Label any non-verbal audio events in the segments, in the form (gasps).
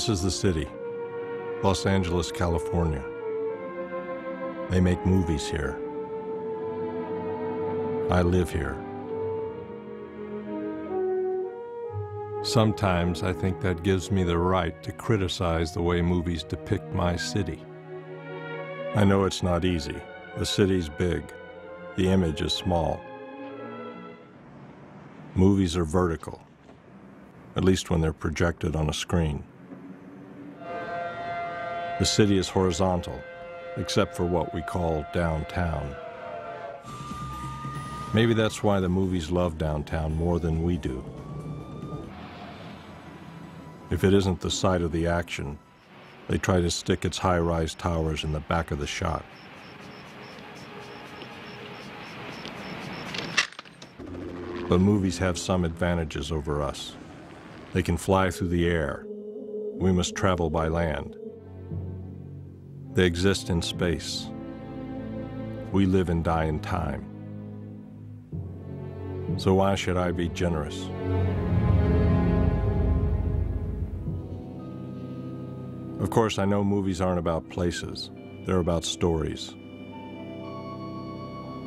This is the city, Los Angeles, California. They make movies here. I live here. Sometimes I think that gives me the right to criticize the way movies depict my city. I know it's not easy. The city's big. The image is small. Movies are vertical, at least when they're projected on a screen. The city is horizontal, except for what we call downtown. Maybe that's why the movies love downtown more than we do. If it isn't the site of the action, they try to stick its high-rise towers in the back of the shot. But movies have some advantages over us. They can fly through the air. We must travel by land. They exist in space. We live and die in time. So why should I be generous? Of course, I know movies aren't about places. They're about stories.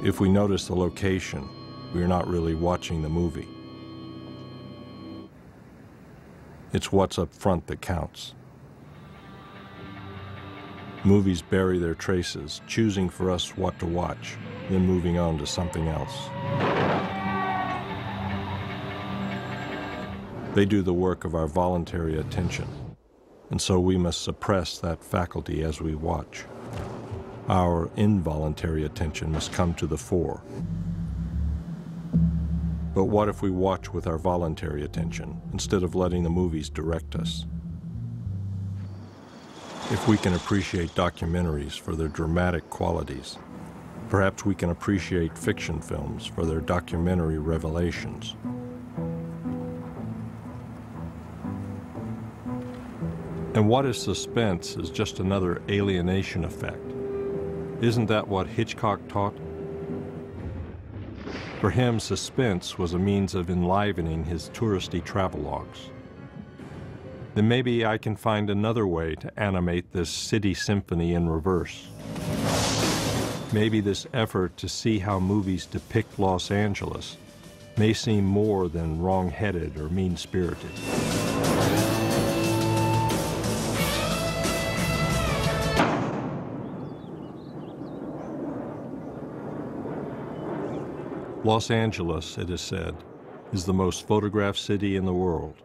If we notice the location, we are not really watching the movie. It's what's up front that counts. Movies bury their traces, choosing for us what to watch, then moving on to something else. They do the work of our voluntary attention, and so we must suppress that faculty as we watch. Our involuntary attention must come to the fore. But what if we watch with our voluntary attention instead of letting the movies direct us? If we can appreciate documentaries for their dramatic qualities, perhaps we can appreciate fiction films for their documentary revelations. And what is suspense is just another alienation effect. Isn't that what Hitchcock taught? For him, suspense was a means of enlivening his touristy travelogues then maybe I can find another way to animate this city symphony in reverse. Maybe this effort to see how movies depict Los Angeles may seem more than wrong-headed or mean-spirited. Los Angeles, it is said, is the most photographed city in the world.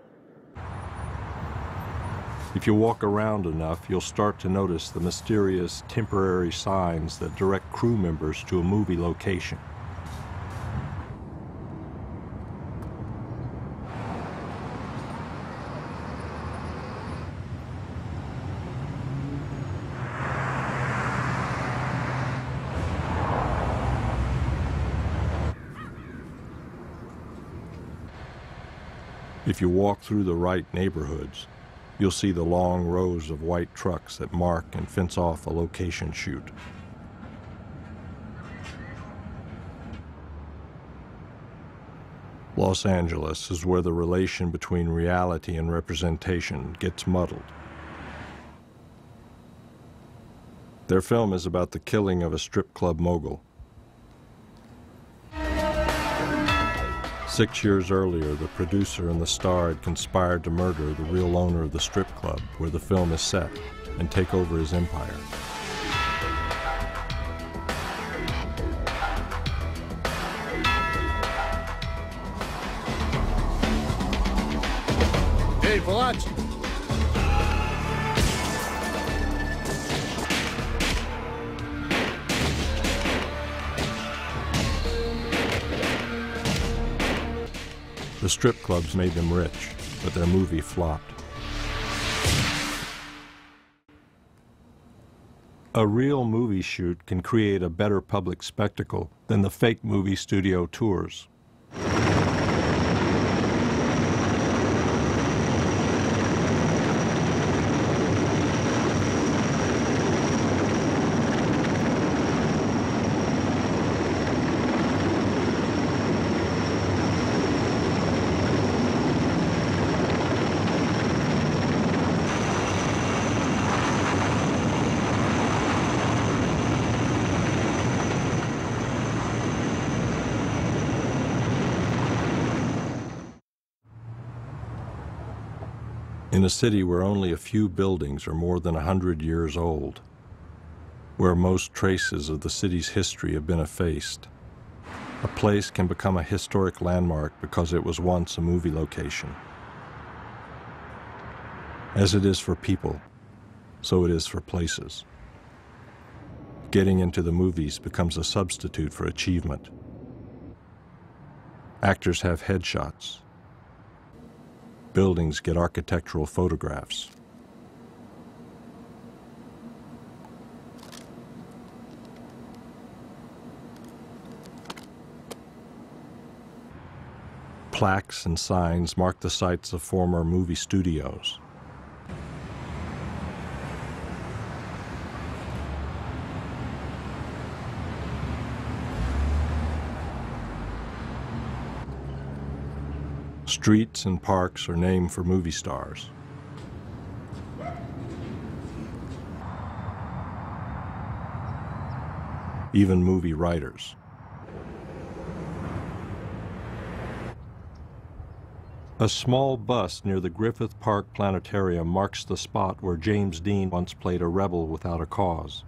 If you walk around enough, you'll start to notice the mysterious temporary signs that direct crew members to a movie location. If you walk through the right neighborhoods, You'll see the long rows of white trucks that mark and fence off a location shoot. Los Angeles is where the relation between reality and representation gets muddled. Their film is about the killing of a strip club mogul. Six years earlier, the producer and the star had conspired to murder the real owner of the strip club where the film is set and take over his empire. Hey, Palazzi. Strip clubs made them rich, but their movie flopped. A real movie shoot can create a better public spectacle than the fake movie studio tours. In a city where only a few buildings are more than a hundred years old, where most traces of the city's history have been effaced, a place can become a historic landmark because it was once a movie location. As it is for people, so it is for places. Getting into the movies becomes a substitute for achievement. Actors have headshots. Buildings get architectural photographs. Plaques and signs mark the sites of former movie studios. Streets and parks are named for movie stars. Even movie writers. A small bust near the Griffith Park Planetarium marks the spot where James Dean once played a rebel without a cause.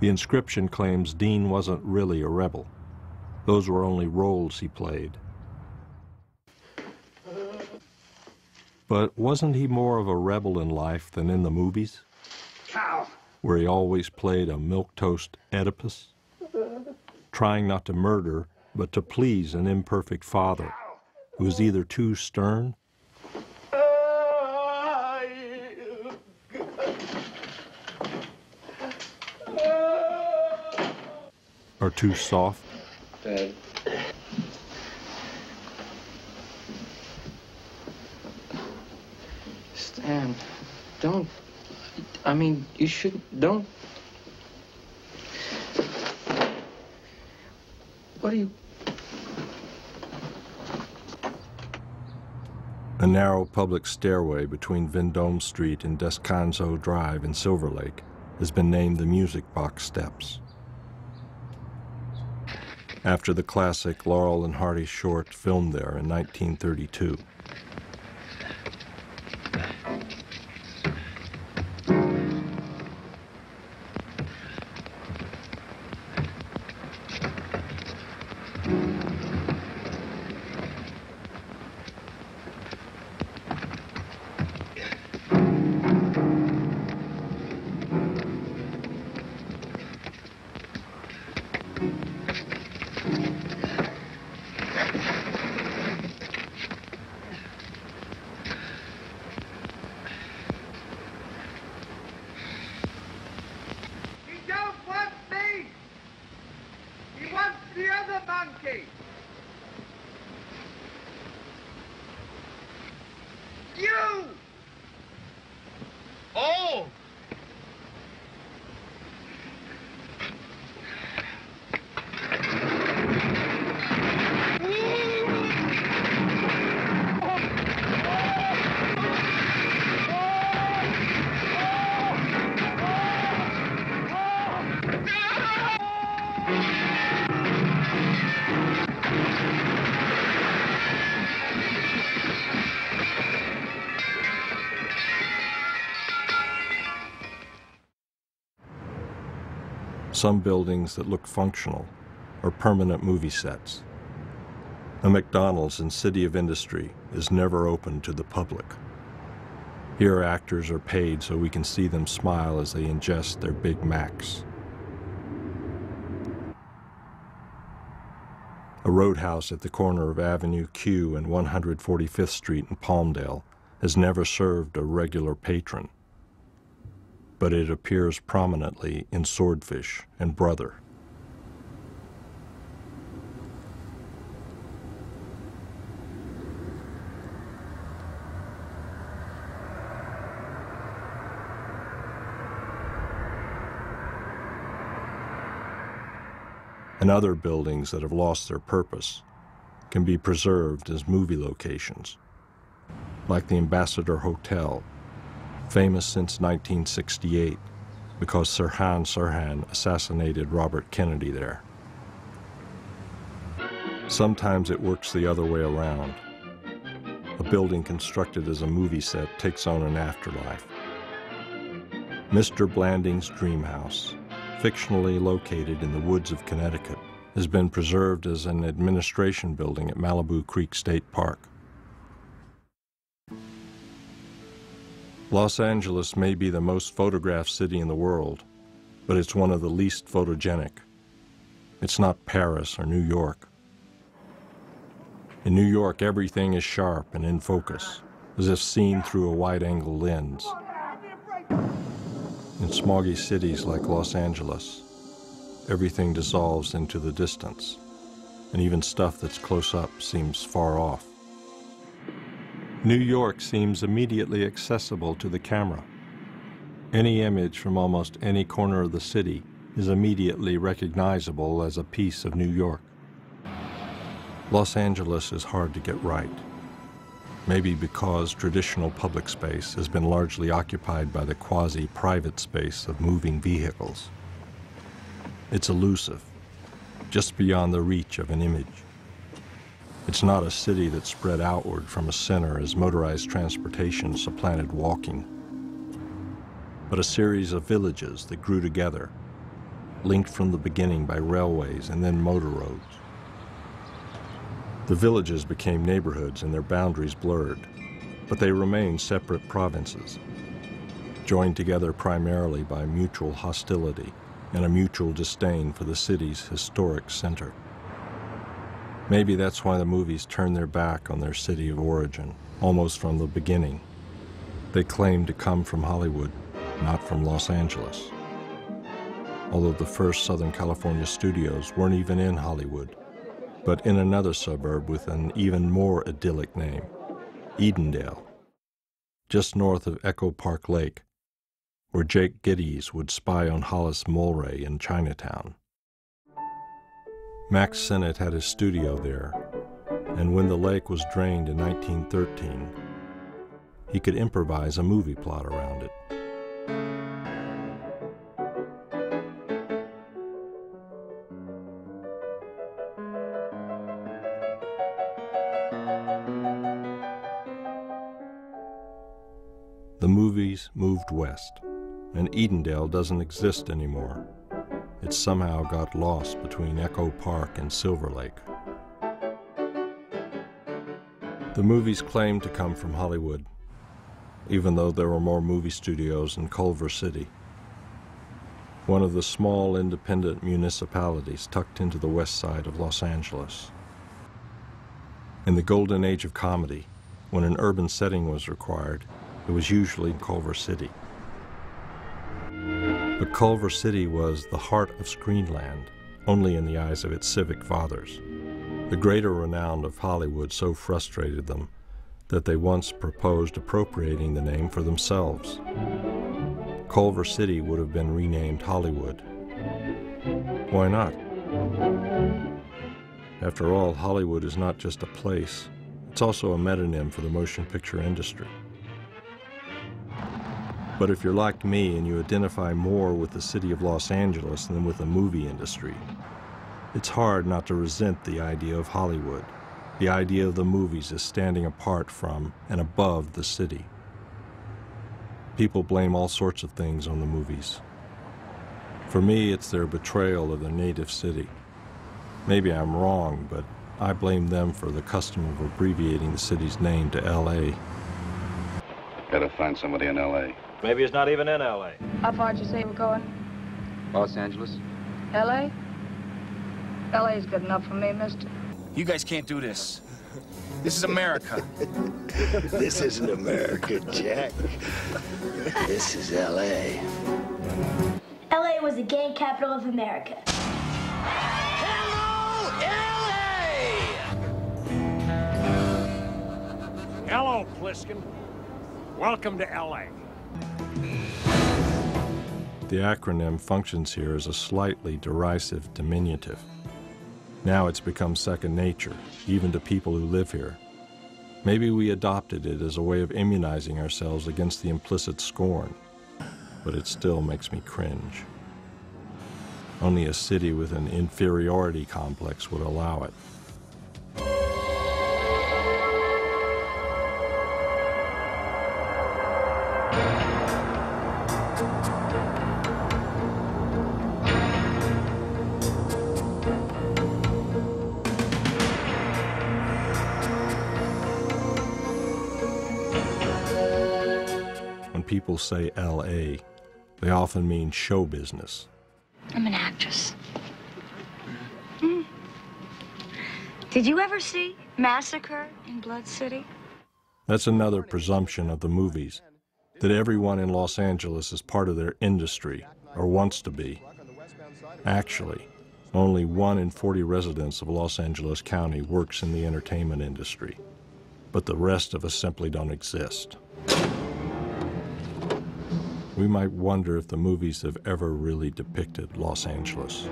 The inscription claims Dean wasn't really a rebel. Those were only roles he played. But wasn't he more of a rebel in life than in the movies? Cow! Where he always played a milquetoast Oedipus? Trying not to murder, but to please an imperfect father who was either too stern or too soft. Dad. Stan, don't. I mean, you should. Don't. What are you. A narrow public stairway between Vendome Street and Descanso Drive in Silver Lake has been named the Music Box Steps. After the classic Laurel and Hardy short filmed there in 1932. Some buildings that look functional are permanent movie sets. A McDonald's in City of Industry is never open to the public. Here actors are paid so we can see them smile as they ingest their Big Macs. A roadhouse at the corner of Avenue Q and 145th Street in Palmdale has never served a regular patron, but it appears prominently in Swordfish and Brother. and other buildings that have lost their purpose can be preserved as movie locations, like the Ambassador Hotel, famous since 1968 because Sirhan Sirhan assassinated Robert Kennedy there. Sometimes it works the other way around. a building constructed as a movie set takes on an afterlife. Mr. Blandings' Dream House, fictionally located in the woods of Connecticut, has been preserved as an administration building at Malibu Creek State Park. Los Angeles may be the most photographed city in the world, but it's one of the least photogenic. It's not Paris or New York. In New York, everything is sharp and in focus, as if seen through a wide-angle lens. In smoggy cities like Los Angeles, everything dissolves into the distance, and even stuff that's close up seems far off. New York seems immediately accessible to the camera. Any image from almost any corner of the city is immediately recognizable as a piece of New York. Los Angeles is hard to get right. Maybe because traditional public space has been largely occupied by the quasi-private space of moving vehicles. It's elusive, just beyond the reach of an image. It's not a city that spread outward from a center as motorized transportation supplanted walking, but a series of villages that grew together, linked from the beginning by railways and then motor roads. The villages became neighborhoods and their boundaries blurred, but they remained separate provinces, joined together primarily by mutual hostility and a mutual disdain for the city's historic center. Maybe that's why the movies turn their back on their city of origin, almost from the beginning. They claim to come from Hollywood, not from Los Angeles. Although the first Southern California studios weren't even in Hollywood, but in another suburb with an even more idyllic name, Edendale, just north of Echo Park Lake, where Jake Gittes would spy on Hollis Mulwray in Chinatown. Mack Sennett had his studio there, and when the lake was drained in 1913, he could improvise a movie plot around it. The movies moved west, and Edendale doesn't exist anymore it somehow got lost between Echo Park and Silver Lake. The movies claimed to come from Hollywood, even though there were more movie studios in Culver City, one of the small independent municipalities tucked into the west side of Los Angeles. In the golden age of comedy, when an urban setting was required, it was usually Culver City. But Culver City was the heart of Screenland, only in the eyes of its civic fathers. The greater renown of Hollywood so frustrated them that they once proposed appropriating the name for themselves. Culver City would have been renamed Hollywood. Why not? After all, Hollywood is not just a place, it's also a metonym for the motion picture industry. But if you're like me and you identify more with the city of Los Angeles than with the movie industry, it's hard not to resent the idea of Hollywood, the idea of the movies as standing apart from and above the city. People blame all sorts of things on the movies. For me, it's their betrayal of their native city. Maybe I'm wrong, but I blame them for the custom of abbreviating the city's name to L.A. Gotta find somebody in L.A. Maybe it's not even in L.A. How far did you say we're going? Los Angeles? L.A.? L.A.'s good enough for me, mister. You guys can't do this. This is America. (laughs) this isn't America, Jack. This is L.A. L.A. was the gang capital of America. Hello, L.A. Hello, Pliskin. Welcome to L.A. The acronym functions here as a slightly derisive diminutive. Now it's become second nature, even to people who live here. Maybe we adopted it as a way of immunizing ourselves against the implicit scorn, but it still makes me cringe. Only a city with an inferiority complex would allow it. Say L.A., they often mean show business. I'm an actress. Hmm. Did you ever see Massacre in Blood City? That's another presumption of the movies that everyone in Los Angeles is part of their industry or wants to be. Actually, only one in 40 residents of Los Angeles County works in the entertainment industry, but the rest of us simply don't exist. We might wonder if the movies have ever really depicted Los Angeles.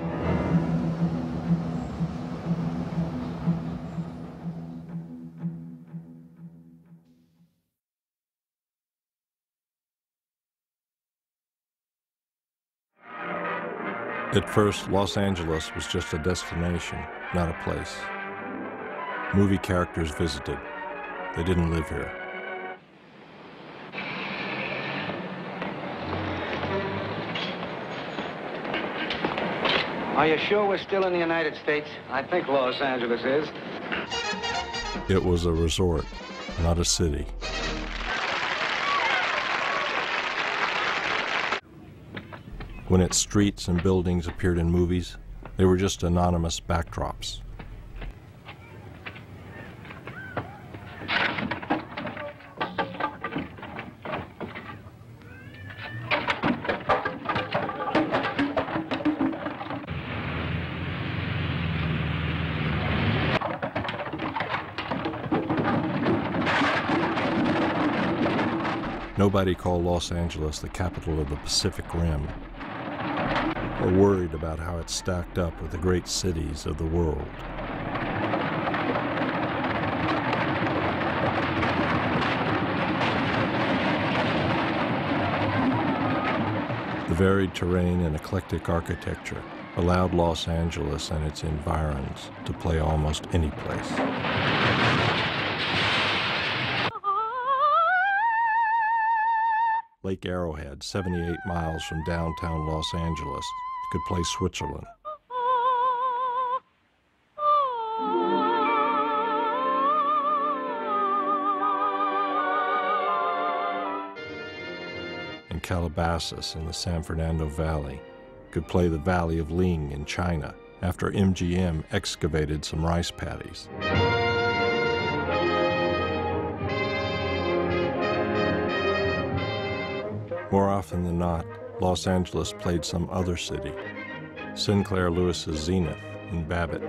At first, Los Angeles was just a destination, not a place. Movie characters visited. They didn't live here. Are you sure we're still in the United States? I think Los Angeles is. It was a resort, not a city. When its streets and buildings appeared in movies, they were just anonymous backdrops. Nobody called Los Angeles the capital of the Pacific Rim, or worried about how it stacked up with the great cities of the world. The varied terrain and eclectic architecture allowed Los Angeles and its environs to play almost any place. Lake Arrowhead, 78 miles from downtown Los Angeles, could play Switzerland. And Calabasas in the San Fernando Valley could play the Valley of Ling in China after MGM excavated some rice paddies. More often than not, Los Angeles played some other city, Sinclair Lewis's Zenith in Babbitt.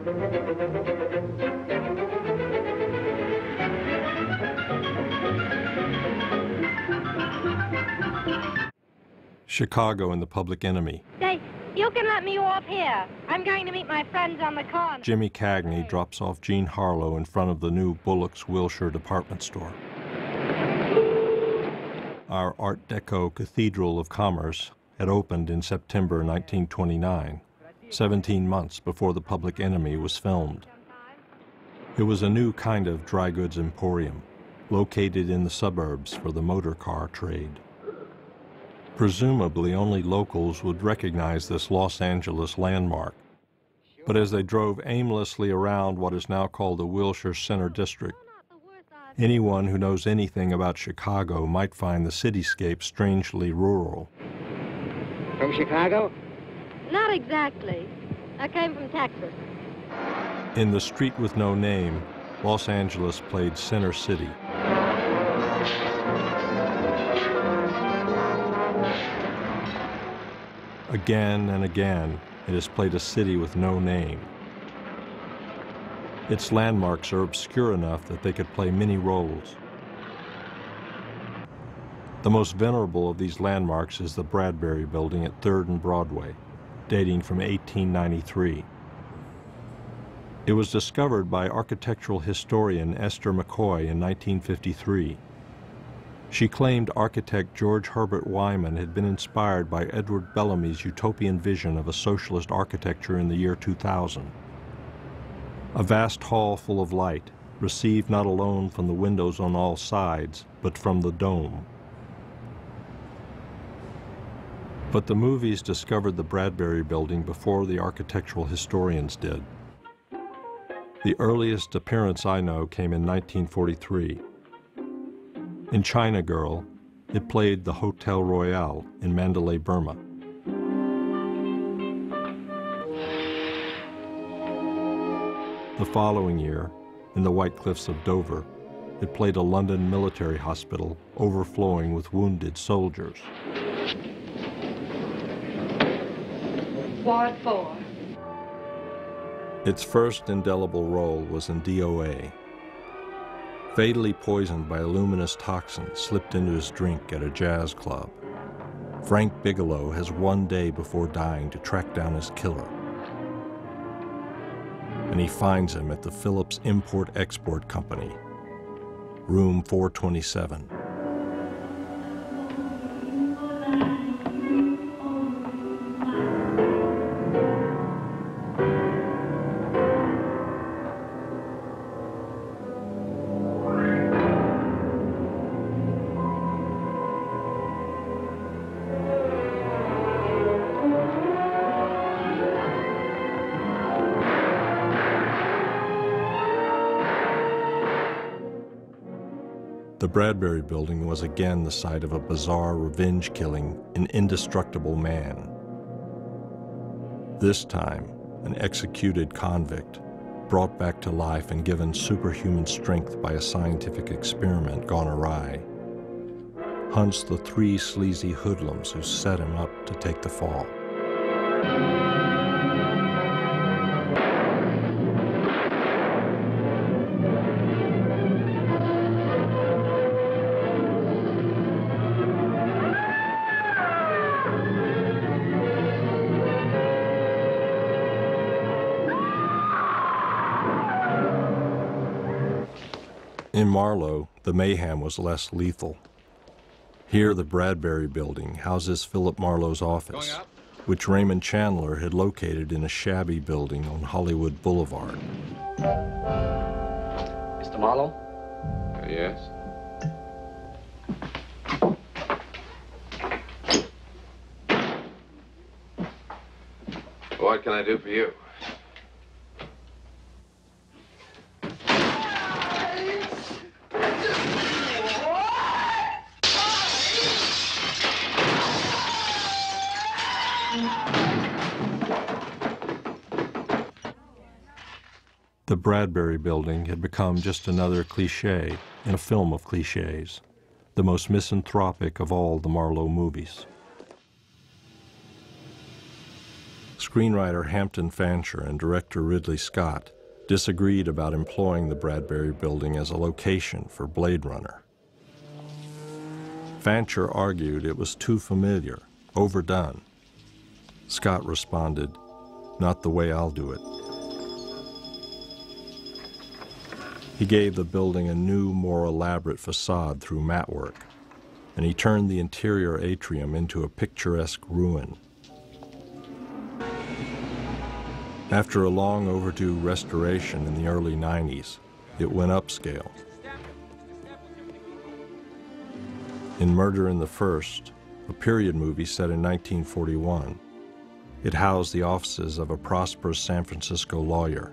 Chicago and the Public Enemy. Say, you can let me off here. I'm going to meet my friends on the corner. Jimmy Cagney drops off Jean Harlow in front of the new Bullock's Wilshire department store. Our Art Deco Cathedral of Commerce had opened in September 1929, 17 months before The Public Enemy was filmed. It was a new kind of dry goods emporium, located in the suburbs for the motor car trade. Presumably, only locals would recognize this Los Angeles landmark. But as they drove aimlessly around what is now called the Wilshire Center District, anyone who knows anything about Chicago might find the cityscape strangely rural. From Chicago? Not exactly. I came from Texas. In The Street with No Name, Los Angeles played Center City. Again and again, it has played a city with no name. Its landmarks are obscure enough that they could play many roles. The most venerable of these landmarks is the Bradbury Building at 3rd and Broadway, dating from 1893. It was discovered by architectural historian Esther McCoy in 1953. She claimed architect George Herbert Wyman had been inspired by Edward Bellamy's utopian vision of a socialist architecture in the year 2000. A vast hall full of light, received not alone from the windows on all sides, but from the dome. But the movies discovered the Bradbury building before the architectural historians did. The earliest appearance I know came in 1943. In China Girl, it played the Hotel Royale in Mandalay, Burma. The following year, in the White Cliffs of Dover, it played a London military hospital overflowing with wounded soldiers. What for? Its first indelible role was in DOA. Fatally poisoned by a luminous toxin slipped into his drink at a jazz club, Frank Bigelow has one day before dying to track down his killer. And he finds him at the Phillips Import Export Company, room 427. Bradbury building was again the site of a bizarre revenge killing an indestructible man. This time, an executed convict, brought back to life and given superhuman strength by a scientific experiment gone awry, hunts the three sleazy hoodlums who set him up to take the fall. Marlowe, the mayhem was less lethal. Here, the Bradbury building houses Philip Marlowe's office, which Raymond Chandler had located in a shabby building on Hollywood Boulevard. Mr. Marlowe? Uh, yes? What can I do for you? Bradbury building had become just another cliche in a film of cliches, the most misanthropic of all the Marlowe movies. Screenwriter Hampton Fancher and director Ridley Scott disagreed about employing the Bradbury building as a location for Blade Runner. Fancher argued it was too familiar, overdone. Scott responded, Not the way I'll do it. He gave the building a new, more elaborate facade through matte work, and he turned the interior atrium into a picturesque ruin. After a long overdue restoration in the early 90s, it went upscale. In Murder in the First, a period movie set in 1941, it housed the offices of a prosperous San Francisco lawyer.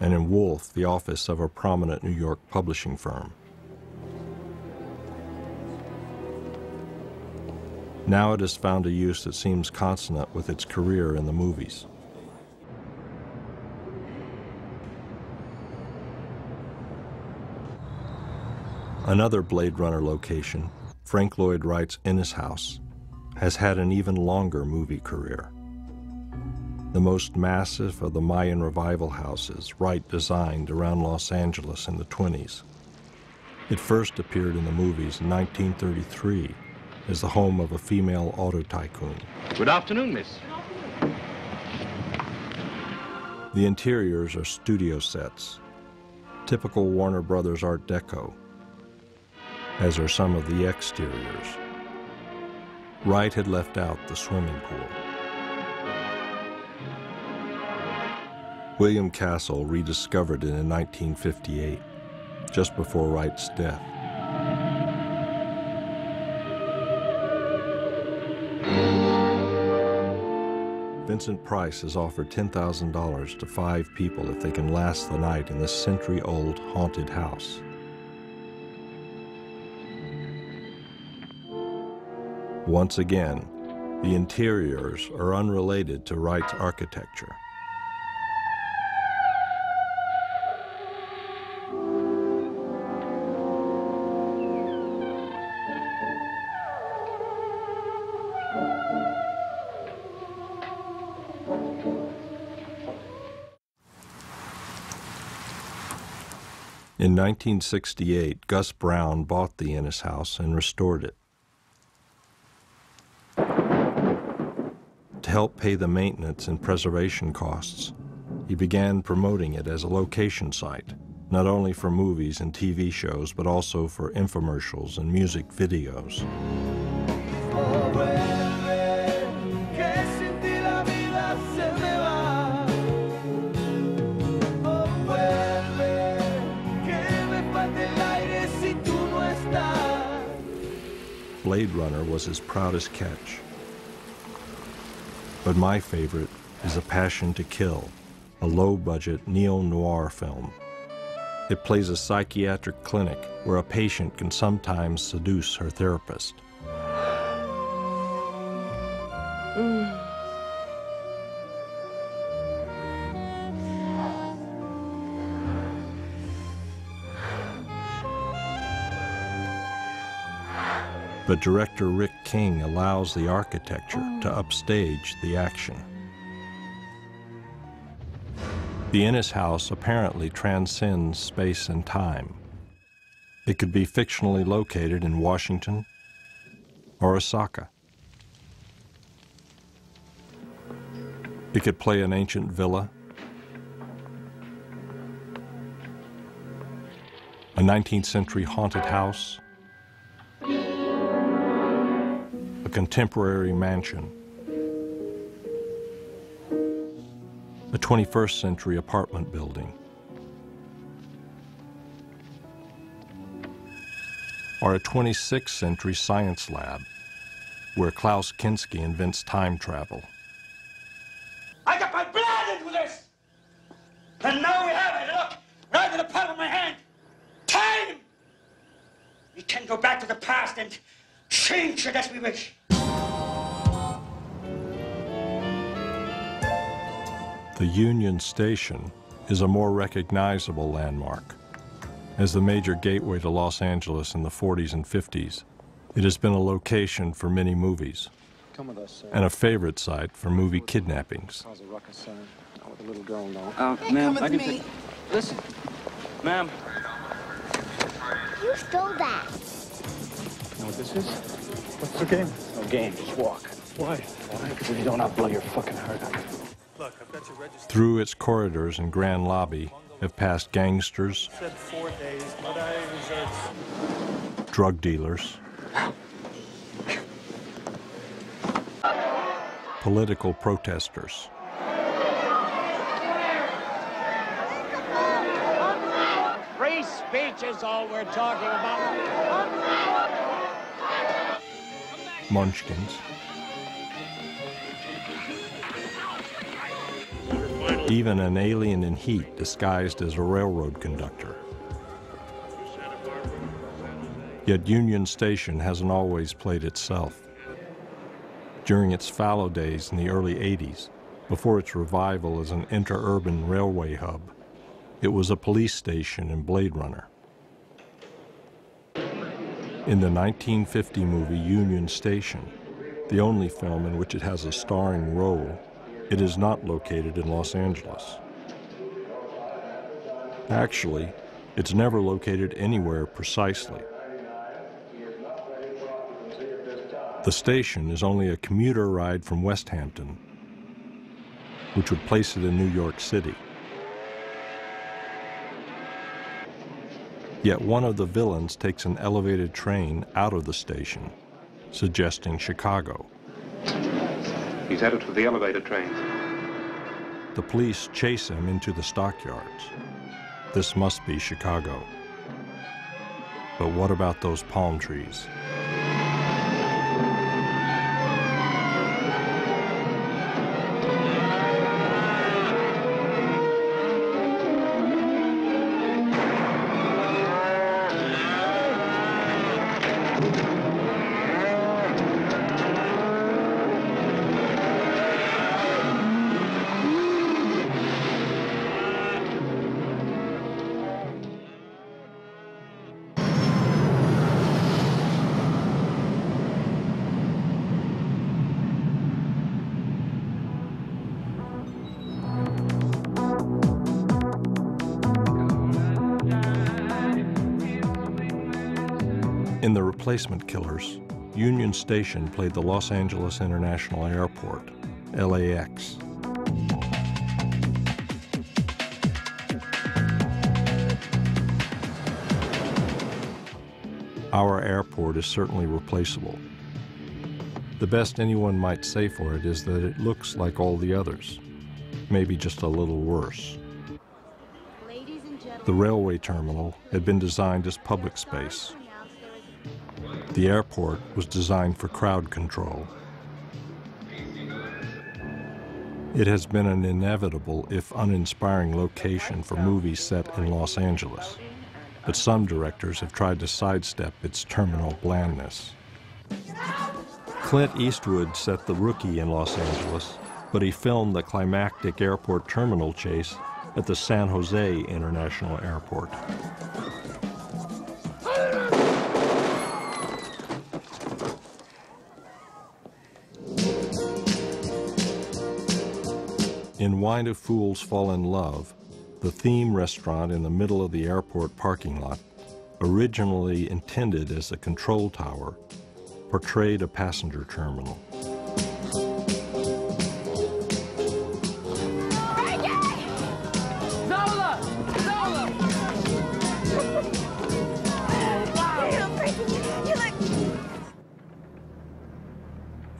And in Wolf, the office of a prominent New York publishing firm. Now it has found a use that seems consonant with its career in the movies. Another Blade Runner location, Frank Lloyd Wright's Ennis House, has had an even longer movie career the most massive of the Mayan revival houses Wright designed around Los Angeles in the 20s. It first appeared in the movies in 1933 as the home of a female auto tycoon. Good afternoon, miss. The interiors are studio sets, typical Warner Brothers Art Deco, as are some of the exteriors. Wright had left out the swimming pool. William Castle rediscovered it in 1958, just before Wright's death. Vincent Price has offered $10,000 to five people if they can last the night in this century old haunted house. Once again, the interiors are unrelated to Wright's architecture. In 1968, Gus Brown bought the Ennis house and restored it. To help pay the maintenance and preservation costs, he began promoting it as a location site, not only for movies and TV shows, but also for infomercials and music videos. Blade Runner was his proudest catch. But my favorite is A Passion to Kill, a low-budget neo-noir film. It plays a psychiatric clinic where a patient can sometimes seduce her therapist. But director Rick King allows the architecture to upstage the action. The Ennis house apparently transcends space and time. It could be fictionally located in Washington or Osaka. It could play an ancient villa, a 19th century haunted house, a contemporary mansion, a 21st century apartment building, or a 26th century science lab where Klaus Kinski invents time travel. I got my blood into this! And now we have it, look, right in the palm of my hand. Time! We can go back to the past and change it as we wish. The Union Station is a more recognizable landmark. As the major gateway to Los Angeles in the 40s and 50s, it has been a location for many movies us, and a favorite site for movie kidnappings. Uh, ma'am, I can take... Listen, ma'am. You stole that. You know what this is? What's the game? No game, just walk. Why? Why? Because if you don't, I'll blow your fucking heart out. Through its corridors and grand lobby have passed gangsters, drug dealers, political protesters. Free speech is all we're talking about. Munchkins. even an alien in heat disguised as a railroad conductor. Yet Union Station hasn't always played itself. During its fallow days in the early 80s, before its revival as an interurban railway hub, it was a police station in Blade Runner. In the 1950 movie Union Station, the only film in which it has a starring role, it is not located in Los Angeles. Actually, it's never located anywhere precisely. The station is only a commuter ride from West Hampton, which would place it in New York City. Yet one of the villains takes an elevated train out of the station, suggesting Chicago. He's headed for the elevated train. The police chase him into the stockyards. This must be Chicago. But what about those palm trees? Replacement Killers, Union Station played the Los Angeles International Airport, LAX. Our airport is certainly replaceable. The best anyone might say for it is that it looks like all the others, maybe just a little worse. The railway terminal had been designed as public space. The airport was designed for crowd control. It has been an inevitable, if uninspiring, location for movies set in Los Angeles, but some directors have tried to sidestep its terminal blandness. Clint Eastwood set the rookie in Los Angeles, but he filmed the climactic airport terminal chase at the San Jose International Airport. Why Do Fools Fall in Love, the theme restaurant in the middle of the airport parking lot, originally intended as a control tower, portrayed a passenger terminal.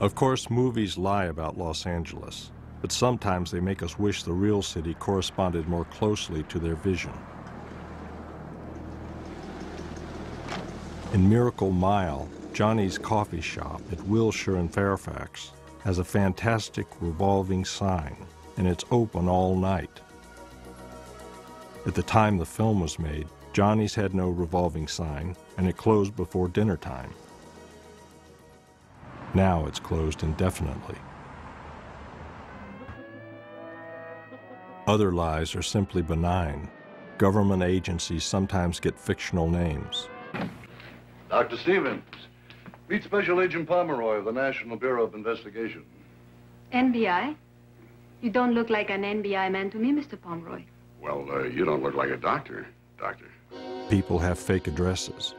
Of course, movies lie about Los Angeles, but sometimes they make us wish the real city corresponded more closely to their vision. In Miracle Mile, Johnny's coffee shop at Wilshire and Fairfax has a fantastic revolving sign, and it's open all night. At the time the film was made, Johnny's had no revolving sign, and it closed before dinner time. Now it's closed indefinitely. Other lies are simply benign. Government agencies sometimes get fictional names. Dr. Stevens, meet Special Agent Pomeroy of the National Bureau of Investigation. NBI? You don't look like an NBI man to me, Mr. Pomeroy. Well, uh, you don't look like a doctor, doctor. People have fake addresses.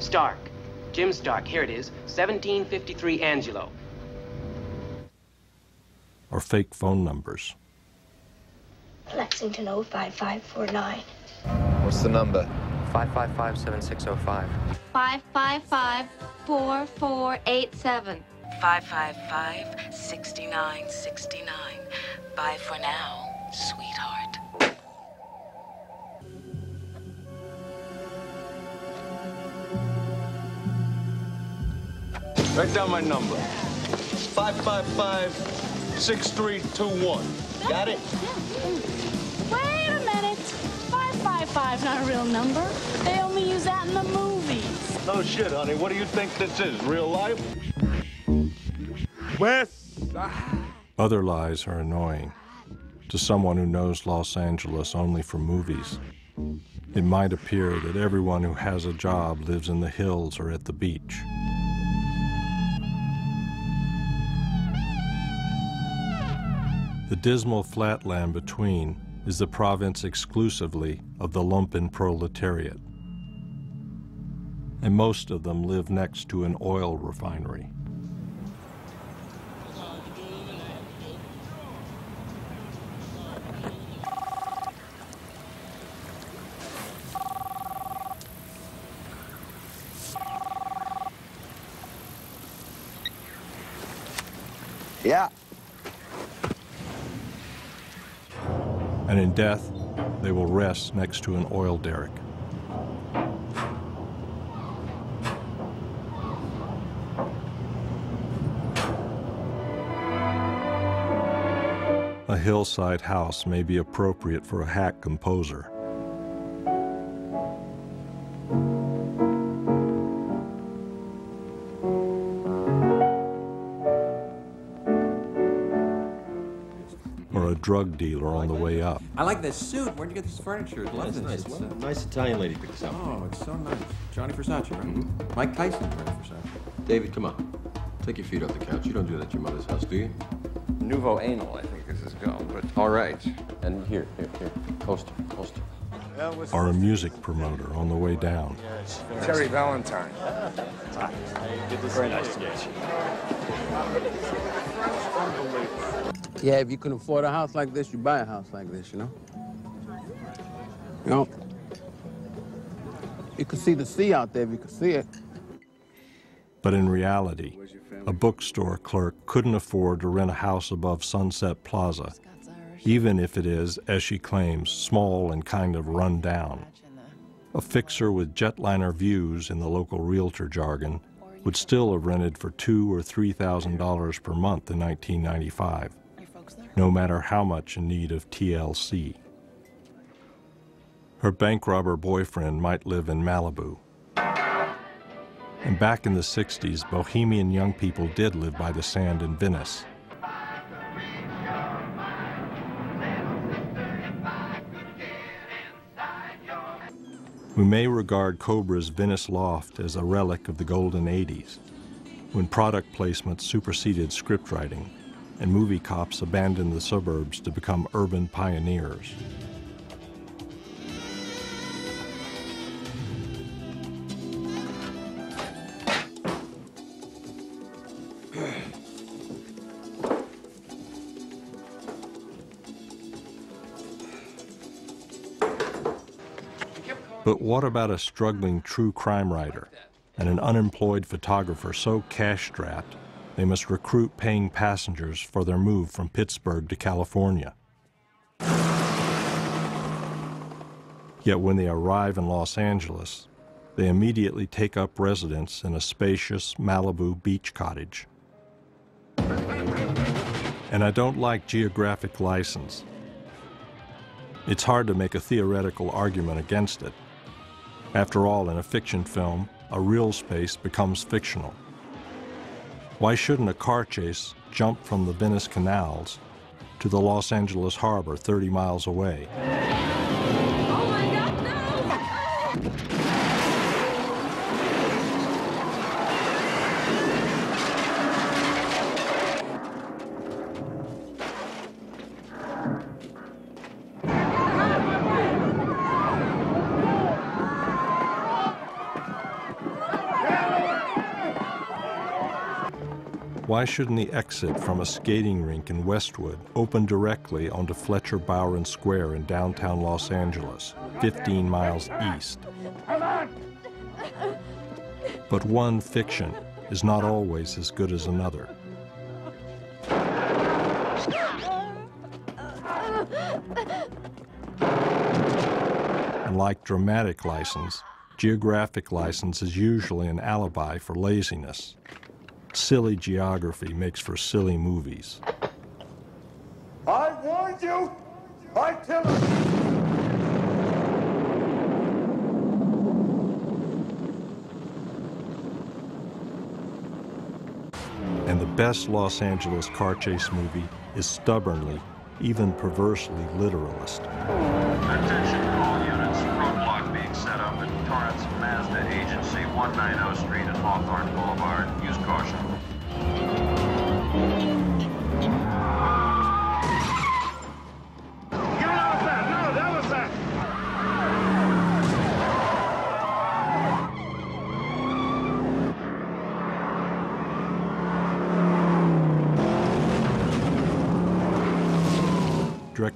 Stark. Jim Stark. Here it is. 1753 Angelo. Or fake phone numbers. Lexington 05549. What's the number? 555-7605. 555-4487. 555-6969. Bye for now, sweetheart. Write down my number. 555-6321. Got it? Wait a minute. 555 not a real number. They only use that in the movies. No shit, honey. What do you think this is? Real life? West. Other lies are annoying to someone who knows Los Angeles only from movies. It might appear that everyone who has a job lives in the hills or at the beach. The dismal flatland between is the province exclusively of the lumpen proletariat. And most of them live next to an oil refinery. Yeah. And in death, they will rest next to an oil derrick. A hillside house may be appropriate for a hack composer. Drug dealer on the way up. I like this suit. Where'd you get this furniture? I love nice. It's, uh, Nice Italian lady picked this up. Oh, it's so nice. Johnny Versace, right? Mike Tyson, Johnny Versace. David, come on. Take your feet off the couch. You don't do that at your mother's house, do you? Nouveau anal, I think this is called, but All right. And here, here, here. Coaster, coaster. or a music promoter on the way down. Terry Valentine. Very nice to meet you. Yeah, if you can afford a house like this, you buy a house like this, you know? You know? You can see the sea out there if you can see it. But in reality, a bookstore clerk couldn't afford to rent a house above Sunset Plaza, even if it is, as she claims, small and kind of run down. A fixer with jetliner views in the local realtor jargon would still have rented for two or three thousand dollars per month in 1995, no matter how much in need of TLC. Her bank robber boyfriend might live in Malibu. And back in the 60s, bohemian young people did live by the sand in Venice. We may regard Cobra's Venice loft as a relic of the golden 80s, when product placement superseded scriptwriting and movie cops abandoned the suburbs to become urban pioneers. But what about a struggling true crime writer and an unemployed photographer so cash strapped they must recruit paying passengers for their move from Pittsburgh to California? Yet when they arrive in Los Angeles, they immediately take up residence in a spacious Malibu beach cottage. And I don't like geographic license. It's hard to make a theoretical argument against it. After all, in a fiction film, a real space becomes fictional. Why shouldn't a car chase jump from the Venice canals to the Los Angeles harbor 30 miles away? Why shouldn't the exit from a skating rink in Westwood open directly onto Fletcher Bowron Square in downtown Los Angeles, 15 miles east? But one fiction is not always as good as another. And like dramatic license, geographic license is usually an alibi for laziness. Silly geography makes for silly movies. I warned you! I tell you! And the best Los Angeles car chase movie is stubbornly, even perversely literalist. Attention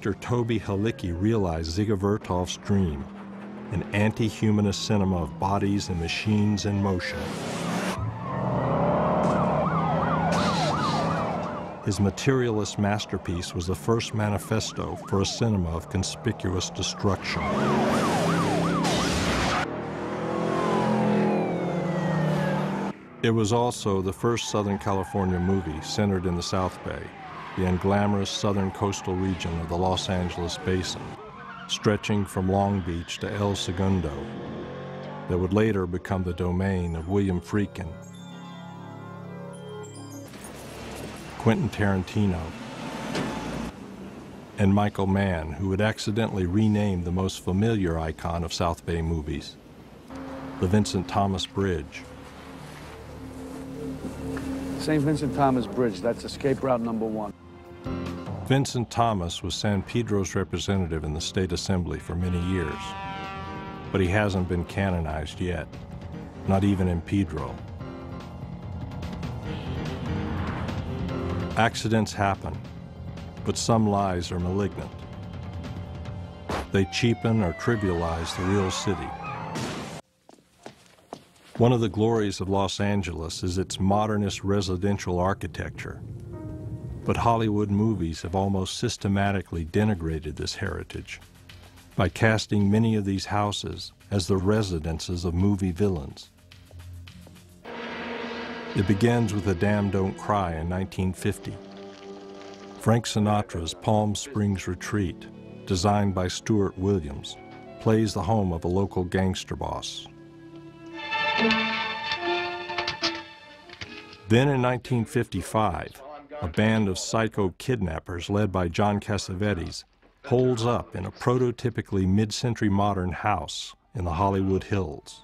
Director Toby Halicki realized Dziga Vertov's dream, an anti-humanist cinema of bodies and machines in motion. His materialist masterpiece was the first manifesto for a cinema of conspicuous destruction. It was also the first Southern California movie centered in the South Bay, the unglamorous southern coastal region of the Los Angeles basin, stretching from Long Beach to El Segundo, that would later become the domain of William Friedkin, Quentin Tarantino, and Michael Mann, who had accidentally renamed the most familiar icon of South Bay movies, the Vincent Thomas Bridge. St. Vincent Thomas Bridge, that's escape route number one. Vincent Thomas was San Pedro's representative in the state assembly for many years. but he hasn't been canonized yet, not even in Pedro. Accidents happen, but some lies are malignant. They cheapen or trivialize the real city. One of the glories of Los Angeles is its modernist residential architecture. But Hollywood movies have almost systematically denigrated this heritage by casting many of these houses as the residences of movie villains. It begins with The Damned Don't Cry in 1950. Frank Sinatra's Palm Springs Retreat, designed by Stewart Williams, plays the home of a local gangster boss. Then in 1955, a band of psycho kidnappers led by John Cassavetes holds up in a prototypically mid-century modern house in the Hollywood Hills.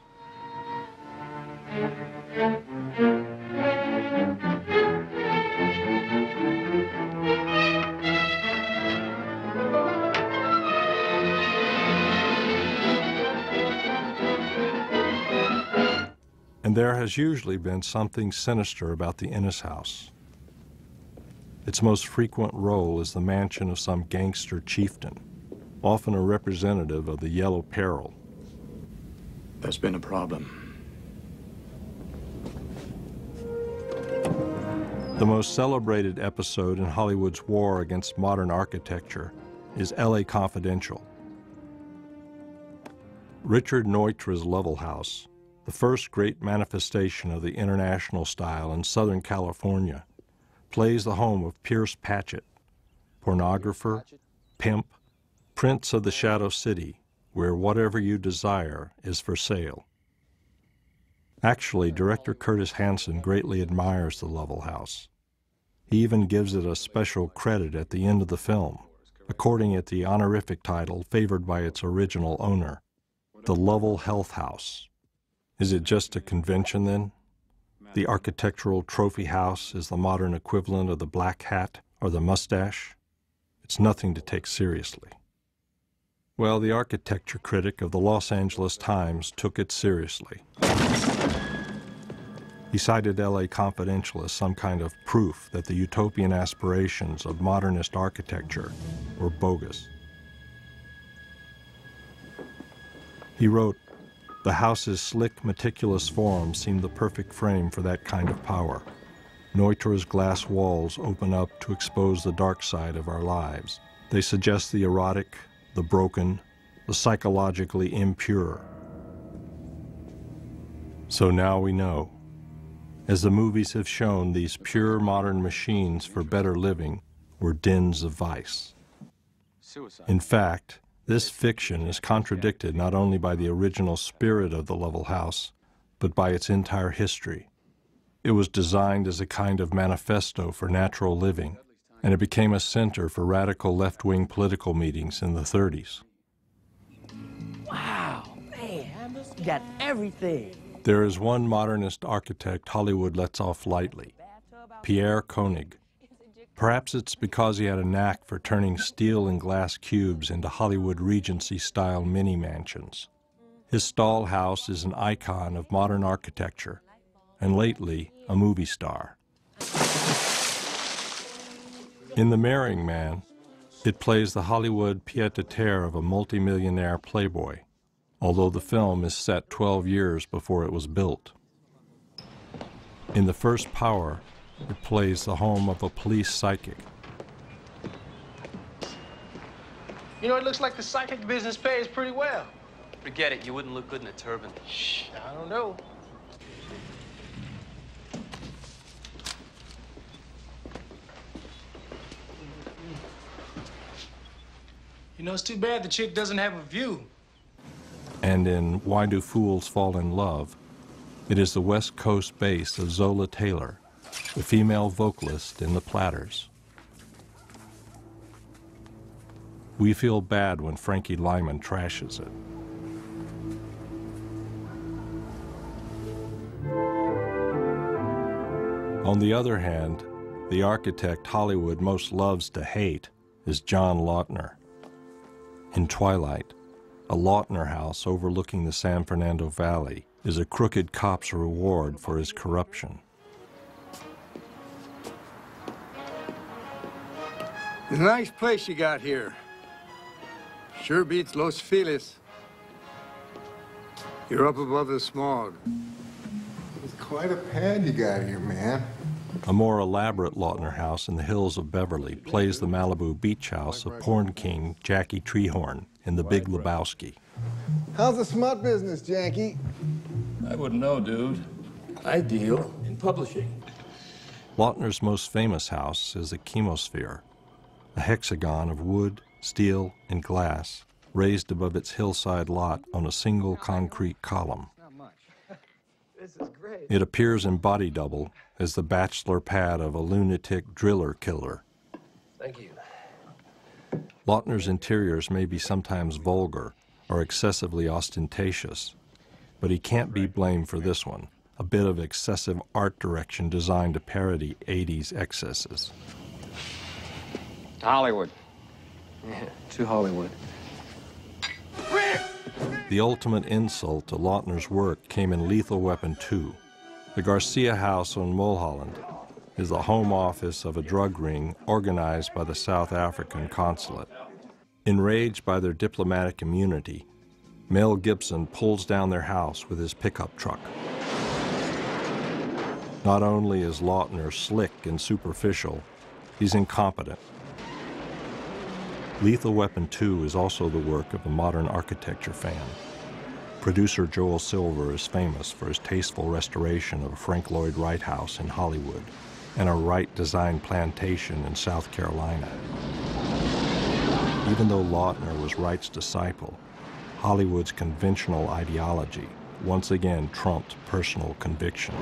And there has usually been something sinister about the Ennis house. Its most frequent role is the mansion of some gangster chieftain, often a representative of the Yellow Peril. There's been a problem. The most celebrated episode in Hollywood's war against modern architecture is LA Confidential. Richard Neutra's Lovell House, the first great manifestation of the international style in Southern California, plays the home of Pierce Patchett, pornographer, pimp, prince of the Shadow City, where whatever you desire is for sale. Actually, director Curtis Hanson greatly admires the Lovell House. He even gives it a special credit at the end of the film, according it the honorific title favored by its original owner, the Lovell Health House. Is it just a convention then? The architectural trophy house is the modern equivalent of the black hat or the mustache? It's nothing to take seriously. Well, the architecture critic of the Los Angeles Times took it seriously. He cited LA Confidential as some kind of proof that the utopian aspirations of modernist architecture were bogus. He wrote, The house's slick, meticulous form seemed the perfect frame for that kind of power. Neutra's glass walls open up to expose the dark side of our lives. They suggest the erotic, the broken, the psychologically impure. So now we know. As the movies have shown, these pure modern machines for better living were dens of vice. In fact, this fiction is contradicted not only by the original spirit of the Lovell House, but by its entire history. It was designed as a kind of manifesto for natural living, and it became a center for radical left-wing political meetings in the 30s. Wow, man, you got everything. There is one modernist architect Hollywood lets off lightly, Pierre Koenig. Perhaps it's because he had a knack for turning steel and glass cubes into Hollywood Regency-style mini-mansions. His Stahl house is an icon of modern architecture, and lately, a movie star. In The Marrying Man, it plays the Hollywood pied-à-terre of a multimillionaire playboy, although the film is set 12 years before it was built. In The First Power, it plays the home of a police psychic. You know, it looks like the psychic business pays pretty well. Forget it. You wouldn't look good in a turban. Shh, I don't know. You know, it's too bad the chick doesn't have a view. And in Why Do Fools Fall in Love, it is the West Coast base of Zola Taylor, the female vocalist in The Platters. We feel bad when Frankie Lymon trashes it. On the other hand, the architect Hollywood most loves to hate is John Lautner. In Twilight, a Lautner house overlooking the San Fernando Valley is a crooked cop's reward for his corruption. It's a nice place you got here. Sure beats Los Feliz. You're up above the smog. It's quite a pad you got here, man. A more elaborate Lautner house in the hills of Beverly plays the Malibu beach house of porn king Jackie Treehorn in The Big Lebowski. How's the smut business, Jackie? I wouldn't know, dude. I deal in publishing. Lautner's most famous house is the Chemosphere, a hexagon of wood, steel, and glass raised above its hillside lot on a single concrete column. (laughs) It appears in body double as the bachelor pad of a lunatic driller killer. Thank you. Lautner's interiors may be sometimes vulgar or excessively ostentatious, but he can't be blamed for this one, a bit of excessive art direction designed to parody 80s excesses. To Hollywood. Yeah, to Hollywood. The ultimate insult to Lautner's work came in Lethal Weapon 2. The Garcia House on Mulholland is the home office of a drug ring organized by the South African consulate. Enraged by their diplomatic immunity, Mel Gibson pulls down their house with his pickup truck. Not only is Lautner slick and superficial, he's incompetent. Lethal Weapon 2 is also the work of a modern architecture fan. Producer Joel Silver is famous for his tasteful restoration of a Frank Lloyd Wright house in Hollywood and a Wright designed plantation in South Carolina. Even though Lautner was Wright's disciple, Hollywood's conventional ideology once again trumped personal conviction.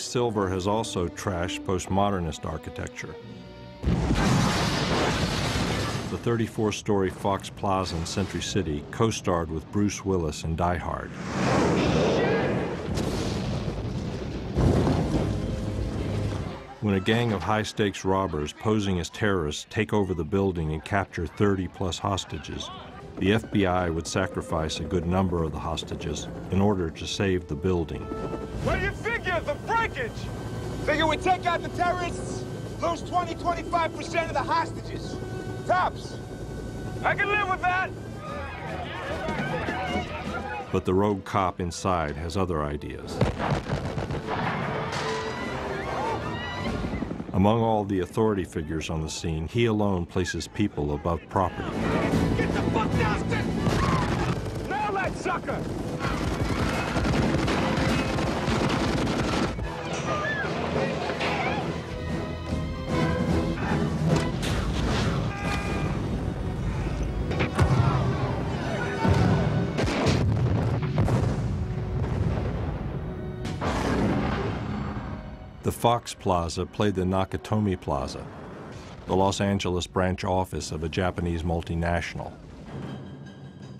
Silver has also trashed postmodernist architecture. The 34-story Fox Plaza in Century City co-starred with Bruce Willis in Die Hard. When a gang of high-stakes robbers posing as terrorists take over the building and capture 30-plus hostages, the FBI would sacrifice a good number of the hostages in order to save the building. What do you figure the breakage? Figure we take out the terrorists, lose 20, 25% of the hostages. Tops. I can live with that. But the rogue cop inside has other ideas. Among all the authority figures on the scene, he alone places people above property. Get the fuck down! Nail that sucker! Fox Plaza played the Nakatomi Plaza, the Los Angeles branch office of a Japanese multinational.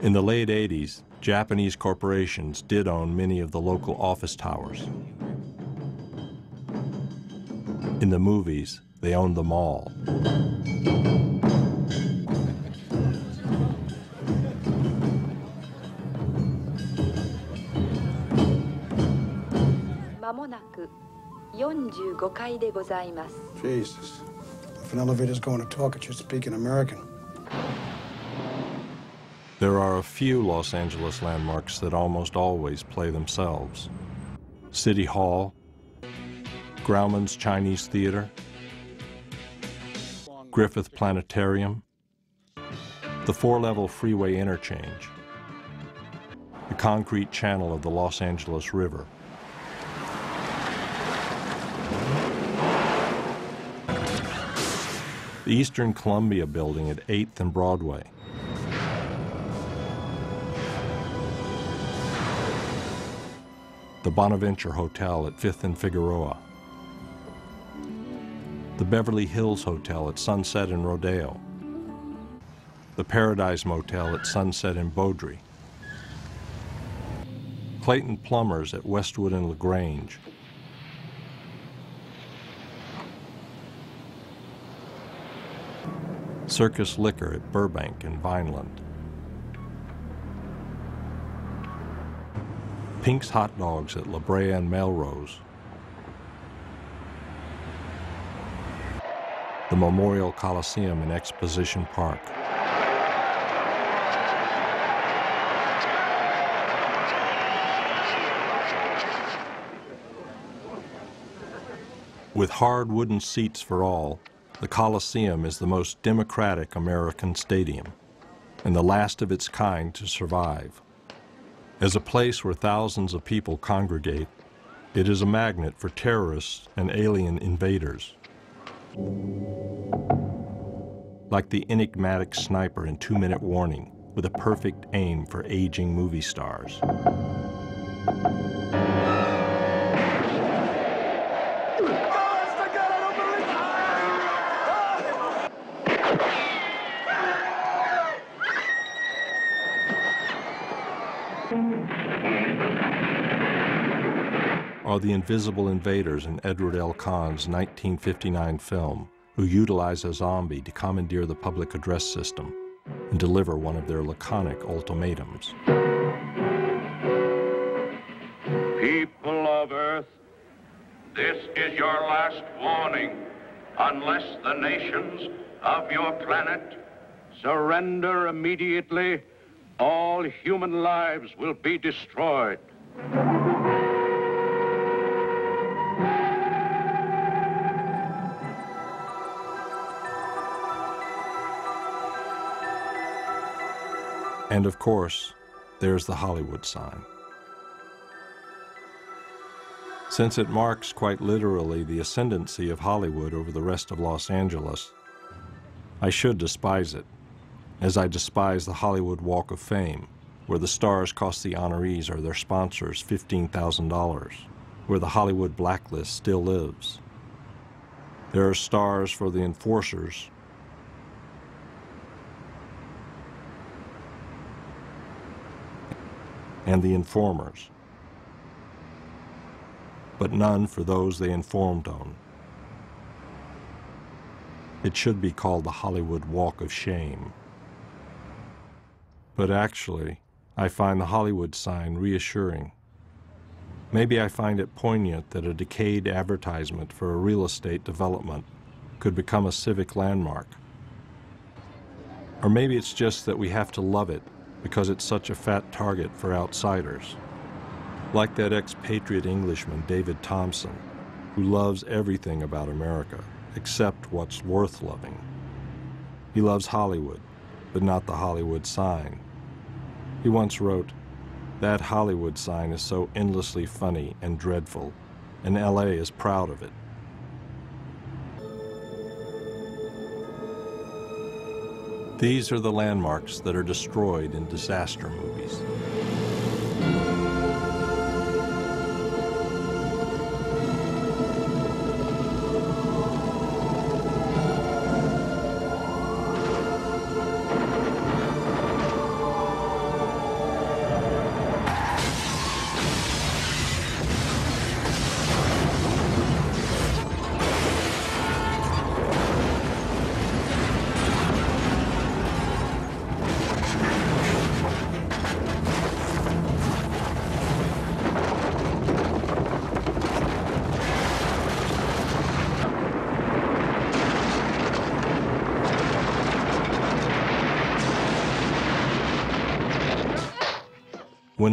In the late 80s, Japanese corporations did own many of the local office towers. In the movies, they owned them all. Jesus. If an elevator's going to talk, it should speak in American. There are a few Los Angeles landmarks that almost always play themselves. City Hall, Grauman's Chinese Theater, Griffith Planetarium, the four-level freeway interchange, the concrete channel of the Los Angeles River, the Eastern Columbia building at 8th and Broadway. The Bonaventure Hotel at 5th and Figueroa. The Beverly Hills Hotel at Sunset and Rodeo. the Paradise Motel at Sunset and Beaudry, Clayton Plumbers at Westwood and LaGrange, Circus Liquor at Burbank and Vineland. Pink's Hot Dogs at La Brea and Melrose. The Memorial Coliseum in Exposition Park. With hard wooden seats for all, the Coliseum is the most democratic American stadium and the last of its kind to survive. As a place where thousands of people congregate, it is a magnet for terrorists and alien invaders. Like the enigmatic sniper in Two Minute Warning, with a perfect aim for aging movie stars. Are the invisible invaders in Edward L. Cahn's 1959 film, who utilize a zombie to commandeer the public address system and deliver one of their laconic ultimatums. People of Earth, this is your last warning. Unless the nations of your planet surrender immediately, all human lives will be destroyed. And of course, there's the Hollywood sign. Since it marks quite literally the ascendancy of Hollywood over the rest of Los Angeles, I should despise it, as I despise the Hollywood Walk of Fame, where the stars cost the honorees or their sponsors $15,000, where the Hollywood blacklist still lives. There are stars for the enforcers and the informers, but none for those they informed on. It should be called the Hollywood Walk of Shame. But actually, I find the Hollywood sign reassuring. Maybe I find it poignant that a decayed advertisement for a real estate development could become a civic landmark. Or maybe it's just that we have to love it because it's such a fat target for outsiders. Like that expatriate Englishman, David Thomson, who loves everything about America except what's worth loving. He loves Hollywood, but not the Hollywood sign. He once wrote, That Hollywood sign is so endlessly funny and dreadful, and LA is proud of it. These are the landmarks that are destroyed in disaster movies.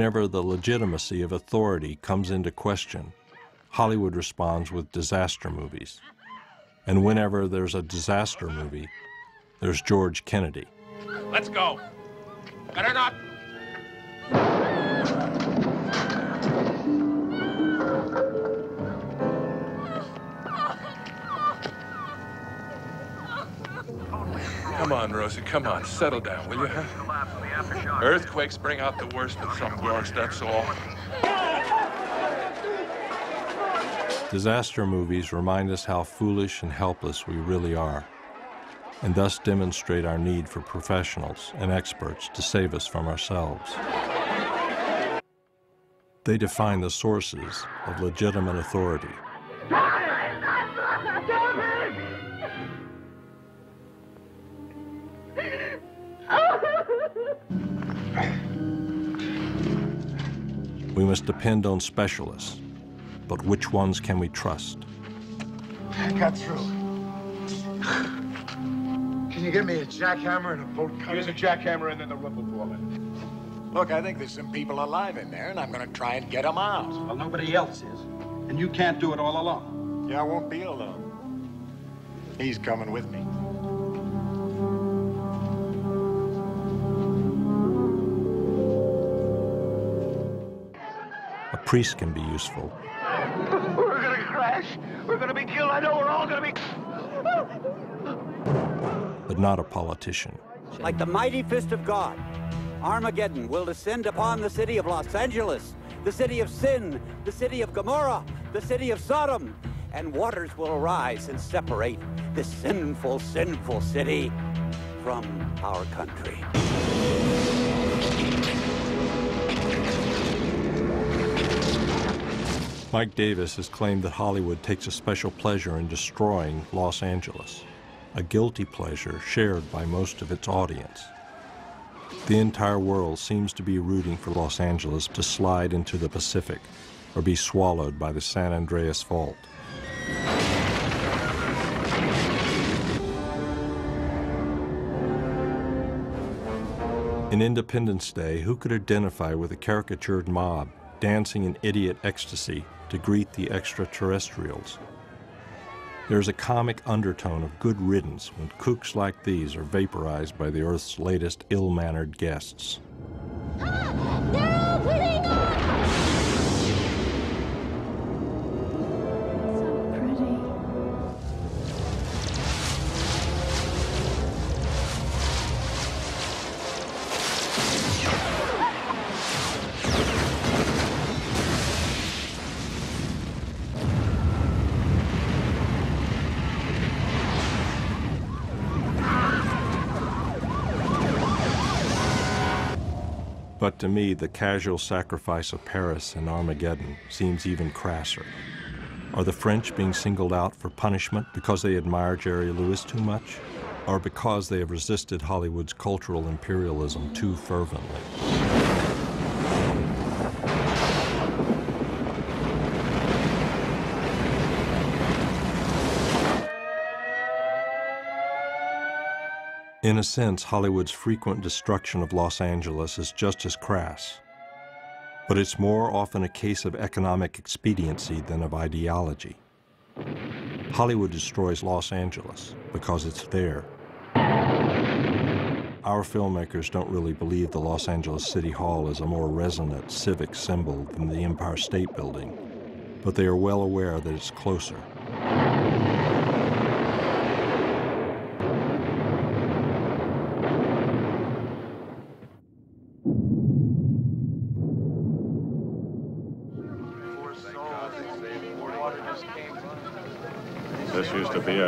Whenever the legitimacy of authority comes into question, Hollywood responds with disaster movies. And whenever there's a disaster movie, there's George Kennedy. Let's go. Better not. Come on, Rosie, come on. Settle down, will you? Earthquakes bring out the worst in some girls, that's all. Disaster movies remind us how foolish and helpless we really are. and thus demonstrate our need for professionals and experts to save us from ourselves. They define the sources of legitimate authority. We must depend on specialists, but which ones can we trust? I Got through. Can you get me a jackhammer and a bolt cutter? Here's a jackhammer and then the rubber bullet. Look, I think there's some people alive in there, and I'm gonna try and get them out. Well, nobody else is. And you can't do it all alone. Yeah, I won't be alone. He's coming with me. A priest can be useful, We're gonna crash. We're gonna be killed. I know we're all gonna be. but not a politician. Like the mighty fist of God, Armageddon will descend upon the city of Los Angeles, the city of sin, the city of Gomorrah, the city of Sodom, and waters will arise and separate this sinful, sinful city from our country. Mike Davis has claimed that Hollywood takes a special pleasure in destroying Los Angeles, a guilty pleasure shared by most of its audience. The entire world seems to be rooting for Los Angeles to slide into the Pacific or be swallowed by the San Andreas Fault. In Independence Day, who could identify with a caricatured mob dancing in idiot ecstasy to greet the extraterrestrials? There's a comic undertone of good riddance when kooks like these are vaporized by the Earth's latest ill mannered guests. (gasps) But to me, the casual sacrifice of Paris and Armageddon seems even crasser. Are the French being singled out for punishment because they admire Jerry Lewis too much? Or because they have resisted Hollywood's cultural imperialism too fervently? In a sense, Hollywood's frequent destruction of Los Angeles is just as crass. But it's more often a case of economic expediency than of ideology. Hollywood destroys Los Angeles because it's there. Our filmmakers don't really believe the Los Angeles City Hall is a more resonant civic symbol than the Empire State Building, but they are well aware that it's closer.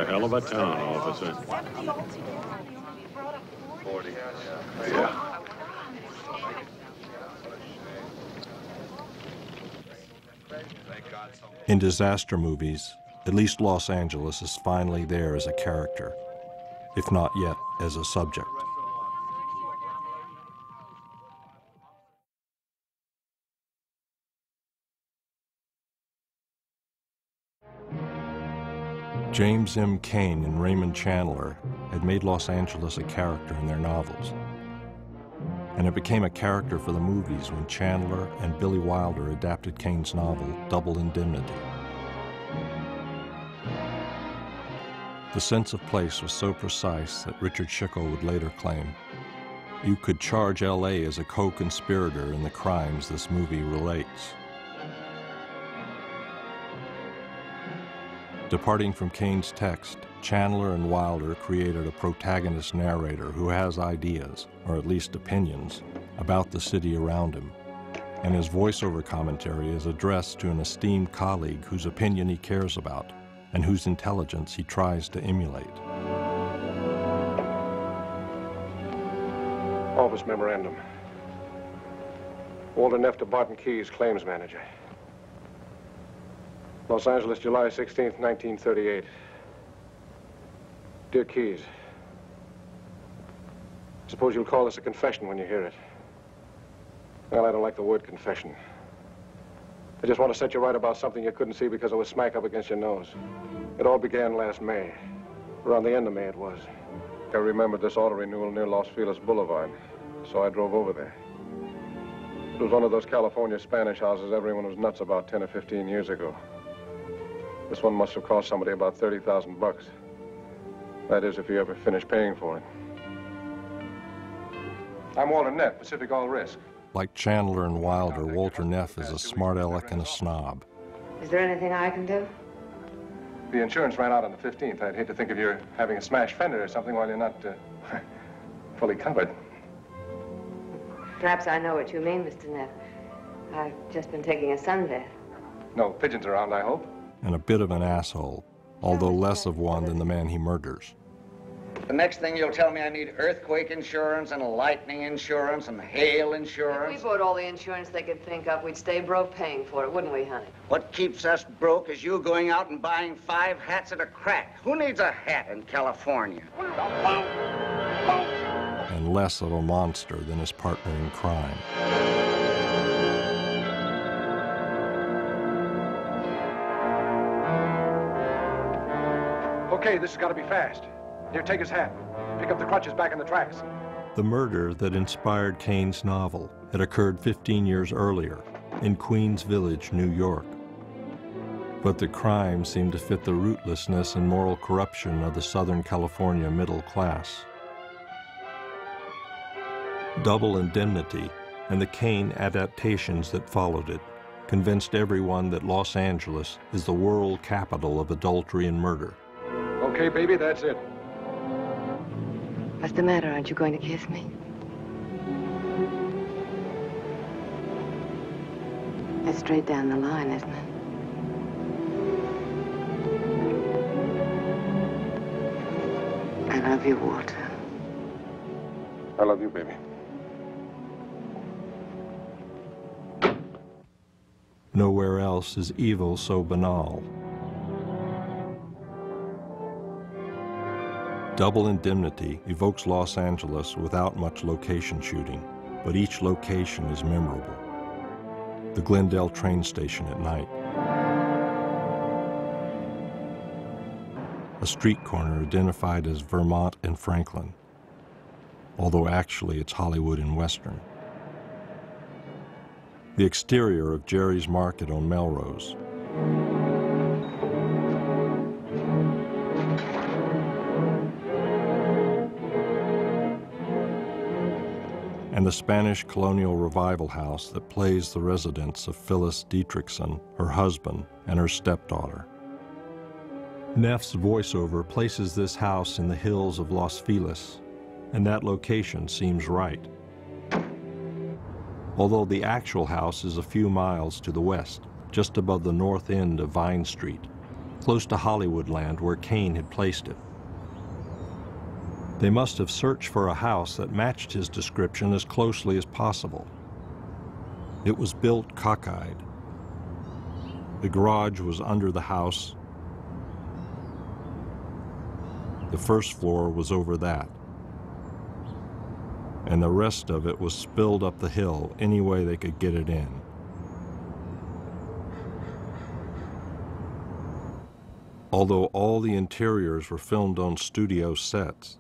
Hell of a town, officer. Yeah. In disaster movies, at least Los Angeles is finally there as a character, if not yet as a subject. James M. Cain and Raymond Chandler had made Los Angeles a character in their novels. And it became a character for the movies when Chandler and Billy Wilder adapted Cain's novel, Double Indemnity. The sense of place was so precise that Richard Schickel would later claim you could charge L.A. as a co conspirator in the crimes this movie relates. Departing from Cain's text, Chandler and Wilder created a protagonist narrator who has ideas, or at least opinions, about the city around him. And his voiceover commentary is addressed to an esteemed colleague whose opinion he cares about and whose intelligence he tries to emulate. Office memorandum. Walter Nefta to Barton Keyes, claims manager. Los Angeles, July 16th, 1938. Dear Keyes, suppose you'll call this a confession when you hear it. Well, I don't like the word confession. I just want to set you right about something you couldn't see because it was smack up against your nose. It all began last May. Around the end of May it was. I remembered this auto renewal near Los Feliz Boulevard, so I drove over there. It was one of those California Spanish houses everyone was nuts about 10 or 15 years ago. This one must have cost somebody about 30,000 bucks. That is, if you ever finish paying for it. I'm Walter Neff, Pacific All Risk. Like Chandler and Wilder, Walter Neff is a smart aleck and a snob. Is there anything I can do? The insurance ran out on the 15th. I'd hate to think of you having a smashed fender or something while you're not uh, (laughs) fully covered. Perhaps I know what you mean, Mr. Neff. I've just been taking a sun bath. No pigeons around, I hope. And a bit of an asshole, although less of one than the man he murders. The next thing you'll tell me I need earthquake insurance and lightning insurance and hail insurance. If we bought all the insurance they could think of, we'd stay broke paying for it, wouldn't we, honey? What keeps us broke is you going out and buying five hats at a crack. Who needs a hat in California? And less of a monster than his partner in crime. Okay, this has got to be fast. Here, take his hat. Pick up the crutches back in the tracks. The murder that inspired Cain's novel had occurred 15 years earlier in Queens Village, New York. But the crime seemed to fit the rootlessness and moral corruption of the Southern California middle class. Double Indemnity and the Cain adaptations that followed it convinced everyone that Los Angeles is the world capital of adultery and murder. Okay, baby, that's it. What's the matter? Aren't you going to kiss me? It's straight down the line, isn't it? I love you, Walter. I love you, baby. Nowhere else is evil so banal. Double Indemnity evokes Los Angeles without much location shooting, but each location is memorable. The Glendale train station at night. A street corner identified as Vermont and Franklin, although actually it's Hollywood and Western. The exterior of Jerry's Market on Melrose. The Spanish colonial revival house that plays the residence of Phyllis Dietrichson, her husband, and her stepdaughter. Neff's voiceover places this house in the hills of Los Feliz, and that location seems right. Although the actual house is a few miles to the west, just above the north end of Vine Street, close to Hollywoodland where Cain had placed it. They must have searched for a house that matched his description as closely as possible. It was built cockeyed. The garage was under the house. The first floor was over that. And the rest of it was spilled up the hill any way they could get it in. Although all the interiors were filmed on studio sets,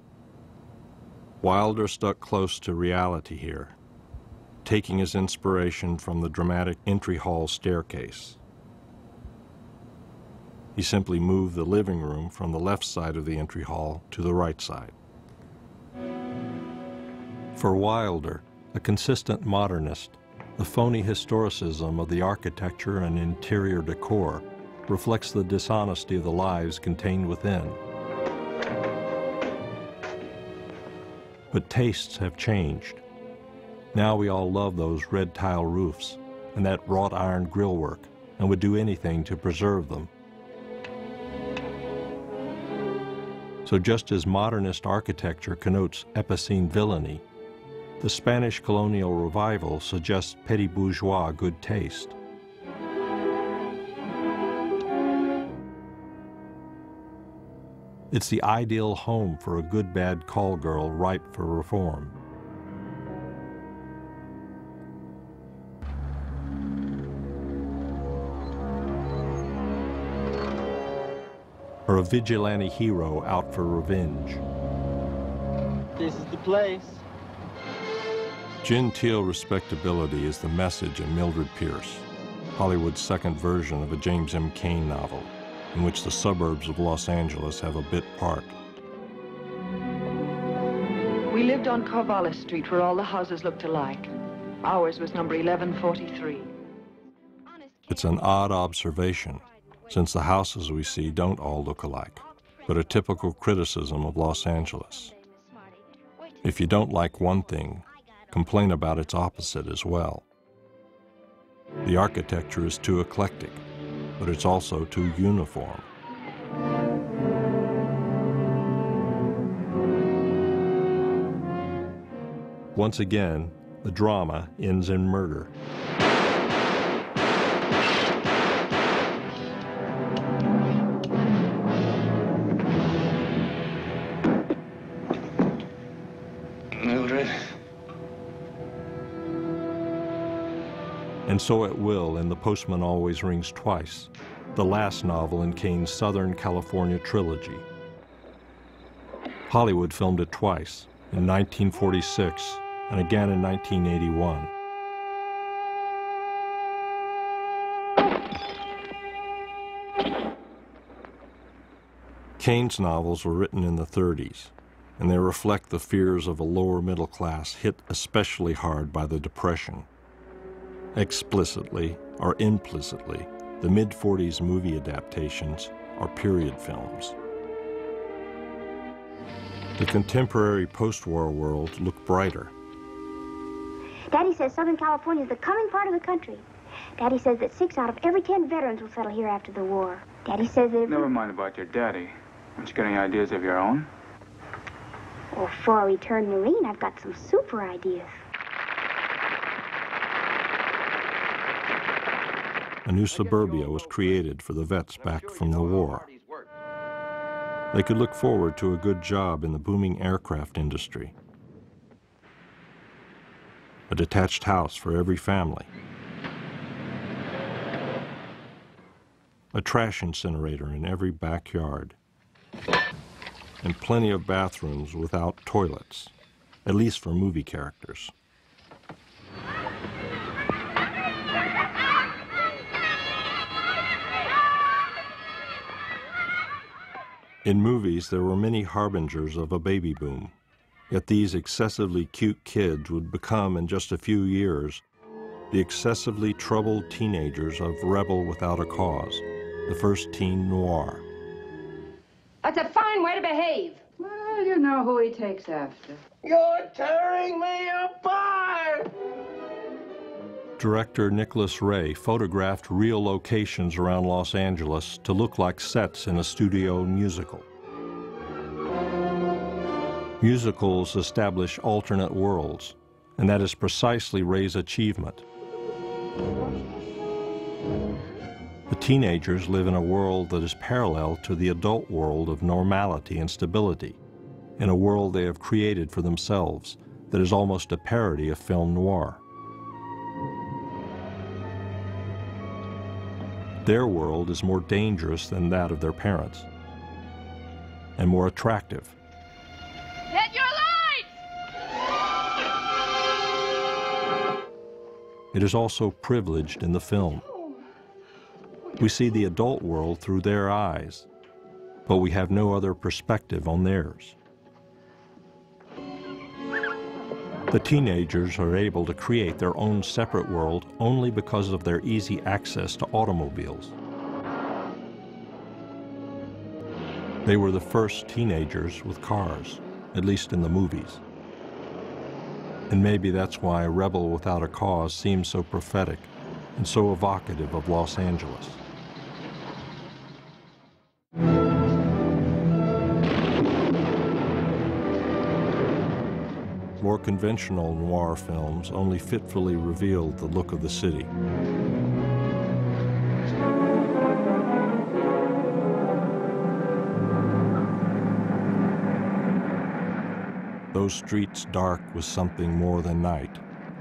Wilder stuck close to reality here, taking his inspiration from the dramatic entry hall staircase. He simply moved the living room from the left side of the entry hall to the right side. For Wilder, a consistent modernist, the phony historicism of the architecture and interior decor reflects the dishonesty of the lives contained within. But tastes have changed. Now we all love those red tile roofs and that wrought iron grillwork and would do anything to preserve them. So just as modernist architecture connotes epicene villainy, the Spanish colonial revival suggests petty bourgeois good taste. It's the ideal home for a good bad call girl ripe for reform. Or a vigilante hero out for revenge. This is the place. Genteel respectability is the message in Mildred Pierce, Hollywood's second version of a James M. Cain novel, in which the suburbs of Los Angeles have a bit part. We lived on Corvallis Street where all the houses looked alike. Ours was number 1143. It's an odd observation, since the houses we see don't all look alike, but a typical criticism of Los Angeles. If you don't like one thing, complain about its opposite as well. The architecture is too eclectic, but it's also too uniform. Once again, the drama ends in murder. And so it will in The Postman Always Rings Twice, the last novel in Cain's Southern California trilogy. Hollywood filmed it twice, in 1946 and again in 1981. Cain's novels were written in the 30s, and they reflect the fears of a lower middle class hit especially hard by the Depression. Explicitly or implicitly, the mid 40s movie adaptations are period films. The contemporary post war world looked brighter. Daddy says Southern California is the coming part of the country. Daddy says that six out of every ten veterans will settle here after the war. Daddy says that. Never mind about your daddy. Don't you got any ideas of your own? Well, for a returned Marine, I've got some super ideas. A new suburbia was created for the vets back from the war. They could look forward to a good job in the booming aircraft industry. A detached house for every family. A trash incinerator in every backyard. And plenty of bathrooms without toilets, at least for movie characters. In movies, there were many harbingers of a baby boom. Yet these excessively cute kids would become, in just a few years, the excessively troubled teenagers of Rebel Without a Cause, the first teen noir. That's a fine way to behave. Well, you know who he takes after. You're tearing me apart! Director Nicholas Ray photographed real locations around Los Angeles to look like sets in a studio musical. Musicals establish alternate worlds, and that is precisely Ray's achievement. The teenagers live in a world that is parallel to the adult world of normality and stability, in a world they have created for themselves that is almost a parody of film noir. Their world is more dangerous than that of their parents, and more attractive. Hit your lights! It is also privileged in the film. We see the adult world through their eyes, but we have no other perspective on theirs. The teenagers are able to create their own separate world only because of their easy access to automobiles. They were the first teenagers with cars, at least in the movies. And maybe that's why a Rebel Without a Cause seems so prophetic and so evocative of Los Angeles. More conventional noir films only fitfully revealed the look of the city. Those streets dark with something more than night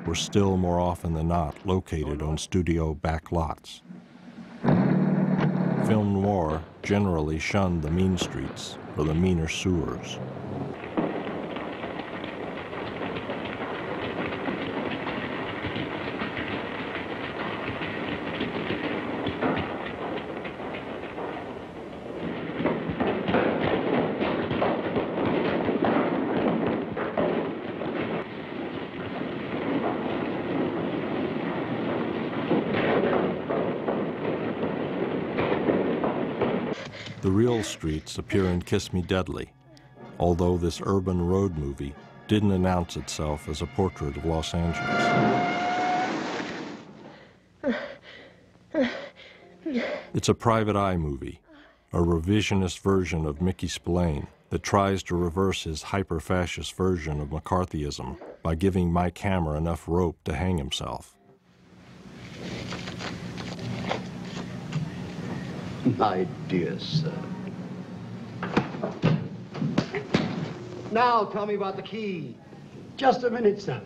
were still more often than not located on studio back lots. Film noir generally shunned the mean streets or the meaner sewers. The appear in Kiss Me Deadly, although this urban road movie didn't announce itself as a portrait of Los Angeles. It's a private eye movie, a revisionist version of Mickey Spillane that tries to reverse his hyper fascist version of McCarthyism by giving Mike Hammer enough rope to hang himself. My dear sir. Now tell me about the key. Just a minute, sir.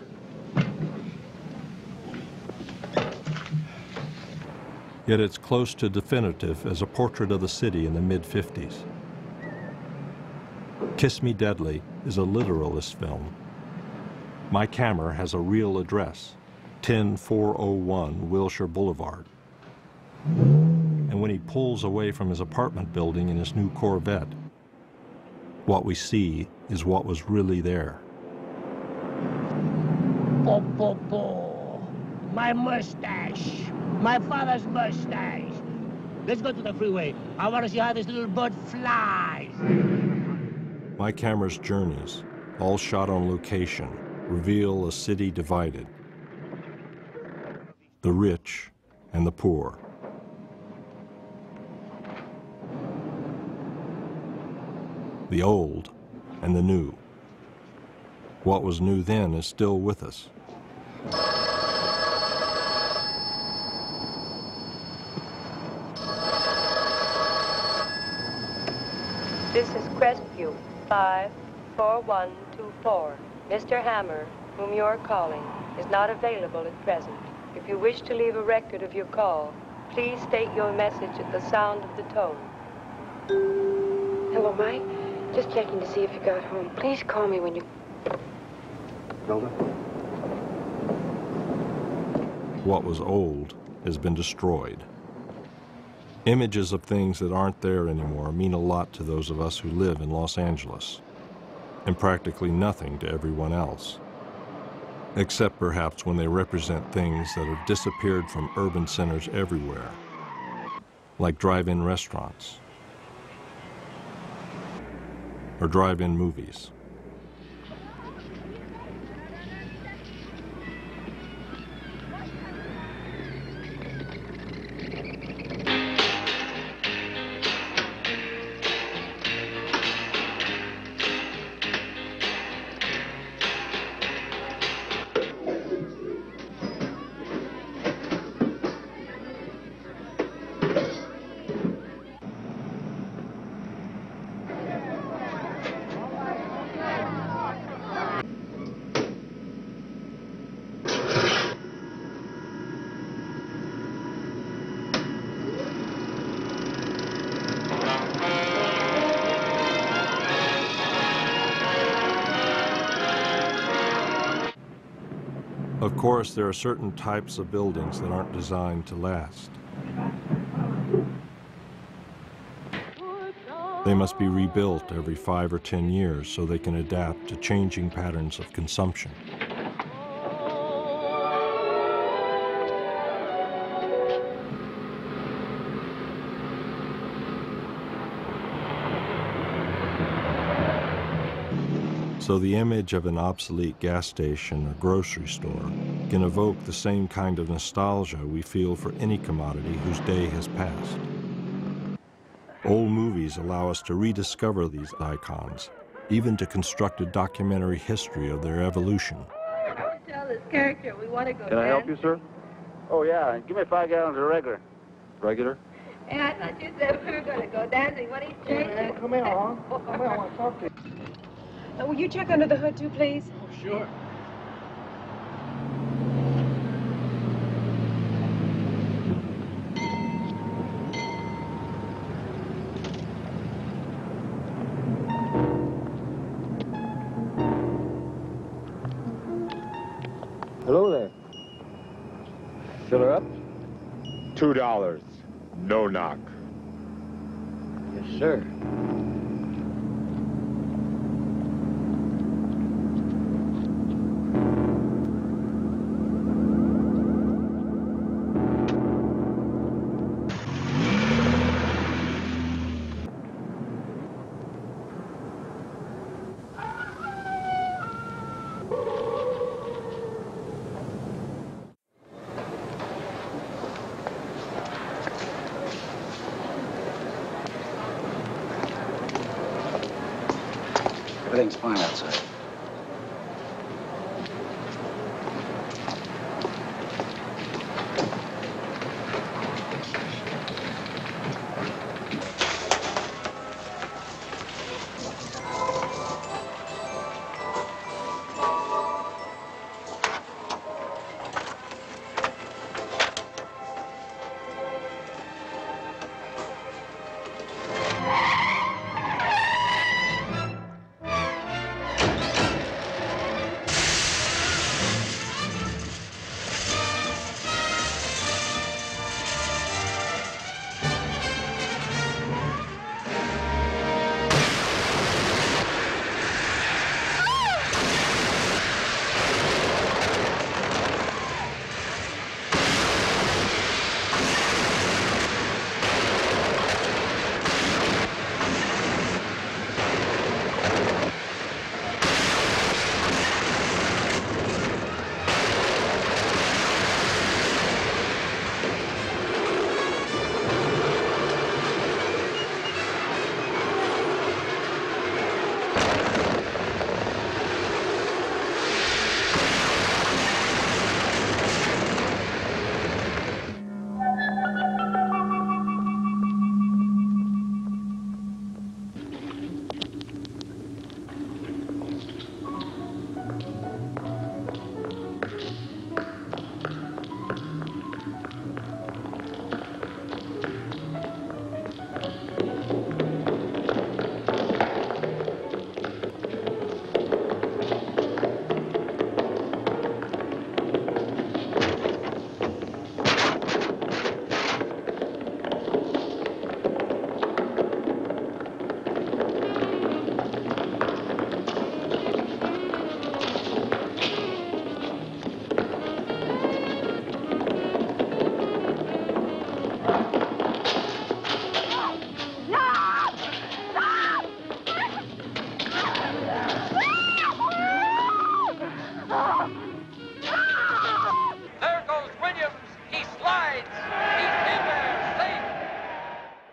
Yet it's close to definitive as a portrait of the city in the mid 50s. Kiss Me Deadly is a literalist film. Mike Hammer has a real address 10401 Wilshire Boulevard. And when he pulls away from his apartment building in his new Corvette, what we see is what was really there. Po, po, po. My mustache. My father's mustache. Let's go to the freeway. I want to see how this little bird flies. Mike Hammer's journeys, all shot on location, reveal a city divided. The rich and the poor. The old and the new. What was new then is still with us. This is Crestview 54124. Mr. Hammer, whom you are calling, is not available at present. If you wish to leave a record of your call, please state your message at the sound of the tone. Hello, Mike. Just checking to see if you got home. Please call me when you... Hilda? What was old has been destroyed. Images of things that aren't there anymore mean a lot to those of us who live in Los Angeles, and practically nothing to everyone else. Except perhaps when they represent things that have disappeared from urban centers everywhere, like drive in restaurants or drive in movies. There are certain types of buildings that aren't designed to last. They must be rebuilt every five or ten years so they can adapt to changing patterns of consumption. So the image of an obsolete gas station or grocery store can evoke the same kind of nostalgia we feel for any commodity whose day has passed. Old movies allow us to rediscover these icons, even to construct a documentary history of their evolution. Tell this character. We want to go Can I help you, sir? Oh, yeah. Give me five gallons of regular. Regular? Hey, I thought you said we were going to go dancing. What are you changing? Come here, hon. Come here, I want to talk to you. Uh, will you check under the hood too, please? Oh, sure. Dollars. No knock. Yes, sir.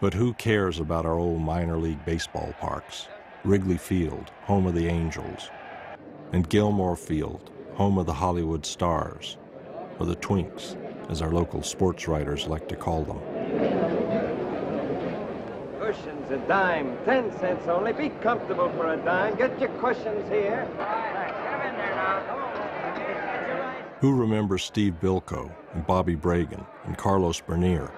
But who cares about our old minor league baseball parks? Wrigley Field, home of the Angels, and Gilmore Field, home of the Hollywood Stars, or the Twinks, as our local sports writers like to call them. Cushions a dime, ten cents only. Be comfortable for a dime. Get your cushions here. Who remembers Steve Bilko and Bobby Bragan and Carlos Bernier?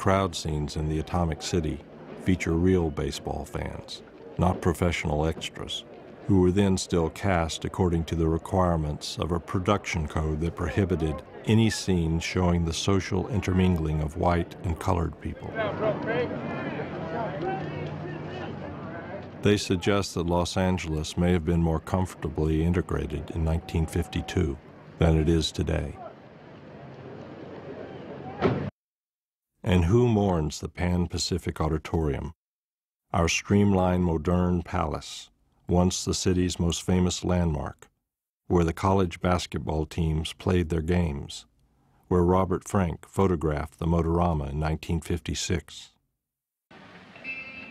Crowd scenes in the Atomic City feature real baseball fans, not professional extras, who were then still cast according to the requirements of a production code that prohibited any scene showing the social intermingling of white and colored people. They suggest that Los Angeles may have been more comfortably integrated in 1952 than it is today. And who mourns the Pan Pacific Auditorium, our streamlined modern palace, once the city's most famous landmark, where the college basketball teams played their games, where Robert Frank photographed the Motorama in 1956.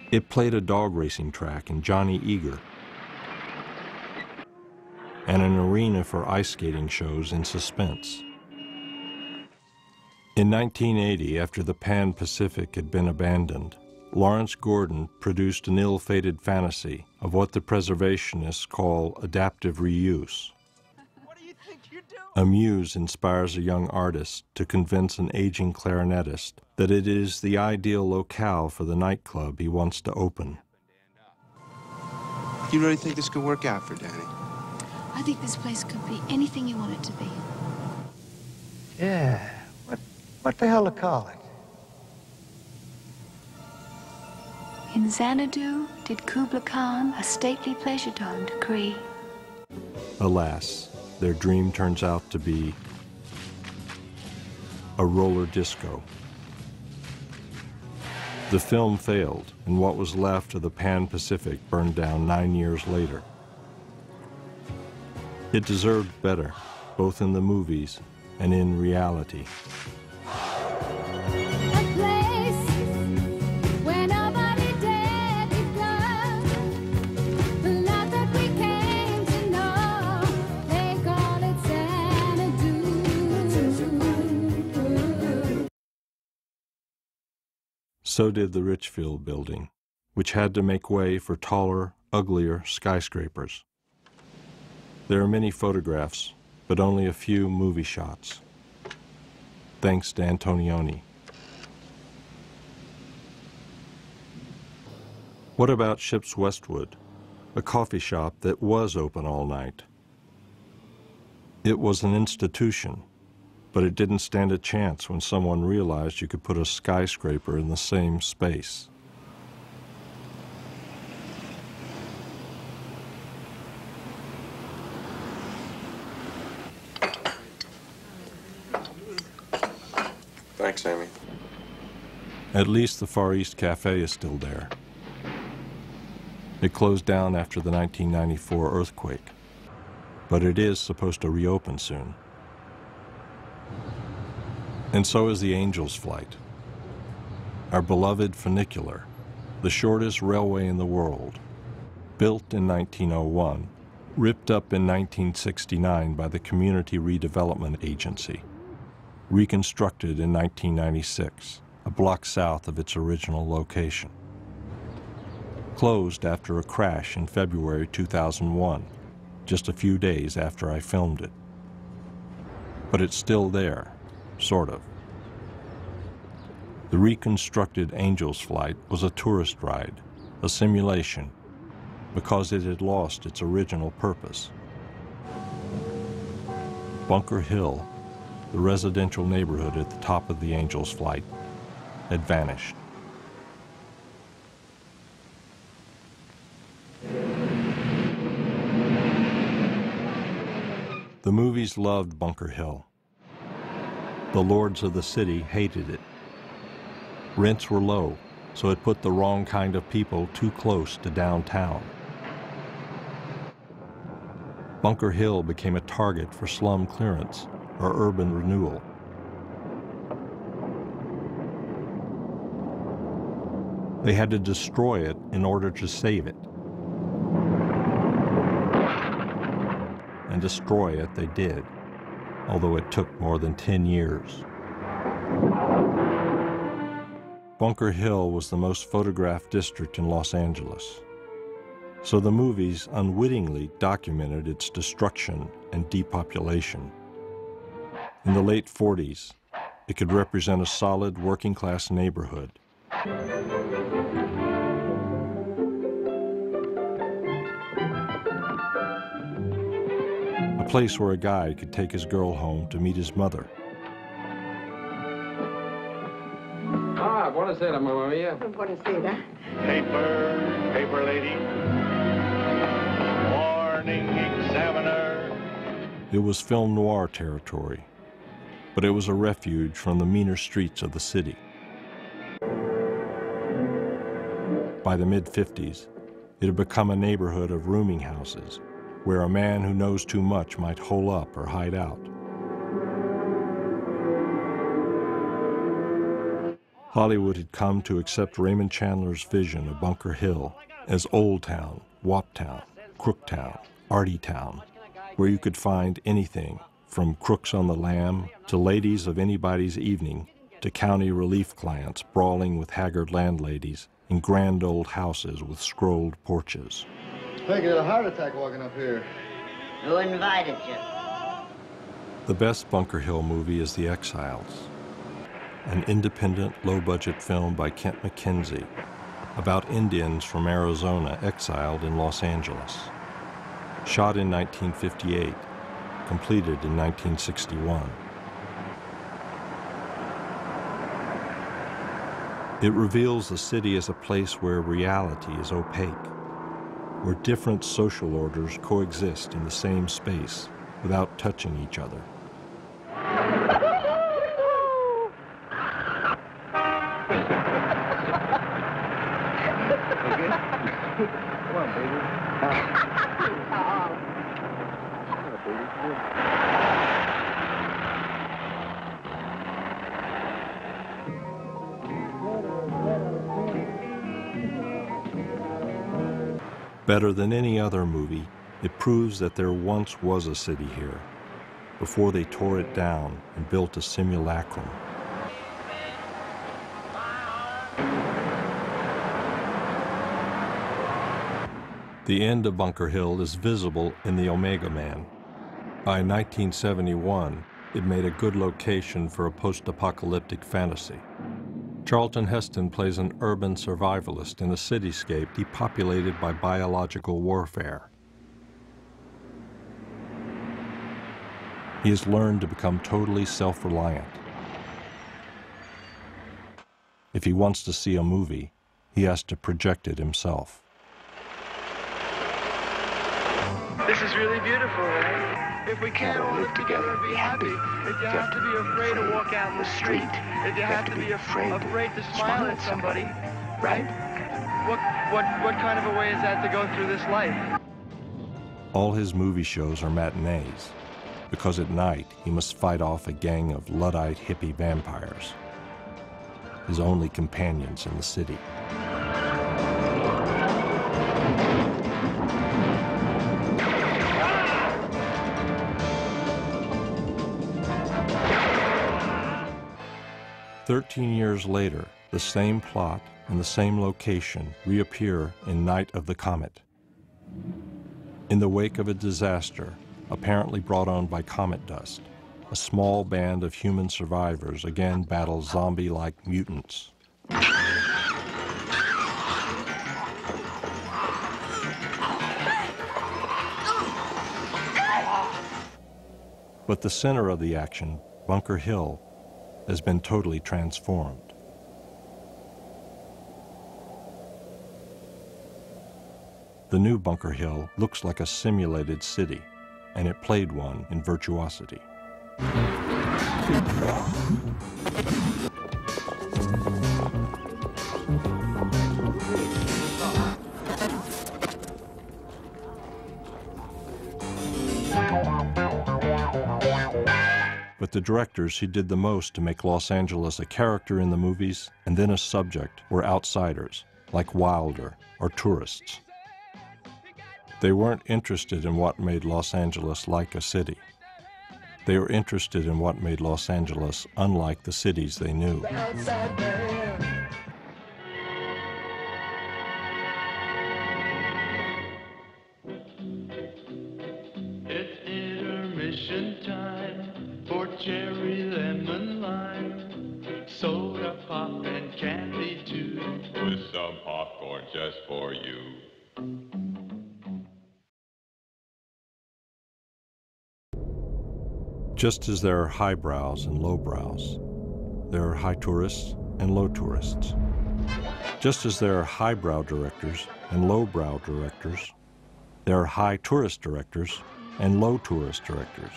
It played a dog racing track in Johnny Eager and an arena for ice skating shows in Suspense. In 1980, after the Pan Pacific had been abandoned, Lawrence Gordon produced an ill-fated fantasy of what the preservationists call adaptive reuse. A muse inspires a young artist to convince an aging clarinetist that it is the ideal locale for the nightclub he wants to open. You really think this could work out for Danny? I think this place could be anything you want it to be. Yeah. What, what the hell to call it? In Xanadu did Kubla Khan a stately pleasure dome decree. Alas, their dream turns out to be a roller disco. The film failed, and what was left of the Pan Pacific burned down nine years later. It deserved better, both in the movies and in reality. So did the Richfield building, which had to make way for taller, uglier skyscrapers. There are many photographs, but only a few movie shots. Thanks to Antonioni. What about Ships Westwood, a coffee shop that was open all night? It was an institution, but it didn't stand a chance when someone realized you could put a skyscraper in the same space. Thanks, Amy. At least the Far East Cafe is still there. It closed down after the 1994 earthquake, but it is supposed to reopen soon. And so is the Angels flight. Our beloved funicular, the shortest railway in the world, built in 1901, ripped up in 1969 by the Community Redevelopment Agency, reconstructed in 1996, a block south of its original location. Closed after a crash in February 2001, just a few days after I filmed it. But it's still there, sort of. The reconstructed Angels flight was a tourist ride, a simulation, because it had lost its original purpose. Bunker Hill, the residential neighborhood at the top of the Angels flight, had vanished. The movies loved Bunker Hill. The lords of the city hated it. Rents were low, so it put the wrong kind of people too close to downtown. Bunker Hill became a target for slum clearance or urban renewal. They had to destroy it in order to save it. And destroy it they did, although it took more than 10 years. Bunker Hill was the most photographed district in Los Angeles. So the movies unwittingly documented its destruction and depopulation. In the late 40s, it could represent a solid working class neighborhood. Place where a guy could take his girl home to meet his mother. Ah, buonasera, mamma mia. Buonasera. Paper, paper lady. Morning examiner. It was film noir territory, but it was a refuge from the meaner streets of the city. By the mid 50s, it had become a neighborhood of rooming houses where a man who knows too much might hole up or hide out. Hollywood had come to accept Raymond Chandler's vision of Bunker Hill as Old Town, Wap Town, Crooktown, Arty Town, where you could find anything from crooks on the lam to ladies of anybody's evening to county relief clients brawling with haggard landladies in grand old houses with scrolled porches. I think you had a heart attack walking up here. Who invited you? The best Bunker Hill movie is The Exiles, an independent, low-budget film by Kent Mackenzie about Indians from Arizona exiled in Los Angeles. Shot in 1958, completed in 1961. It reveals the city as a place where reality is opaque, where different social orders coexist in the same space without touching each other. Better than any other movie, it proves that there once was a city here, before they tore it down and built a simulacrum. The end of Bunker Hill is visible in The Omega Man. By 1971, it made a good location for a post-apocalyptic fantasy. Charlton Heston plays an urban survivalist in a cityscape depopulated by biological warfare. He has learned to become totally self-reliant. If he wants to see a movie, he has to project it himself. This is really beautiful, right? If we can't all live together and be happy, if you have to be afraid to walk out in the street, if you have to be afraid afraid to smile at somebody, right? What what what kind of a way is that to go through this life? All his movie shows are matinees, because at night he must fight off a gang of Luddite hippie vampires, his only companions in the city. Thirteen years later, the same plot and the same location reappear in Night of the Comet. In the wake of a disaster, apparently brought on by comet dust, a small band of human survivors again battle zombie-like mutants. But the center of the action, Bunker Hill, has been totally transformed. The new Bunker Hill looks like a simulated city, and it played one in virtuosity. But the directors who did the most to make Los Angeles a character in the movies and then a subject were outsiders, like Wilder or tourists. They weren't interested in what made Los Angeles like a city. They were interested in what made Los Angeles unlike the cities they knew. Just as there are highbrows and lowbrows, there are high tourists and low tourists. Just as there are highbrow directors and lowbrow directors, there are high tourist directors and low tourist directors.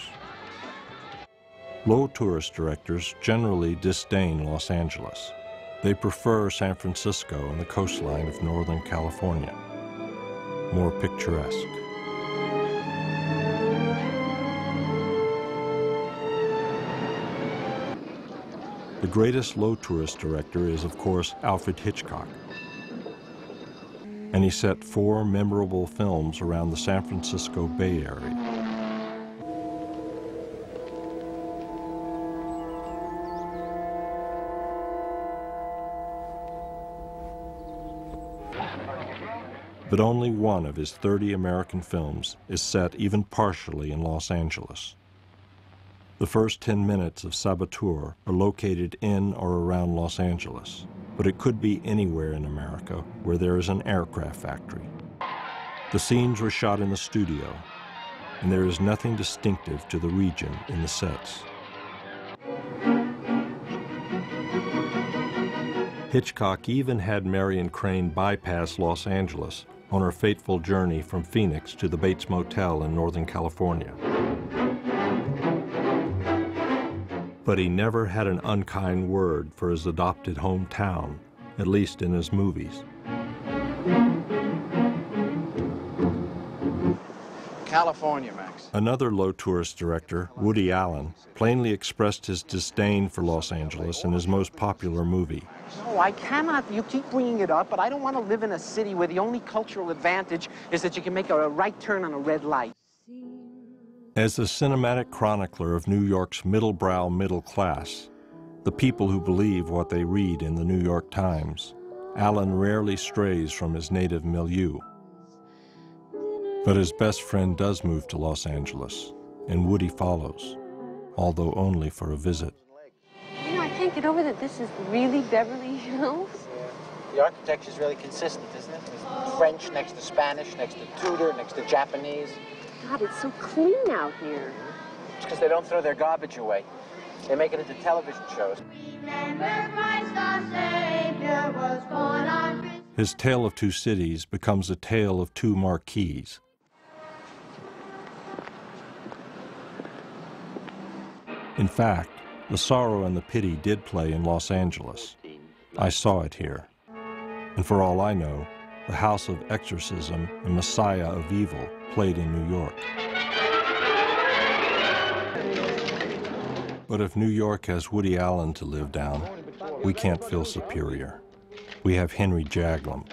Low tourist directors generally disdain Los Angeles. They prefer San Francisco and the coastline of Northern California, more picturesque. Greatest low tourist director is, of course, Alfred Hitchcock. And he set four memorable films around the San Francisco Bay Area. but only one of his 30 American films is set even partially in Los Angeles. The first 10 minutes of Saboteur are located in or around Los Angeles, but it could be anywhere in America where there is an aircraft factory. The scenes were shot in the studio, and there is nothing distinctive to the region in the sets. Hitchcock even had Marion Crane bypass Los Angeles on her fateful journey from Phoenix to the Bates Motel in Northern California. But he never had an unkind word for his adopted hometown, at least in his movies. California, Max. Another low tourist director, Woody Allen, plainly expressed his disdain for Los Angeles in his most popular movie, no, I cannot. You keep bringing it up, but I don't want to live in a city where the only cultural advantage is that you can make a right turn on a red light. As the cinematic chronicler of New York's middle-brow middle class, the people who believe what they read in the New York Times, Allen rarely strays from his native milieu. But his best friend does move to Los Angeles, and Woody follows, although only for a visit You know, I can't get over that this is really Beverly Hills. The architecture is really consistent, isn't it? There's French next to Spanish, next to Tudor, next to Japanese. God, it's so clean out here. It's because they don't throw their garbage away. They make it into television shows. His tale of two cities becomes a tale of two marquees. In fact, the sorrow and the pity did play in Los Angeles. I saw it here. And for all I know, the House of Exorcism and Messiah of Evil played in New York. But if New York has Woody Allen to live down, we can't feel superior. We have Henry Jaglom,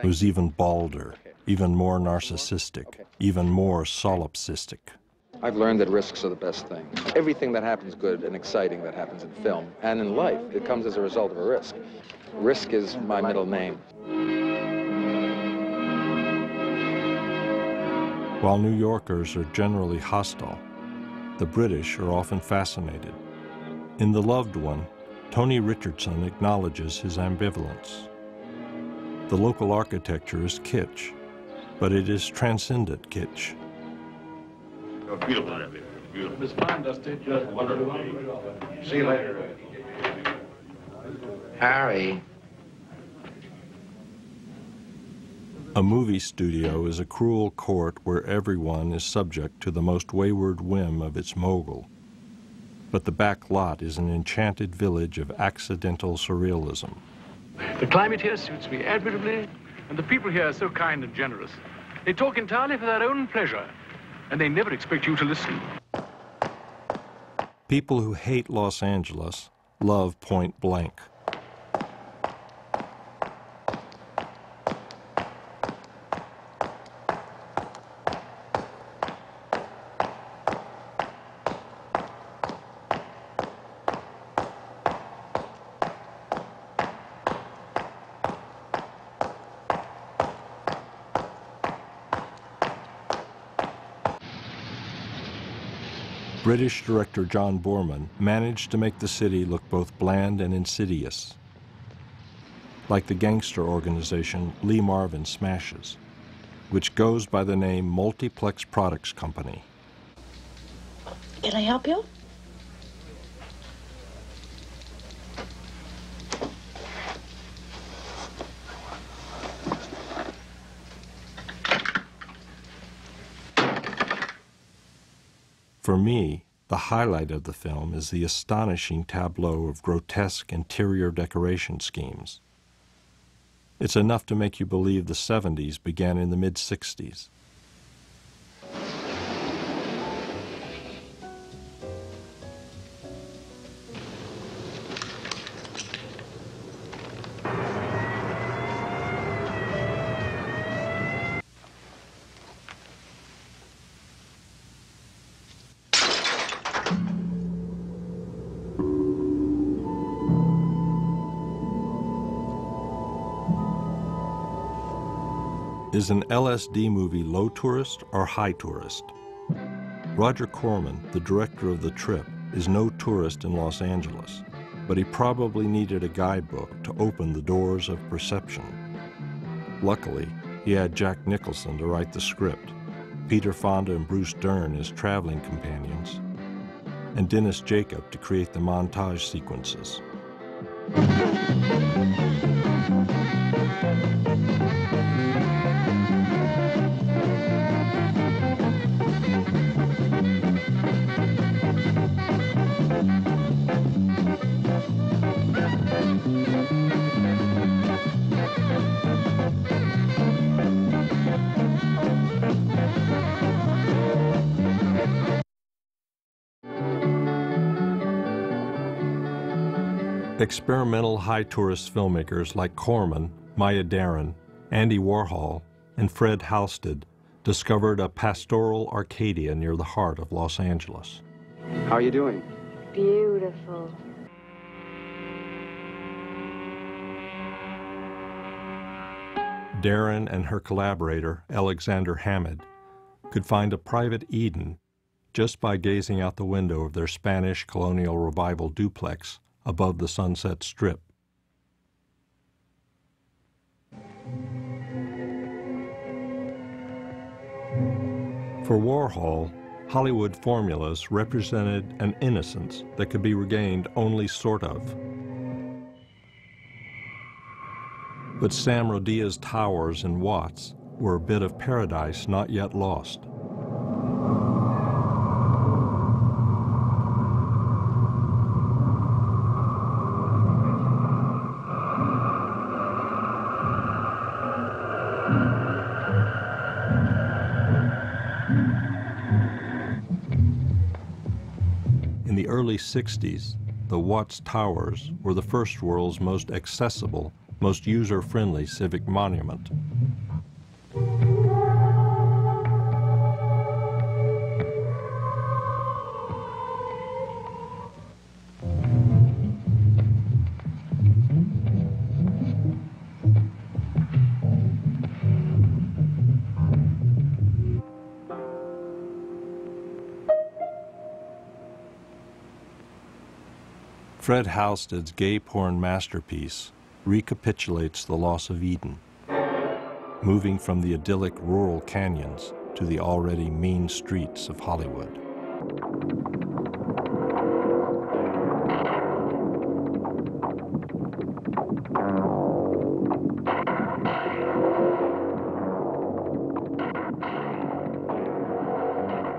who's even balder, even more narcissistic, even more solipsistic. I've learned that risks are the best thing. Everything that happens good and exciting that happens in film and in life, it comes as a result of a risk. Risk is my middle name. While New Yorkers are generally hostile, the British are often fascinated. In The Loved One, Tony Richardson acknowledges his ambivalence. The local architecture is kitsch, but it is transcendent kitsch. Oh, beautiful. Beautiful. It's fine, Dusty. Just wonderful. See you later. Harry. A movie studio is a cruel court where everyone is subject to the most wayward whim of its mogul. But the back lot is an enchanted village of accidental surrealism. The climate here suits me admirably, and the people here are so kind and generous. They talk entirely for their own pleasure and they never expect you to listen. People who hate Los Angeles love Point Blank. British director John Boorman managed to make the city look both bland and insidious, like the gangster organization Lee Marvin Smashes, which goes by the name Multiplex Products Company. Can I help you? For me, the highlight of the film is the astonishing tableau of grotesque interior decoration schemes. It's enough to make you believe the 70s began in the mid 60s. Is an LSD movie low tourist or high tourist? Roger Corman, the director of the trip, is no tourist in Los Angeles, but he probably needed a guidebook to open the doors of perception. Luckily, he had Jack Nicholson to write the script, Peter Fonda and Bruce Dern as traveling companions, and Dennis Jakob to create the montage sequences. Experimental high tourist filmmakers like Corman, Maya Deren, Andy Warhol, and Fred Halsted discovered a pastoral Arcadia near the heart of Los Angeles. How are you doing? Beautiful. Deren and her collaborator, Alexander Hammid, could find a private Eden just by gazing out the window of their Spanish colonial revival duplex above the Sunset Strip. For Warhol, Hollywood formulas represented an innocence that could be regained only sort of. But Sam Rodia's towers and Watts were a bit of paradise not yet lost. 60s, the Watts Towers were the first world's most accessible, most user-friendly civic monument. Fred Halsted's gay porn masterpiece recapitulates the loss of Eden, moving from the idyllic rural canyons to the already mean streets of Hollywood.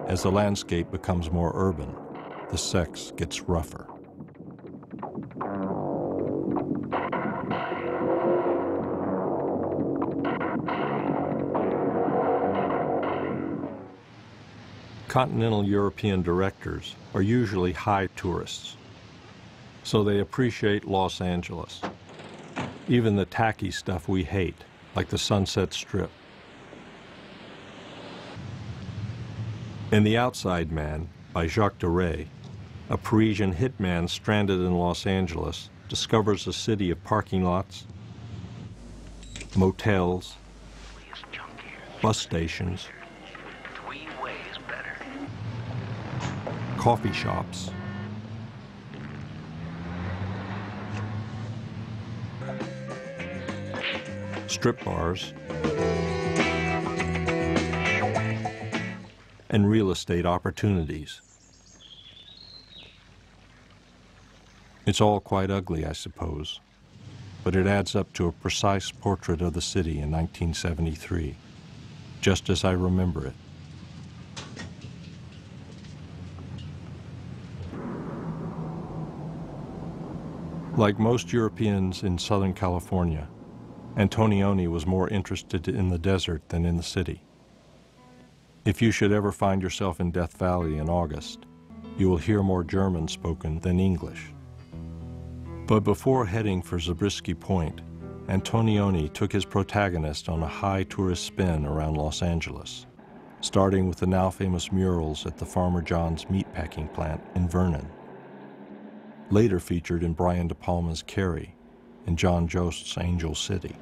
As the landscape becomes more urban, the sex gets rougher. Continental European directors are usually high tourists, so they appreciate Los Angeles, even the tacky stuff we hate, like the Sunset Strip. In The Outside Man by Jacques Deray, a Parisian hitman stranded in Los Angeles discovers a city of parking lots, motels, bus stations, coffee shops, strip bars, and real estate opportunities. It's all quite ugly, I suppose, but it adds up to a precise portrait of the city in 1973, just as I remember it. Like most Europeans in Southern California, Antonioni was more interested in the desert than in the city. If you should ever find yourself in Death Valley in August, you will hear more German spoken than English. But before heading for Zabriskie Point, Antonioni took his protagonist on a high tourist spin around Los Angeles, starting with the now famous murals at the Farmer John's meatpacking plant in Vernon later featured in Brian De Palma's Carrie and Jon Jost's Angel City.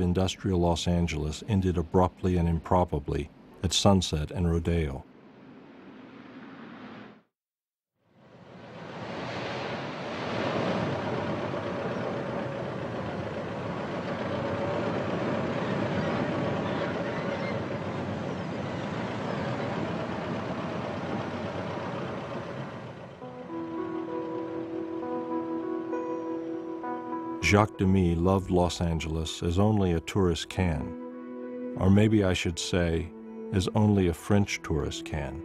Industrial Los Angeles ended abruptly and improbably at Sunset and Rodeo. Jacques Demy loved Los Angeles as only a tourist can. Or maybe I should say, as only a French tourist can.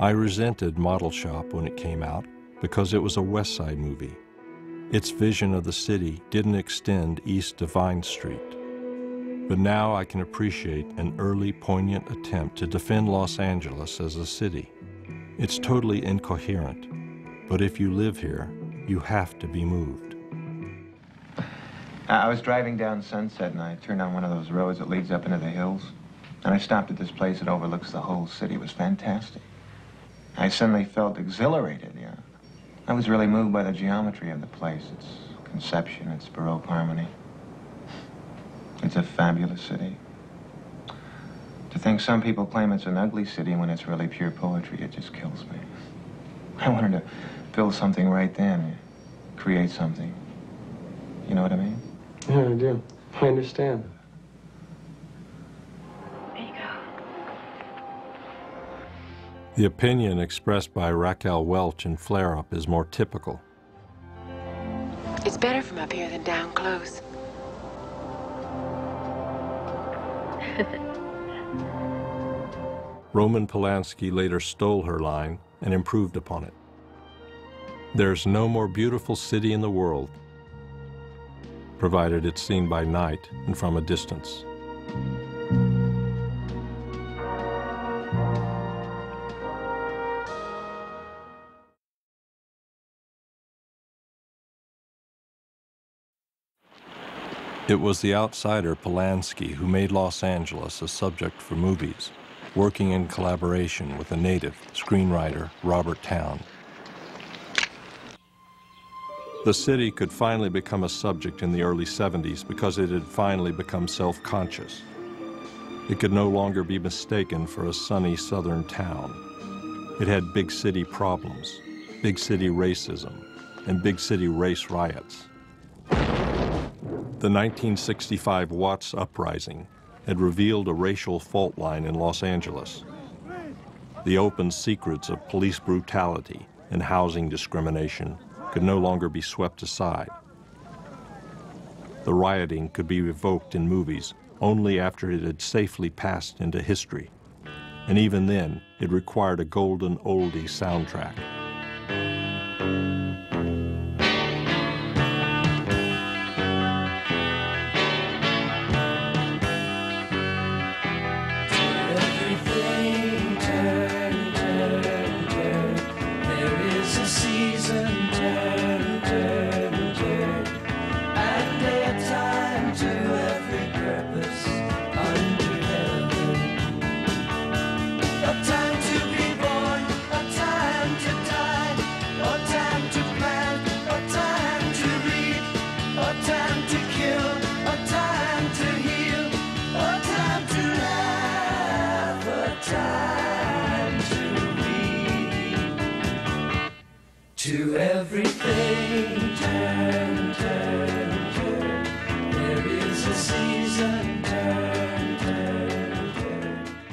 I resented Model Shop when it came out because it was a West Side movie. Its vision of the city didn't extend east of Vine Street. But now I can appreciate an early poignant attempt to defend Los Angeles as a city. It's totally incoherent, but if you live here, you have to be moved. I was driving down Sunset and I turned on one of those roads that leads up into the hills. And I stopped at this place that overlooks the whole city. It was fantastic. I suddenly felt exhilarated, yeah. I was really moved by the geometry of the place, its conception, its Baroque harmony. It's a fabulous city. To think some people claim it's an ugly city when it's really pure poetry, it just kills me. I wanted to build something right then, create something. You know what I mean? Yeah, I do. I understand. The opinion expressed by Raquel Welch in Flare Up is more typical. It's better from up here than down close. (laughs) Roman Polanski later stole her line and improved upon it. There's no more beautiful city in the world provided it's seen by night and from a distance. It was the outsider Polanski who made Los Angeles a subject for movies, working in collaboration with a native screenwriter, Robert Towne. The city could finally become a subject in the early 70s because it had finally become self-conscious. It could no longer be mistaken for a sunny southern town. It had big city problems, big city racism, and big city race riots. The 1965 Watts Uprising had revealed a racial fault line in Los Angeles. The open secrets of police brutality and housing discrimination could no longer be swept aside. The rioting could be evoked in movies only after it had safely passed into history. And even then, it required a golden oldie soundtrack.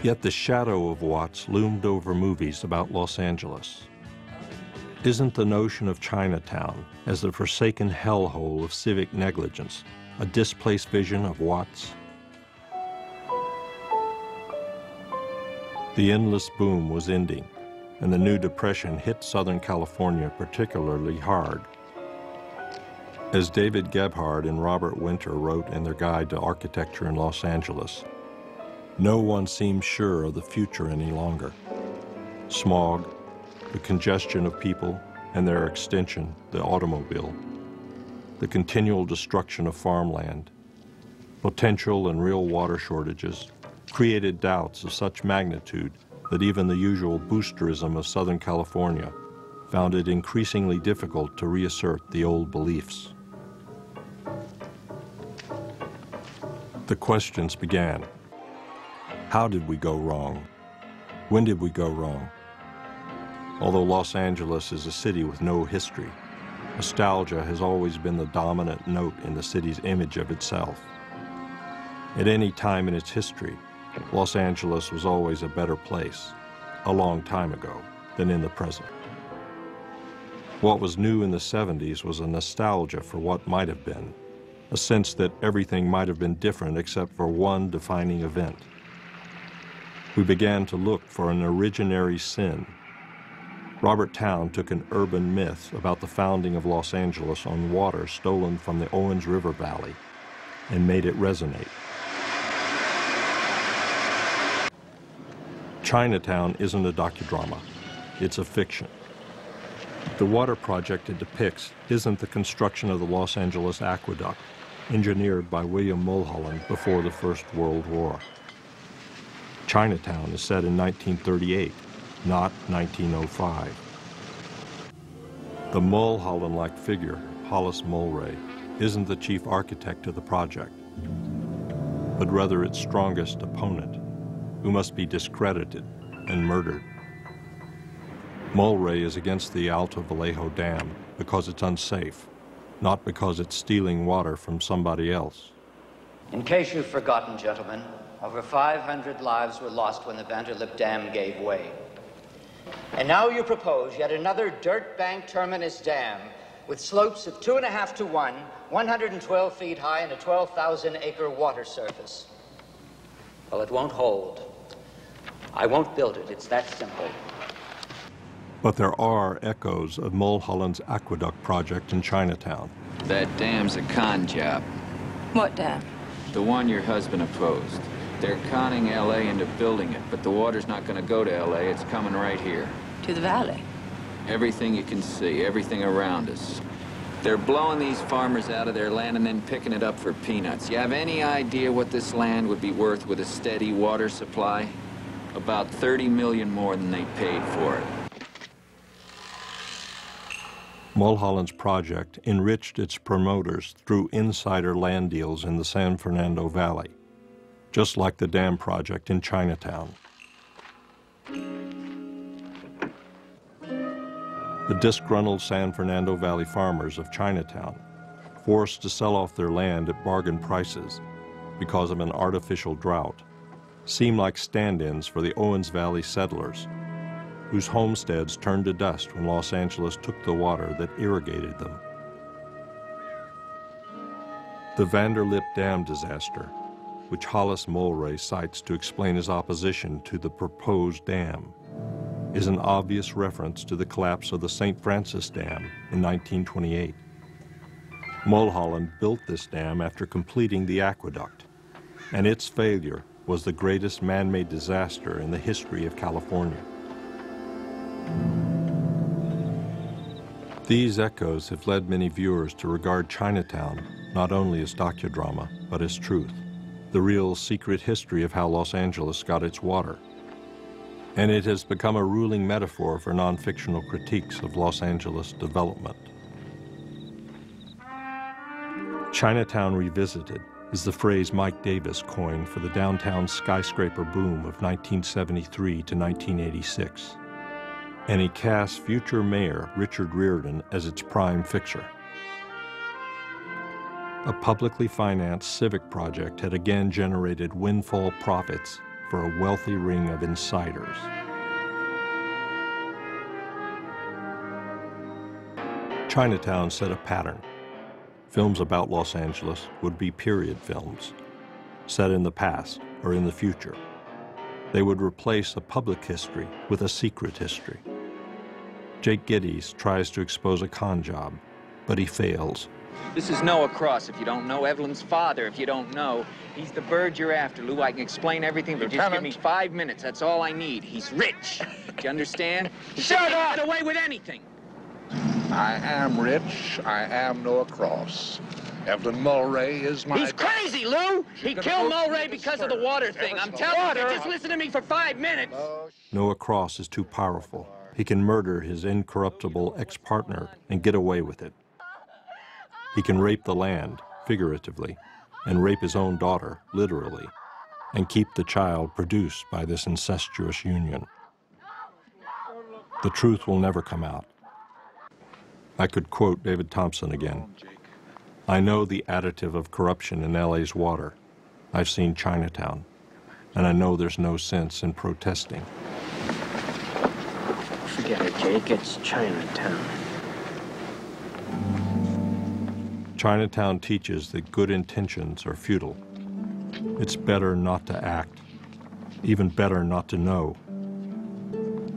Yet the shadow of Watts loomed over movies about Los Angeles. Isn't the notion of Chinatown as the forsaken hellhole of civic negligence a displaced vision of Watts? The endless boom was ending, and the new depression hit Southern California particularly hard. As David Gebhard and Robert Winter wrote in their guide to architecture in Los Angeles, no one seems sure of the future any longer. Smog, the congestion of people, and their extension, the automobile, the continual destruction of farmland, potential and real water shortages created doubts of such magnitude that even the usual boosterism of Southern California found it increasingly difficult to reassert the old beliefs. The questions began. How did we go wrong? When did we go wrong? Although Los Angeles is a city with no history, nostalgia has always been the dominant note in the city's image of itself. At any time in its history, Los Angeles was always a better place, a long time ago, than in the present. What was new in the 70s was a nostalgia for what might have been, a sense that everything might have been different except for one defining event we began to look for an originary sin. Robert Towne took an urban myth about the founding of Los Angeles on water stolen from the Owens River Valley and made it resonate. Chinatown isn't a docudrama, it's a fiction. The water project it depicts isn't the construction of the Los Angeles Aqueduct, engineered by William Mulholland before the First World War. Chinatown is set in 1938, not 1905. The Mulholland-like figure, Hollis Mulwray, isn't the chief architect of the project, but rather its strongest opponent, who must be discredited and murdered. Mulwray is against the Alto Vallejo Dam because it's unsafe, not because it's stealing water from somebody else. In case you've forgotten, gentlemen, over 500 lives were lost when the Vanderlip Dam gave way. And now you propose yet another dirt bank terminus dam with slopes of two and a half to one, 112 feet high, and a 12,000 acre water surface. Well, it won't hold. I won't build it. It's that simple. But there are echoes of Mulholland's aqueduct project in Chinatown. That dam's a con job. What dam? The one your husband opposed. They're conning L.A. into building it, but the water's not going to go to L.A. It's coming right here. To the valley? Everything you can see, everything around us. They're blowing these farmers out of their land and then picking it up for peanuts. You have any idea what this land would be worth with a steady water supply? About 30 million more than they paid for it. Mulholland's project enriched its promoters through insider land deals in the San Fernando Valley just like the dam project in Chinatown. The disgruntled San Fernando Valley farmers of Chinatown, forced to sell off their land at bargain prices because of an artificial drought, seem like stand-ins for the Owens Valley settlers, whose homesteads turned to dust when Los Angeles took the water that irrigated them. The Vanderlip Dam disaster which Hollis Mulwray cites to explain his opposition to the proposed dam, is an obvious reference to the collapse of the St. Francis Dam in 1928. Mulholland built this dam after completing the aqueduct, and its failure was the greatest man-made disaster in the history of California. These echoes have led many viewers to regard Chinatown not only as docudrama, but as truth the real secret history of how Los Angeles got its water. And it has become a ruling metaphor for non-fictional critiques of Los Angeles development. Chinatown Revisited is the phrase Mike Davis coined for the downtown skyscraper boom of 1973 to 1986. And he cast future mayor Richard Riordan as its prime fixer a publicly financed civic project had again generated windfall profits for a wealthy ring of insiders. Chinatown set a pattern. Films about Los Angeles would be period films, set in the past or in the future. They would replace a public history with a secret history. Jake Gittes tries to expose a con job, but he fails. This is Noah Cross, if you don't know. Evelyn's father, if you don't know. He's the bird you're after, Lou. I can explain everything, but just give me five minutes. That's all I need. He's rich. Do you understand? (laughs) He Shut up! get away with anything. I am rich. I am Noah Cross. Evelyn Mulwray is my... He's crazy, Lou! He killed Mulwray because of the water thing. I'm telling you, just listen to me for five minutes. Oh, Noah Cross is too powerful. He can murder his incorruptible ex-partner and get away with it. He can rape the land, figuratively, and rape his own daughter, literally, and keep the child produced by this incestuous union. The truth will never come out. I could quote David Thomson again. I know the additive of corruption in LA's water. I've seen Chinatown, and I know there's no sense in protesting. Forget it, Jake. It's Chinatown. Chinatown teaches that good intentions are futile. It's better not to act, even better not to know.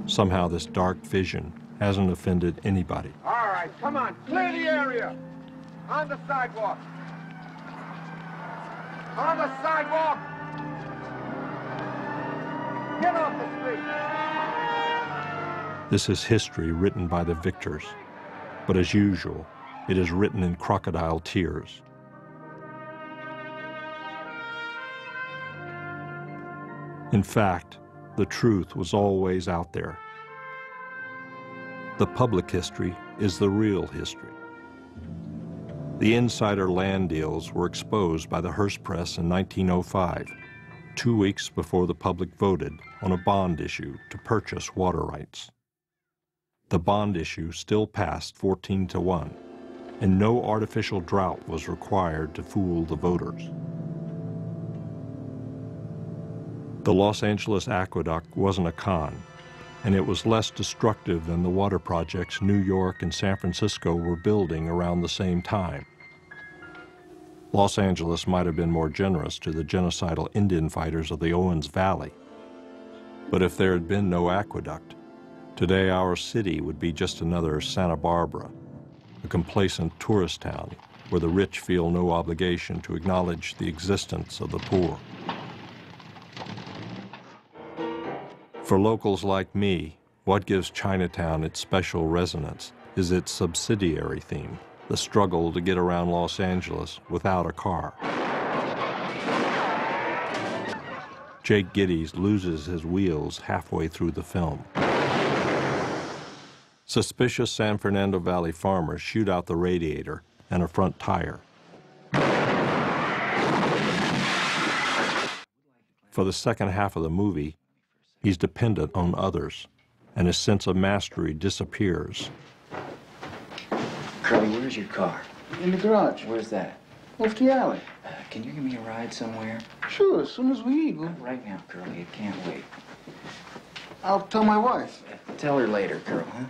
Somehow this dark vision hasn't offended anybody. All right, come on, clear the area. On the sidewalk. On the sidewalk. Get off the street. This is history written by the victors, but as usual, it is written in crocodile tears. In fact, the truth was always out there. The public history is the real history. The insider land deals were exposed by the Hearst Press in 1905, two weeks before the public voted on a bond issue to purchase water rights. The bond issue still passed 14 to 1, and no artificial drought was required to fool the voters. The Los Angeles Aqueduct wasn't a con, and it was less destructive than the water projects New York and San Francisco were building around the same time. Los Angeles might have been more generous to the genocidal Indian fighters of the Owens Valley. But if there had been no aqueduct, today our city would be just another Santa Barbara, a complacent tourist town where the rich feel no obligation to acknowledge the existence of the poor. For locals like me, what gives Chinatown its special resonance is its subsidiary theme, the struggle to get around Los Angeles without a car. Jake Gittes loses his wheels halfway through the film. Suspicious San Fernando Valley farmers shoot out the radiator and a front tire. For the second half of the movie, he's dependent on others, and his sense of mastery disappears. Curly, where's your car? In the garage. Where's that? Off the alley. Uh, can you give me a ride somewhere? Sure, as soon as we eat. We'll... Right now, Curly. It can't wait. I'll tell my wife. Tell her later, girl, huh?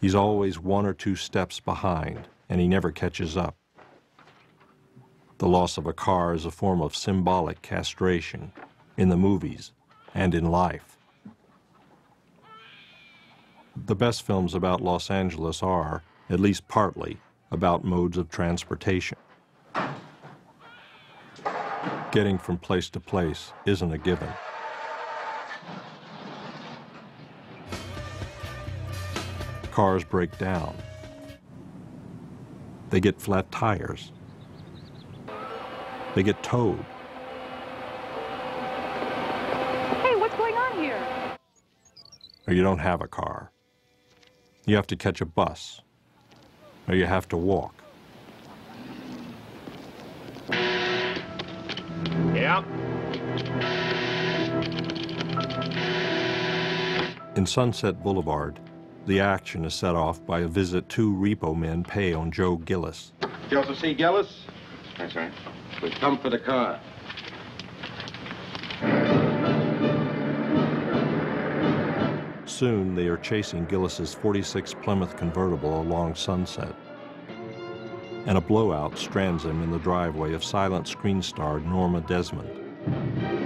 He's always one or two steps behind, and he never catches up. The loss of a car is a form of symbolic castration in the movies and in life. The best films about Los Angeles are, at least partly, about modes of transportation. Getting from place to place isn't a given. Cars break down. They get flat tires. They get towed. Hey, what's going on here? Or you don't have a car. You have to catch a bus. Or you have to walk. Yeah. In Sunset Boulevard, the action is set off by a visit two repo men pay on Joe Gillis. Joseph C. Gillis? That's right. We've come for the car. Soon, they are chasing Gillis's 46 Plymouth convertible along Sunset. And a blowout strands him in the driveway of silent screen star Norma Desmond.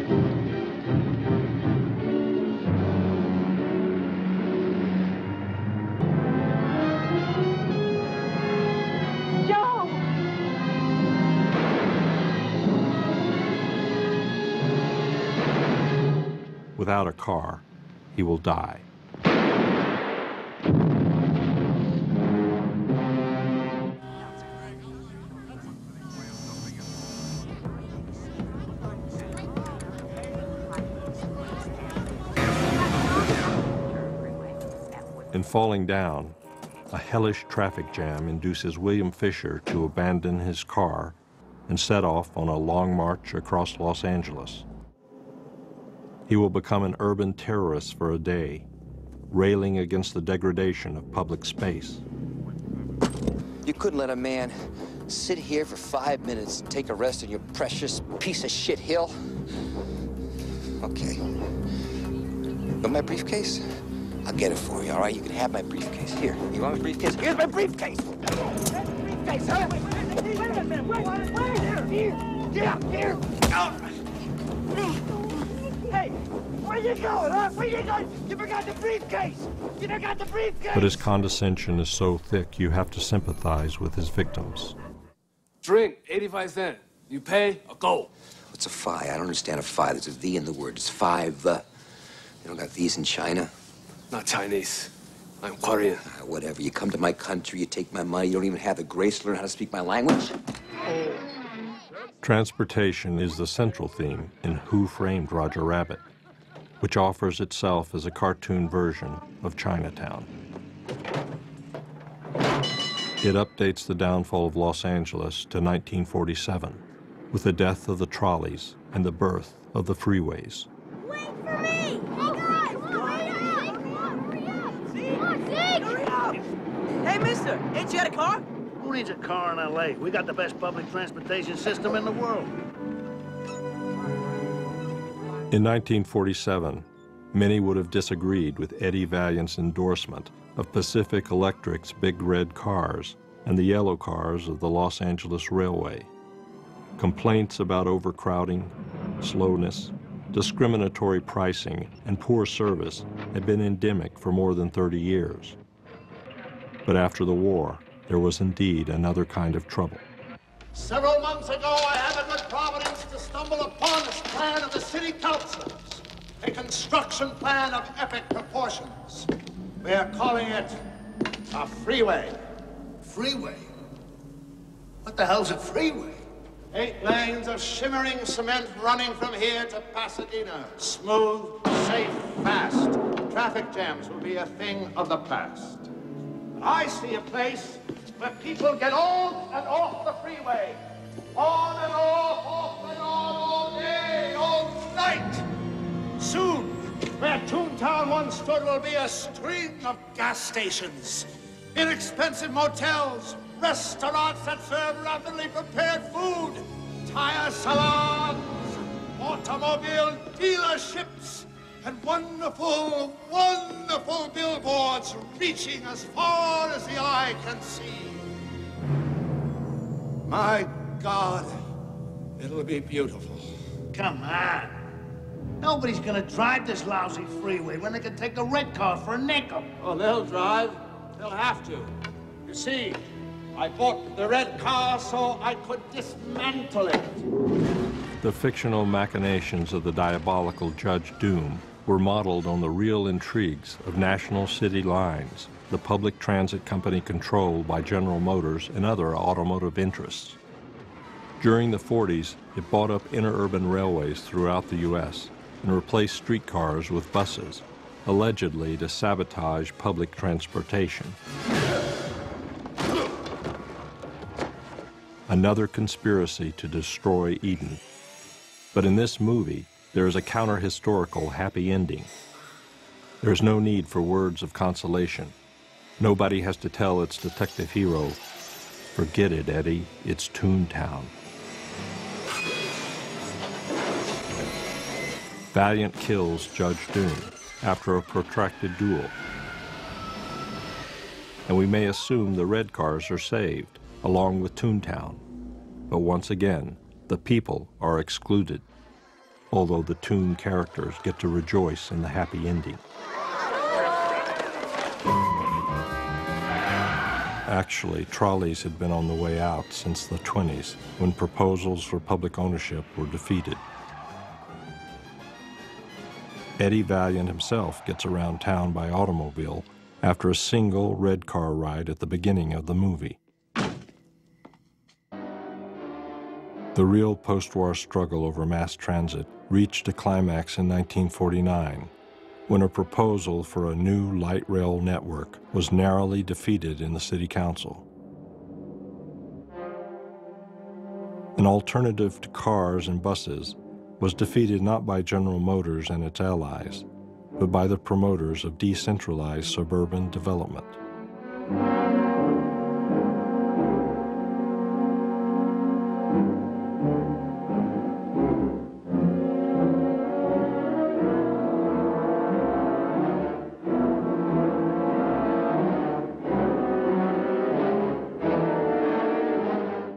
Car, he will die. In falling down, a hellish traffic jam induces William Fisher to abandon his car and set off on a long march across Los Angeles. He will become an urban terrorist for a day, railing against the degradation of public space. You couldn't let a man sit here for five minutes and take a rest on your precious piece of shit hill? Okay. Want my briefcase? I'll get it for you, all right? You can have my briefcase. Here, you want my briefcase? Here's my briefcase! Briefcase, huh? Wait a minute, wait, wait, here, here, get here. Hey, where you going, huh? Where you going? You forgot the briefcase! You forgot the briefcase! But his condescension is so thick you have to sympathize with his victims. Drink, 85 cents. You pay or go. What's a phi? I don't understand a phi. There's a V in the word. It's five. Uh, you don't got these in China? Not Chinese. I'm Korean. Uh, whatever. You come to my country, you take my money, you don't even have the grace to learn how to speak my language? Transportation is the central theme in Who Framed Roger Rabbit, which offers itself as a cartoon version of Chinatown. It updates the downfall of Los Angeles to 1947 with the death of the trolleys and the birth of the freeways. Wait for me! Oh, guys! Hey, mister, ain't you got a car? Needs a car in L.A.? We got the best public transportation system in the world. In 1947, many would have disagreed with Eddie Valiant's endorsement of Pacific Electric's big red cars and the yellow cars of the Los Angeles Railway. Complaints about overcrowding, slowness, discriminatory pricing, and poor service had been endemic for more than 30 years. But after the war, there was indeed another kind of trouble. Several months ago, I had the good providence to stumble upon this plan of the city councilors. A construction plan of epic proportions. We are calling it a freeway. Freeway? What the hell's a freeway? Eight lanes of shimmering cement running from here to Pasadena. Smooth, safe, fast. Traffic jams will be a thing of the past. I see a place where people get on and off the freeway. On and off, off and on, all day, all night. Soon, where Toontown once stood will be a string of gas stations, inexpensive motels, restaurants that serve rapidly prepared food, tire salons, automobile dealerships, and wonderful, wonderful billboards reaching as far as the eye can see. My God, it'll be beautiful. Come on. Nobody's gonna drive this lousy freeway when they can take a red car for a nickel. Oh, they'll drive. They'll have to. You see, I bought the red car so I could dismantle it. The fictional machinations of the diabolical Judge Doom were modeled on the real intrigues of National City Lines, the public transit company controlled by General Motors and other automotive interests. During the 40s, it bought up interurban railways throughout the U.S. and replaced streetcars with buses, allegedly to sabotage public transportation. Another conspiracy to destroy Eden. But in this movie, there is a counter-historical happy ending. There is no need for words of consolation. Nobody has to tell its detective hero, forget it, Eddie, it's Toontown. Valiant kills Judge Doom after a protracted duel. And we may assume the red cars are saved, along with Toontown. But once again, the people are excluded, although the Toon characters get to rejoice in the happy ending. Actually, trolleys had been on the way out since the 20s when proposals for public ownership were defeated. Eddie Valiant himself gets around town by automobile after a single red car ride at the beginning of the movie. The real post war struggle over mass transit reached a climax in 1949 when a proposal for a new light rail network was narrowly defeated in the City Council. An alternative to cars and buses was defeated not by General Motors and its allies, but by the promoters of decentralized suburban development.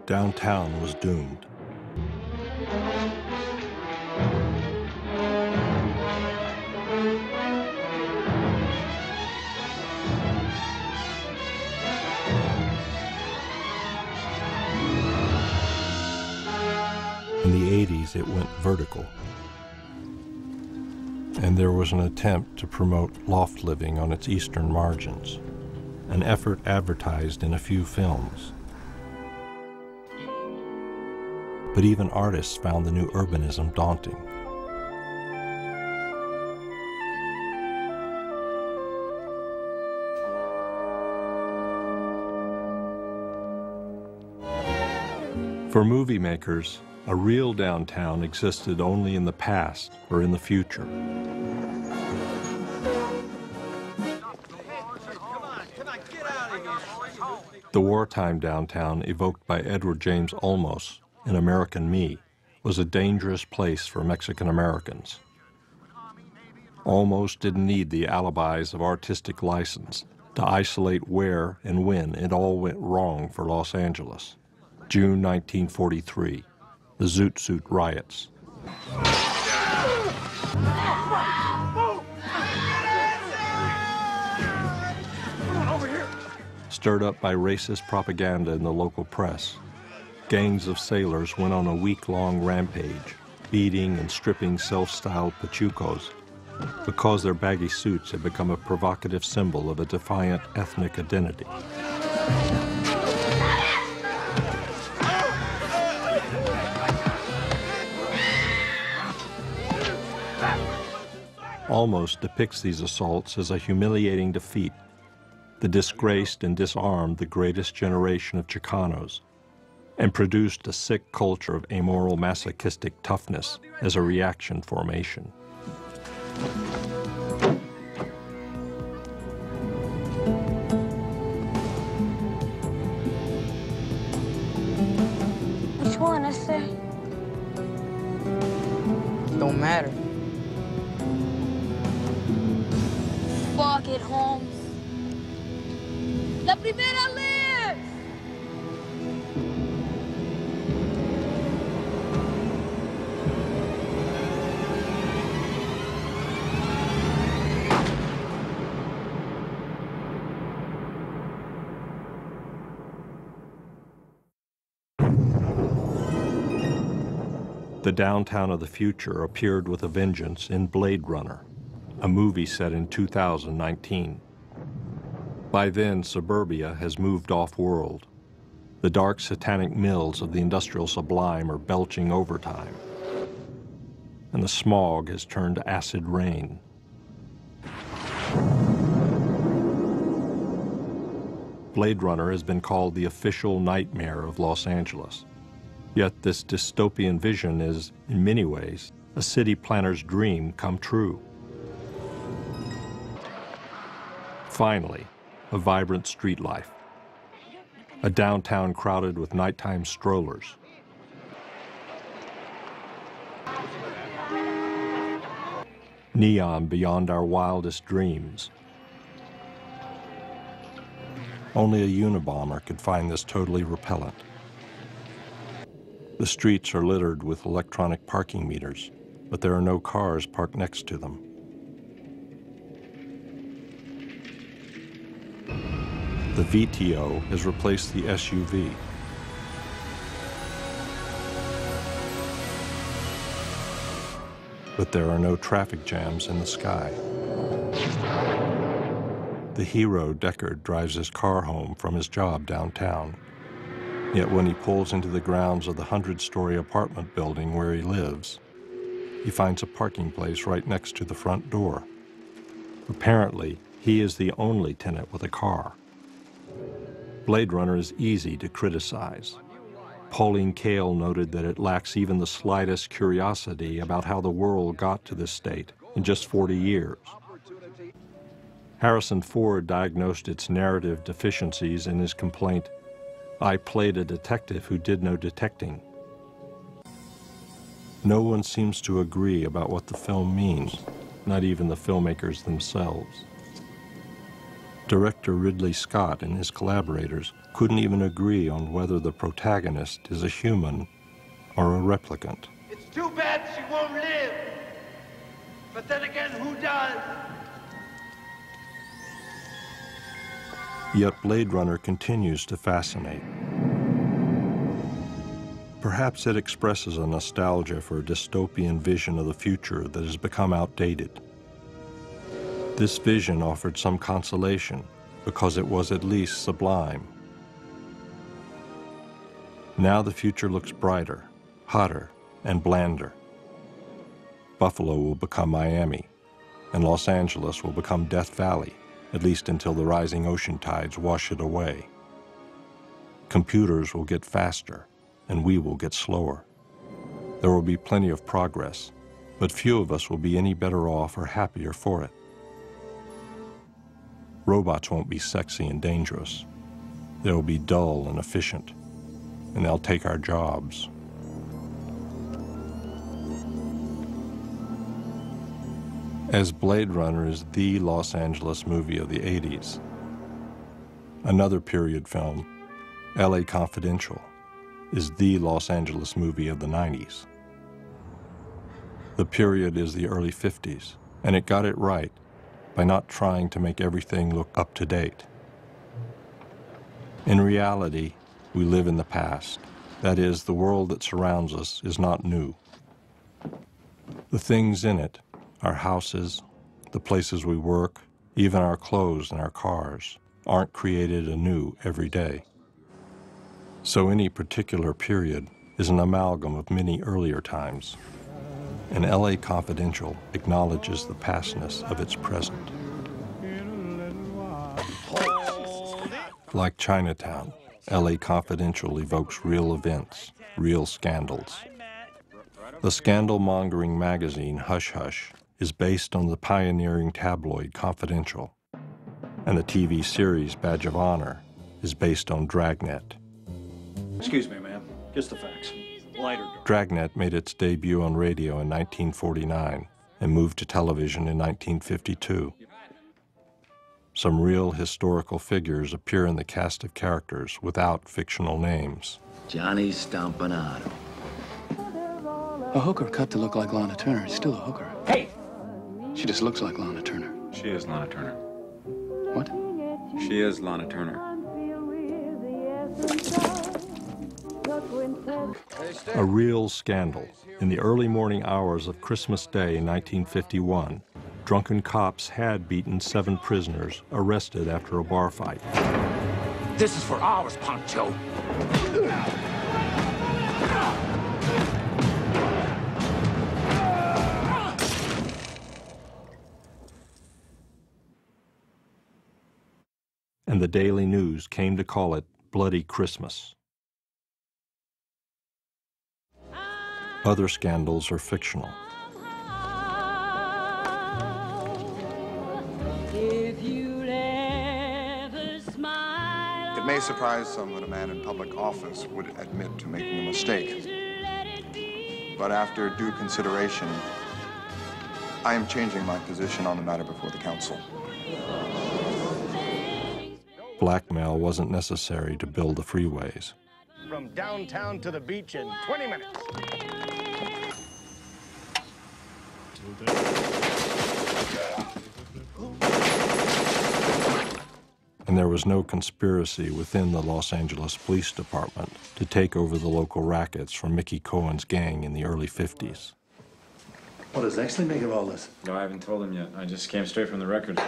Downtown was doomed. In the 80s, it went vertical. And there was an attempt to promote loft living on its eastern margins, an effort advertised in a few films. But even artists found the new urbanism daunting. For movie makers, a real downtown existed only in the past or in the future. The wartime downtown evoked by Edward James Olmos in American Me was a dangerous place for Mexican Americans. Olmos didn't need the alibis of artistic license to isolate where and when it all went wrong for Los Angeles. June 1943, the Zoot Suit riots. Stirred up by racist propaganda in the local press, gangs of sailors went on a week-long rampage, beating and stripping self-styled pachucos because their baggy suits had become a provocative symbol of a defiant ethnic identity. Olmos depicts these assaults as a humiliating defeat that disgraced and disarmed the greatest generation of Chicanos and produced a sick culture of amoral masochistic toughness as a reaction formation. Which one, I say? Don't matter. Fuck it, Holmes. La primera lives! The downtown of the future appeared with a vengeance in Blade Runner, a movie set in 2019. By then, suburbia has moved off-world. The dark satanic mills of the industrial sublime are belching overtime. And the smog has turned to acid rain. Blade Runner has been called the official nightmare of Los Angeles. Yet this dystopian vision is, in many ways, a city planner's dream come true. Finally, a vibrant street life. A downtown crowded with nighttime strollers. neon beyond our wildest dreams. Only a Unabomber could find this totally repellent. The streets are littered with electronic parking meters, but there are no cars parked next to them. The VTOL has replaced the SUV. But there are no traffic jams in the sky. The hero, Deckard, drives his car home from his job downtown. Yet when he pulls into the grounds of the 100-story apartment building where he lives, he finds a parking place right next to the front door. Apparently, he is the only tenant with a car. Blade Runner is easy to criticize. Pauline Kael noted that it lacks even the slightest curiosity about how the world got to this state in just 40 years. Harrison Ford diagnosed its narrative deficiencies in his complaint, I played a detective who did no detecting. No one seems to agree about what the film means, not even the filmmakers themselves. Director Ridley Scott and his collaborators couldn't even agree on whether the protagonist is a human or a replicant. It's too bad she won't live. But then again, who does? Yet Blade Runner continues to fascinate. Perhaps it expresses a nostalgia for a dystopian vision of the future that has become outdated. This vision offered some consolation because it was at least sublime. Now the future looks brighter, hotter, and blander. Buffalo will become Miami, and Los Angeles will become Death Valley at least until the rising ocean tides wash it away. Computers will get faster, and we will get slower. There will be plenty of progress, but few of us will be any better off or happier for it. Robots won't be sexy and dangerous. They'll be dull and efficient, and they'll take our jobs. As Blade Runner is the Los Angeles movie of the 80s. Another period film, LA Confidential, is the Los Angeles movie of the 90s. The period is the early 50s, and it got it right by not trying to make everything look up to date. In reality, we live in the past. That is, the world that surrounds us is not new. The things in it our houses, the places we work, even our clothes and our cars aren't created anew every day. So any particular period is an amalgam of many earlier times. And LA Confidential acknowledges the pastness of its present. Like Chinatown, LA Confidential evokes real events, real scandals. The scandal-mongering magazine Hush Hush is based on the pioneering tabloid Confidential, and the TV series Badge of Honor is based on Dragnet. Excuse me, ma'am. Just the facts. Lighter. Dragnet made its debut on radio in 1949 and moved to television in 1952. Some real historical figures appear in the cast of characters without fictional names. Johnny Stompanato. A hooker cut to look like Lana Turner is still a hooker. Hey! She just looks like Lana Turner. She is Lana Turner. What? She is Lana Turner. A real scandal. In the early morning hours of Christmas Day in 1951, drunken cops had beaten seven prisoners arrested after a bar fight. This is for ours, Pancho. And the Daily News came to call it Bloody Christmas. Other scandals are fictional. It may surprise some that a man in public office would admit to making a mistake. But after due consideration, I am changing my position on the matter before the council. Blackmail wasn't necessary to build the freeways. From downtown to the beach in 20 minutes. and there was no conspiracy within the Los Angeles Police Department to take over the local rackets from Mickey Cohen's gang in the early 50s. What does Exley make of all this? No, I haven't told him yet. I just came straight from the records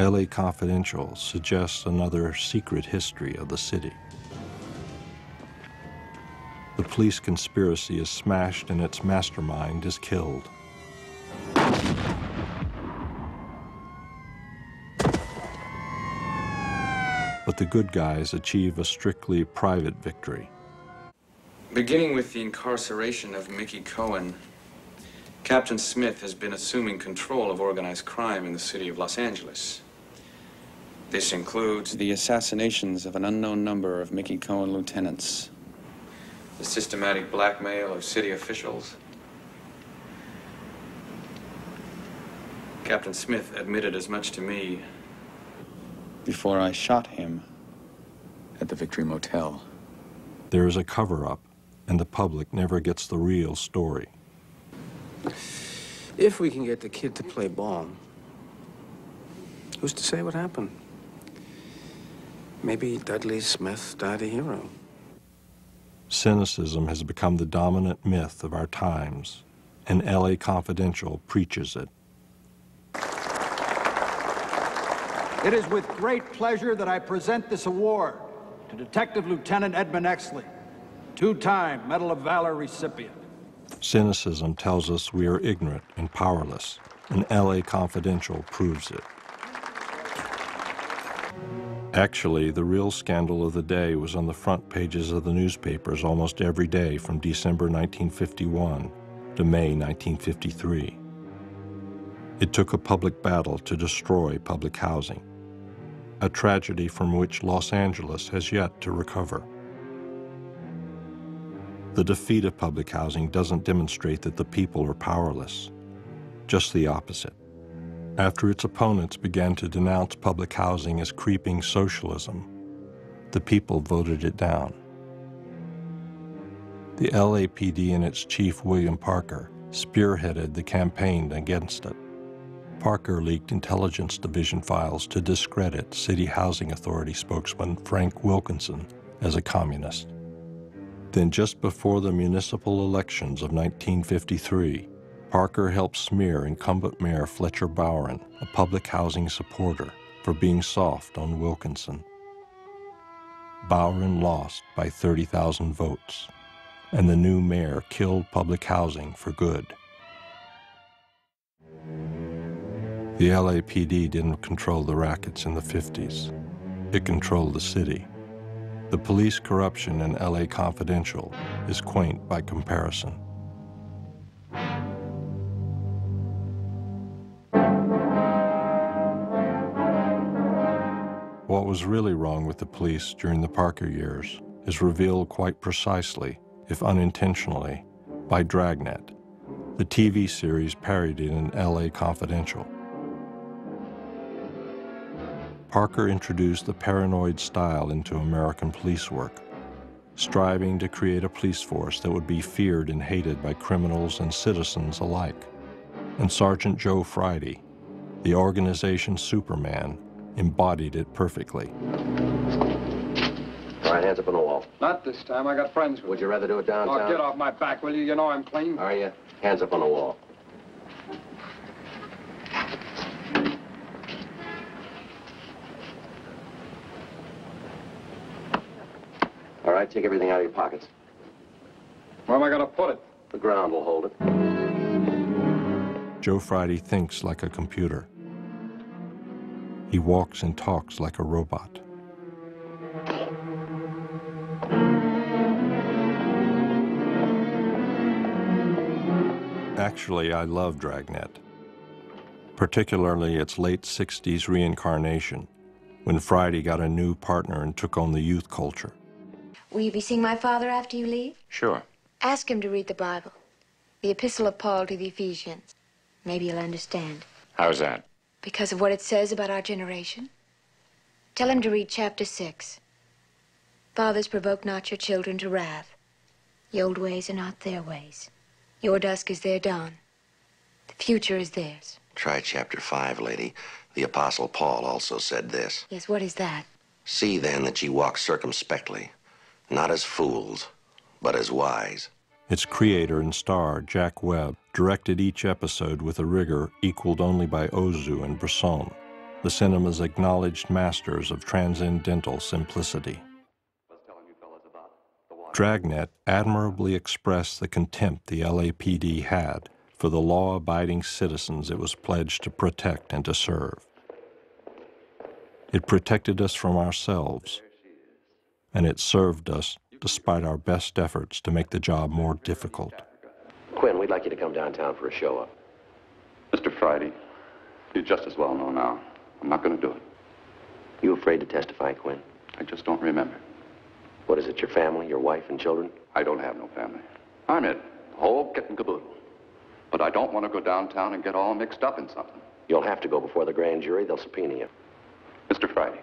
LA Confidential suggests another secret history of the city. The police conspiracy is smashed and its mastermind is killed. But the good guys achieve a strictly private victory. Beginning with the incarceration of Mickey Cohen, Captain Smith has been assuming control of organized crime in the city of Los Angeles. This includes the assassinations of an unknown number of Mickey Cohen lieutenants, the systematic blackmail of city officials. Captain Smith admitted as much to me before I shot him at the Victory Motel. There is a cover up, and the public never gets the real story. If we can get the kid to play ball, who's to say what happened? Maybe Dudley Smith died a hero. Cynicism has become the dominant myth of our times, and LA Confidential preaches it. It is with great pleasure that I present this award to Detective Lieutenant Edmund Exley, two-time Medal of Valor recipient. Cynicism tells us we are ignorant and powerless, and LA Confidential proves it. Actually, the real scandal of the day was on the front pages of the newspapers almost every day from December 1951 to May 1953. It took a public battle to destroy public housing, a tragedy from which Los Angeles has yet to recover. The defeat of public housing doesn't demonstrate that the people are powerless, just the opposite. After its opponents began to denounce public housing as creeping socialism, the people voted it down. The LAPD and its chief, William Parker, spearheaded the campaign against it. Parker leaked intelligence division files to discredit City Housing Authority spokesman Frank Wilkinson as a communist. Then, just before the municipal elections of 1953, Parker helped smear incumbent Mayor Fletcher Bowron, a public housing supporter, for being soft on Wilkinson. Bowron lost by 30,000 votes, and the new mayor killed public housing for good. The LAPD didn't control the rackets in the 50s. It controlled the city. The police corruption in LA Confidential is quaint by comparison. What was really wrong with the police during the Parker years is revealed quite precisely, if unintentionally, by Dragnet, the TV series parodied in LA Confidential. Parker introduced the paranoid style into American police work, striving to create a police force that would be feared and hated by criminals and citizens alike. And Sergeant Joe Friday, the organization Superman, embodied it perfectly. All right, hands up on the wall. Not this time. I got friends with Would you rather do it downtown? Oh, get off my back, will you? You know I'm clean. Are you? Hands up on the wall. All right, take everything out of your pockets. Where am I going to put it? The ground will hold it. Joe Friday thinks like a computer. He walks and talks like a robot. Actually, I love Dragnet, particularly its late 60s reincarnation, when Friday got a new partner and took on the youth culture. Will you be seeing my father after you leave? Sure. Ask him to read the Bible, the Epistle of Paul to the Ephesians. Maybe he'll understand. How's that? Because of what it says about our generation. Tell him to read chapter 6. Fathers, provoke not your children to wrath. The old ways are not their ways. Your dusk is their dawn. The future is theirs. Try chapter 5, lady. The Apostle Paul also said this Yes, what is that? See then that ye walk circumspectly, not as fools, but as wise. Its creator and star, Jack Webb, directed each episode with a rigor equaled only by Ozu and Bresson, the cinema's acknowledged masters of transcendental simplicity. Dragnet admirably expressed the contempt the LAPD had for the law abiding citizens it was pledged to protect and to serve. It protected us from ourselves, and it served us despite our best efforts to make the job more difficult. We'd like you to come downtown for a show up. Mr. Friday, you just as well know now. I'm not going to do it. You afraid to testify, Quinn? I just don't remember. What is it, your family, your wife and children? I don't have no family. I'm it. The whole kit and caboodle. But I don't want to go downtown and get all mixed up in something. You'll have to go before the grand jury. They'll subpoena you. Mr. Friday,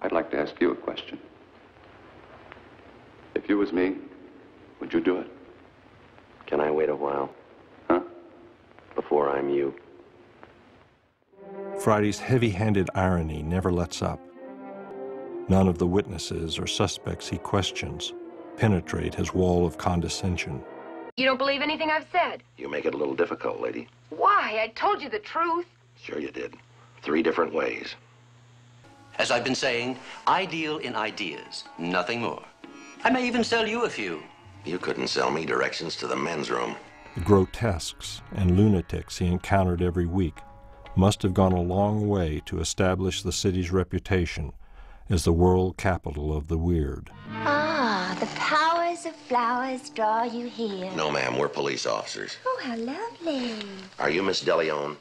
I'd like to ask you a question. If you was me, would you do it? Can I wait a while? Huh? Before I'm you. Friday's heavy handed irony never lets up. None of the witnesses or suspects he questions penetrate his wall of condescension. You don't believe anything I've said? You make it a little difficult, lady. Why? I told you the truth. Sure you did. Three different ways. As I've been saying, I deal in ideas, nothing more. I may even sell you a few. You couldn't sell me directions to the men's room. The grotesques and lunatics he encountered every week must have gone a long way to establish the city's reputation as the world capital of the weird. Ah, the powers of flowers draw you here. No, ma'am, we're police officers. Oh, how lovely. Are you Miss DeLeon?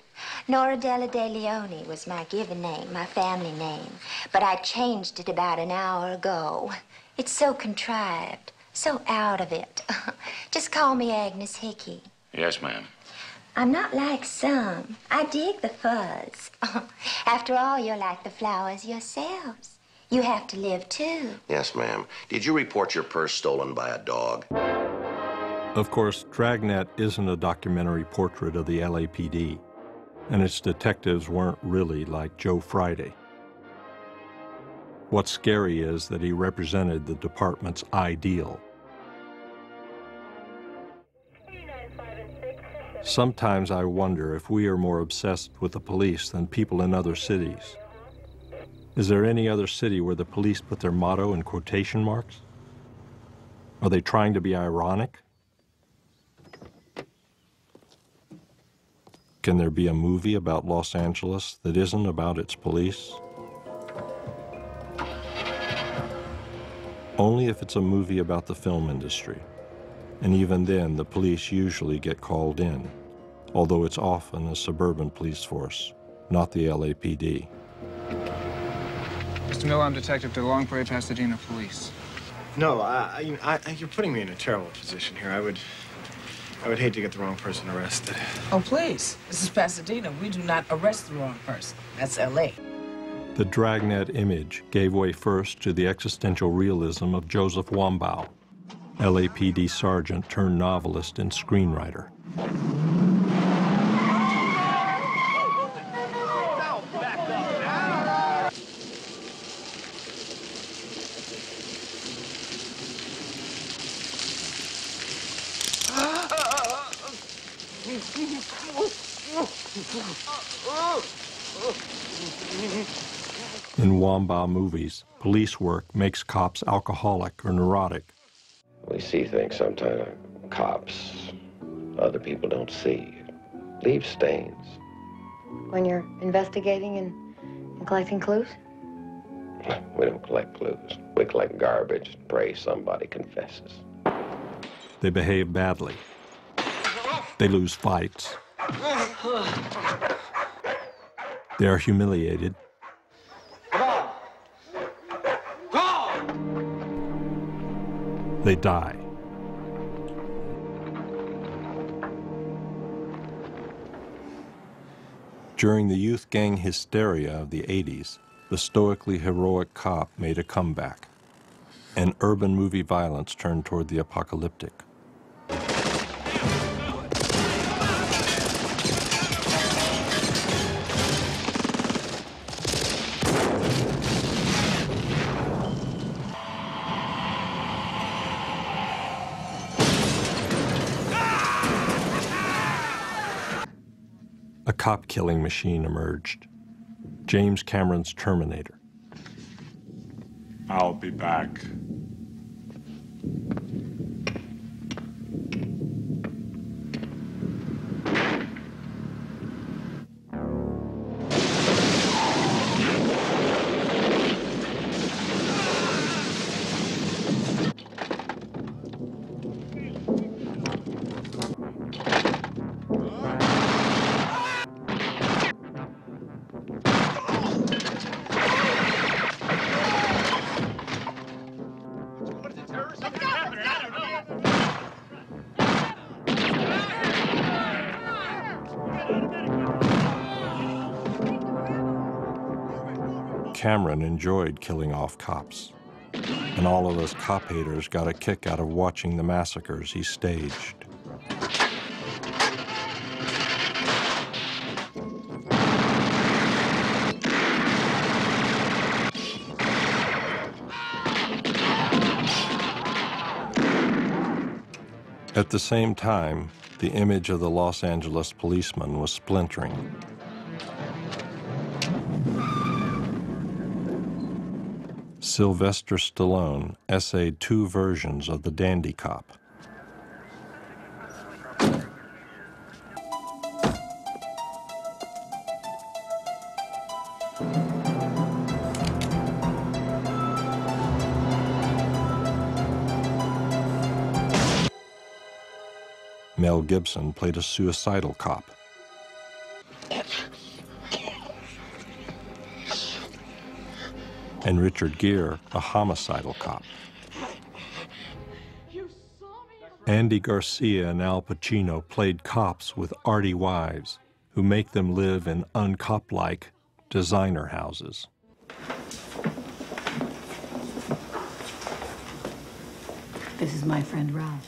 Nora Della De Leone was my given name, my family name. But I changed it about an hour ago. It's so contrived, so out of it. (laughs) Just call me Agnes Hickey. Yes, ma'am. I'm not like some. I dig the fuzz. (laughs) After all, you're like the flowers yourselves. You have to live too. Yes, ma'am. Did you report your purse stolen by a dog? Of course, Dragnet isn't a documentary portrait of the LAPD, and its detectives weren't really like Joe Friday. What's scary is that he represented the department's ideal. Sometimes I wonder if we are more obsessed with the police than people in other cities. Is there any other city where the police put their motto in quotation marks? Are they trying to be ironic? Can there be a movie about Los Angeles that isn't about its police? Only if it's a movie about the film industry. And even then, the police usually get called in, although it's often a suburban police force, not the LAPD. Mr. Miller, I'm Detective DeLongpre, Pasadena Police. No, I, I, I, you're putting me in a terrible position here. I would, I would hate to get the wrong person arrested. Oh, please. This is Pasadena. We do not arrest the wrong person. That's L.A. The dragnet image gave way first to the existential realism of Joseph Wambaugh, LAPD sergeant turned novelist and screenwriter. In Wambaugh movies, police work makes cops alcoholic or neurotic. We see things sometimes cops, other people don't see. Leave stains. When you're investigating and, and collecting clues? We don't collect clues. We collect garbage and pray somebody confesses. They behave badly. They lose fights. They are humiliated. They die. During the youth gang hysteria of the 80s, the stoically heroic cop made a comeback, and urban movie violence turned toward the apocalyptic. Cop killing machine emerged. James Cameron's Terminator. I'll be back. Cameron enjoyed killing off cops, and all of us cop haters got a kick out of watching the massacres he staged. At the same time, the image of the Los Angeles policeman was splintering. Sylvester Stallone essayed two versions of the dandy cop. Mel Gibson played a suicidal cop. And Richard Gere, a homicidal cop. Andy Garcia and Al Pacino played cops with arty wives who make them live in uncop-like designer houses. This is my friend Ralph.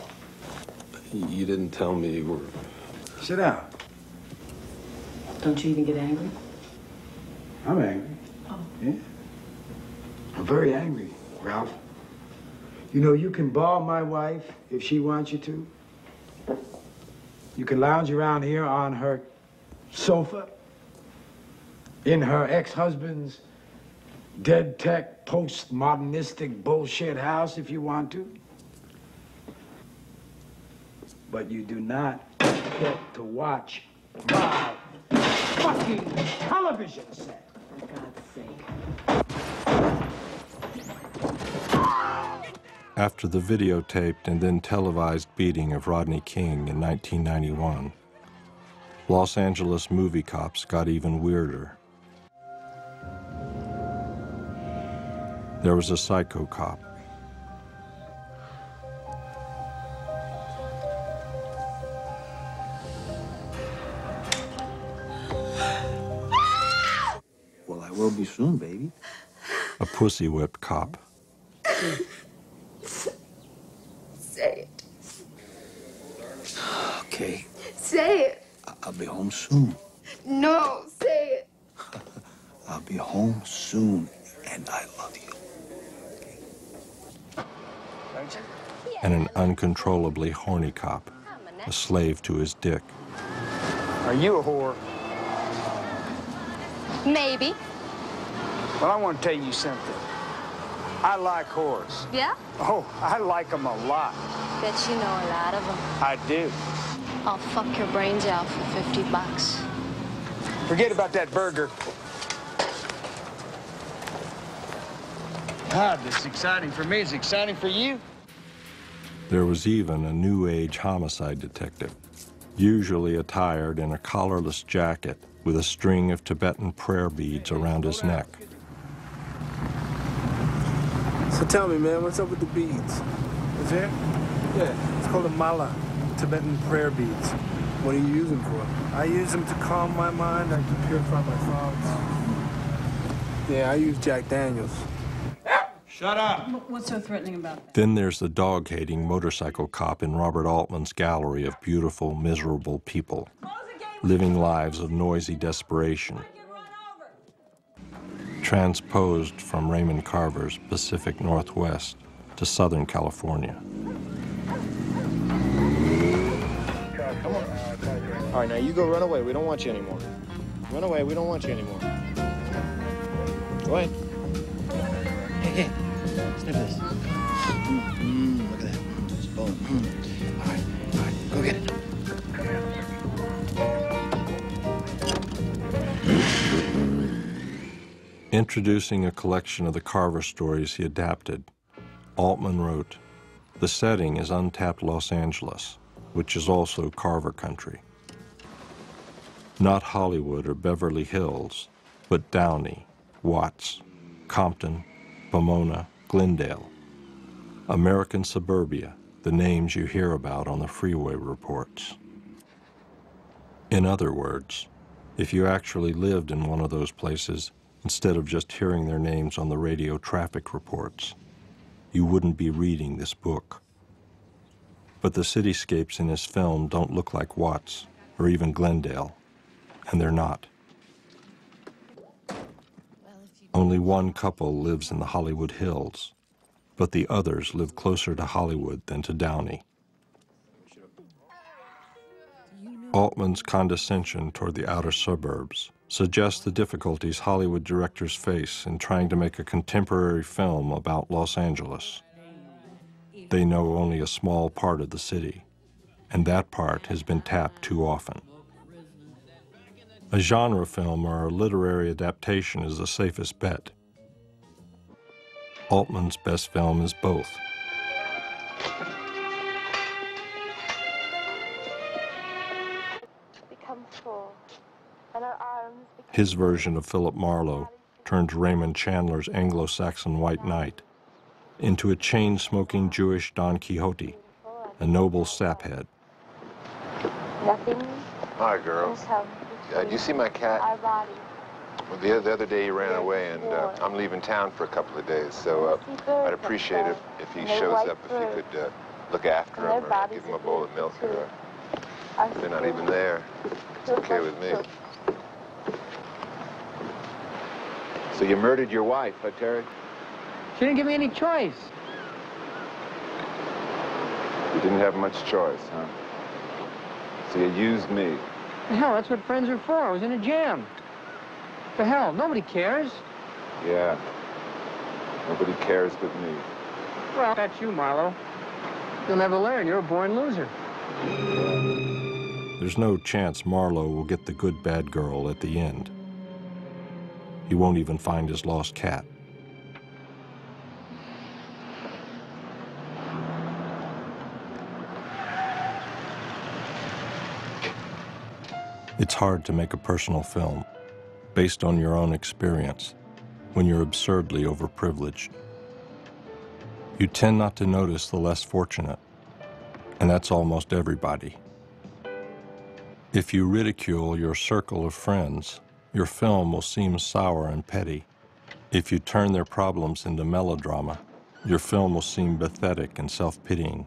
You didn't tell me you were. Sit down. Don't you even get angry? I'm angry. Oh. Yeah. I'm very angry, Ralph. You know, you can ball my wife if she wants you to. You can lounge around here on her sofa in her ex-husband's dead tech postmodernistic bullshit house if you want to. But you do not get to watch my fucking television set. For God's sake. After the videotaped and then televised beating of Rodney King in 1991, Los Angeles movie cops got even weirder. There was a psycho cop. Well, I will be soon, baby. A pussy whipped cop. (laughs) Say it. Okay, Say it. I- I'll be home soon. No, say it. (laughs) I'll be home soon, and I love you. and an uncontrollably horny cop, a slave to his dick. Are you a whore? Maybe. Well, I want to tell you something. I like whores. Yeah? Oh, I like them a lot. Bet you know a lot of them. I do. I'll fuck your brains out for 50 bucks. Forget about that burger. God, this is exciting for me. It's exciting for you. There was even a New Age homicide detective, usually attired in a collarless jacket with a string of Tibetan prayer beads around his neck. So tell me, man, what's up with the beads? Is there? Yeah. It's called a mala, Tibetan prayer beads. What do you use them for? I use them to calm my mind and to purify my thoughts. Yeah, I use Jack Daniels. Shut up! What's so threatening about that? Then there's the dog hating motorcycle cop in Robert Altman's gallery of beautiful, miserable people, living lives of noisy desperation. Transposed from Raymond Carver's Pacific Northwest to Southern California. All right, now you go run away. We don't want you anymore. Run away. We don't want you anymore. Go ahead. Hey, hey. Sniff this. Mm, look at that. It's a bone. Mm. All right, all right. Go get it. Introducing a collection of the Carver stories he adapted, Altman wrote, The setting is untapped Los Angeles, which is also Carver country. Not Hollywood or Beverly Hills, but Downey, Watts, Compton, Pomona, Glendale. American suburbia, the names you hear about on the freeway reports. In other words, if you actually lived in one of those places, instead of just hearing their names on the radio traffic reports, you wouldn't be reading this book. But the cityscapes in his film don't look like Watts or even Glendale, and they're not. Only one couple lives in the Hollywood Hills, but the others live closer to Hollywood than to Downey. Altman's condescension toward the outer suburbs suggests the difficulties Hollywood directors face in trying to make a contemporary film about Los Angeles. They know only a small part of the city, and that part has been tapped too often. A genre film or a literary adaptation is the safest bet. Altman's best film is both. His version of Philip Marlowe turns Raymond Chandler's Anglo Saxon White Knight into a chain smoking Jewish Don Quixote, a noble saphead. nothing Hi, girl. is held Uh, do you see my cat? our body. Well, the, the other day he ran away, and uh, I'm leaving town for a couple of days, so uh, I'd appreciate it if he shows up, if you could uh, look after him or give him a bowl of milk. Or, uh, they're not even there. It's okay with me. So you murdered your wife, huh, Terry? She didn't give me any choice. You didn't have much choice, huh? So you used me. The hell, that's what friends are for. I was in a jam. The hell, nobody cares. Yeah. Nobody cares but me. Well, that's you, Marlowe. You'll never learn. You're a born loser. There's no chance Marlowe will get the good bad girl at the end. He won't even find his lost cat. It's hard to make a personal film based on your own experience when you're absurdly overprivileged. You tend not to notice the less fortunate, and that's almost everybody. If you ridicule your circle of friends, your film will seem sour and petty. If you turn their problems into melodrama, your film will seem pathetic and self pitying.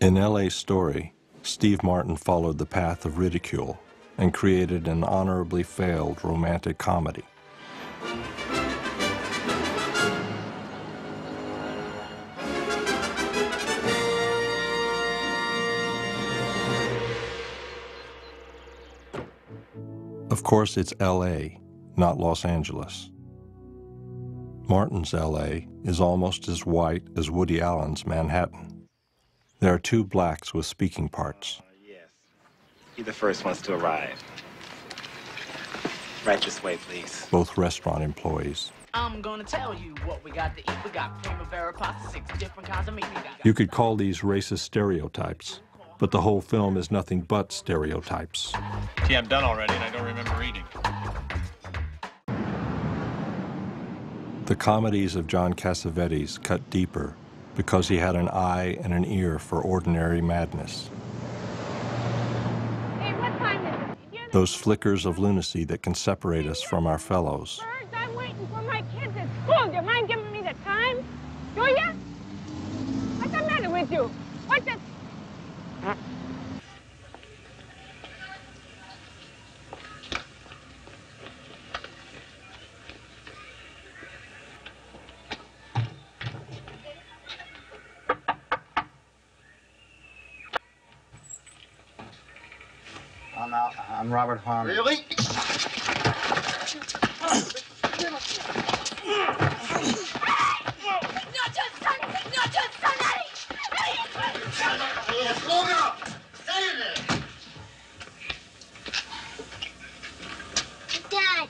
In LA Story, Steve Martin followed the path of ridicule and created an honorably failed romantic comedy. Of course, it's LA, not Los Angeles. Martin's LA is almost as white as Woody Allen's Manhattan. There are two blacks with speaking parts. Uh, Be the first ones to arrive. Right this way, please. both restaurant employees. I'm gonna tell you what we got to eat. We got primavera pasta, six different kinds of meat. We got You could call these racist stereotypes, but the whole film is nothing but stereotypes. Gee, I'm done already, and I don't remember reading. The comedies of John Cassavetes cut deeper because he had an eye and an ear for ordinary madness. Hey, Those flickers of lunacy that can separate us from our fellows. I'm waiting for my kids at school. Do you mind giving me the time? Do ya? What's the matter with you? What's the... I'm out. I'm Robert Harmon. Really? Dad,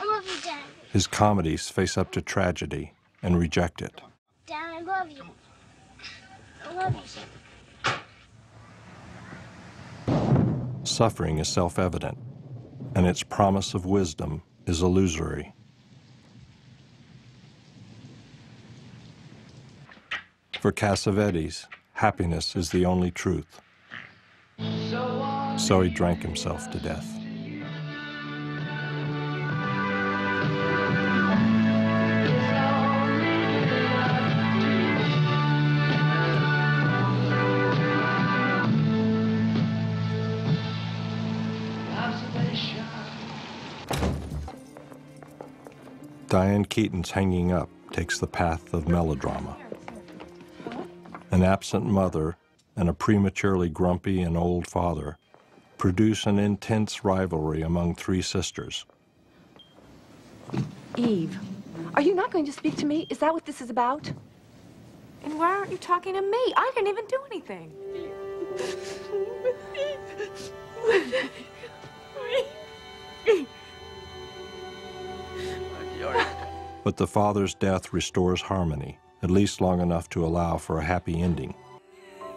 I love you, Dad. His comedies face up to tragedy and reject it. Dad, I love you. I love you. Suffering is self evident, and its promise of wisdom is illusory. For Cassavetes, happiness is the only truth. So he drank himself to death. Diane Keaton's Hanging Up takes the path of melodrama. An absent mother and a prematurely grumpy and old father produce an intense rivalry among three sisters. Eve, are you not going to speak to me? Is that what this is about? And why aren't you talking to me? I didn't even do anything. But the father's death restores harmony, at least long enough to allow for a happy ending.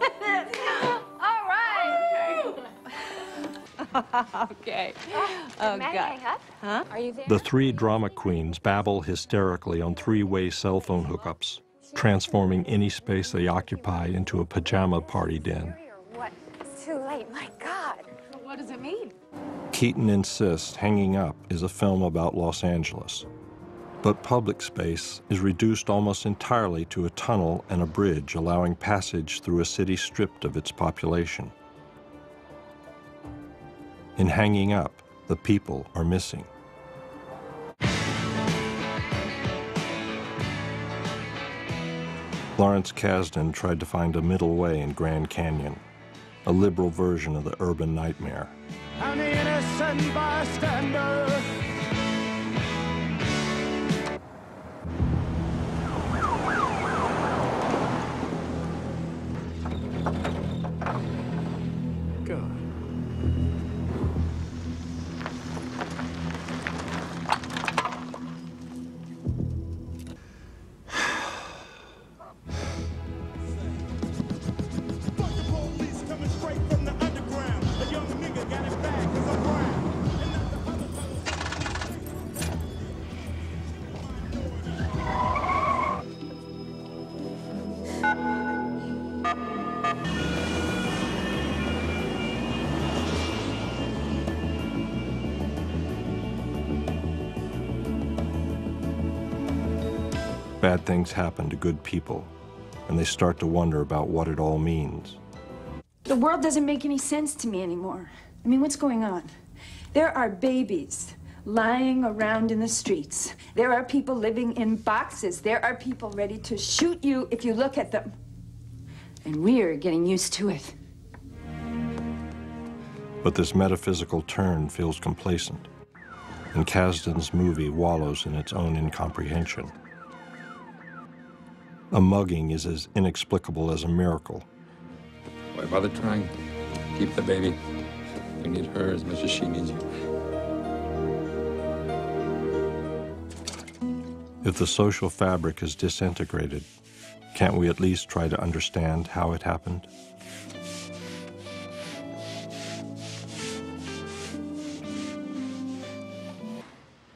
(laughs) All right. (laughs) okay. Oh, God. Huh? Are you there? The three drama queens babble hysterically on three way cell phone hookups, transforming any space they occupy into a pajama party den. What? It's too late. My God. What does it mean? Keaton insists Hanging Up is a film about Los Angeles. But public space is reduced almost entirely to a tunnel and a bridge, allowing passage through a city stripped of its population. In Hanging Up, the people are missing. Lawrence Kasdan tried to find a middle way in Grand Canyon, a liberal version of the urban nightmare. Bad things happen to good people, and they start to wonder about what it all means. The world doesn't make any sense to me anymore. I mean, what's going on? There are babies lying around in the streets. There are people living in boxes. There are people ready to shoot you if you look at them. And we're getting used to it. But this metaphysical turn feels complacent, and Kasdan's movie wallows in its own incomprehension. A mugging is as inexplicable as a miracle. Why bother trying? Keep the baby. You need her as much as she needs you. If the social fabric is disintegrated, can't we at least try to understand how it happened?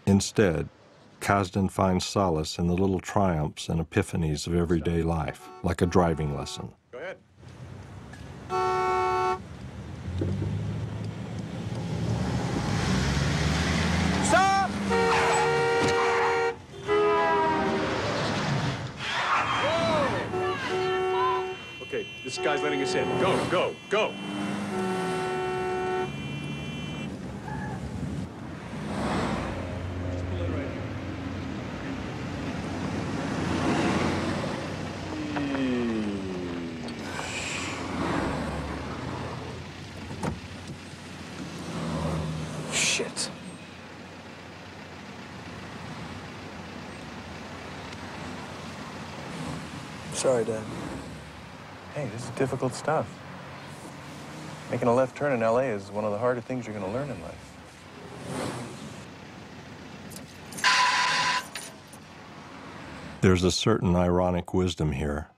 Instead, Kasdan finds solace in the little triumphs and epiphanies of everyday life, like a driving lesson. Go ahead. Stop! Okay, this guy's letting us in. Go, go, go. Shit. Sorry, Dad. Hey, this is difficult stuff. Making a left turn in LA is one of the harder things you're going to learn in life. There's a certain ironic wisdom here,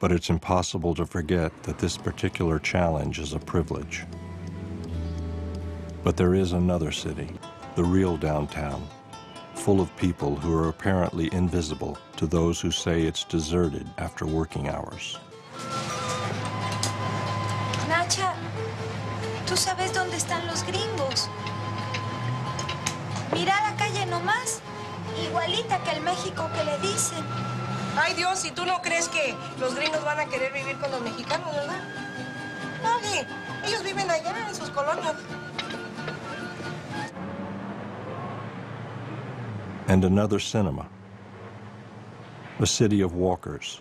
but it's impossible to forget that this particular challenge is a privilege. But there is another city, the real downtown, full of people who are apparently invisible to those who say it's deserted after working hours. Nacha, ¿tú sabes dónde están los gringos? Mira la calle nomás, igualita que el México que le dicen. Ay Dios, ¿y tú no crees que los gringos van a querer vivir con los mexicanos, verdad? Nadie. Ellos viven allá en sus colonias. And another cinema, a city of walkers,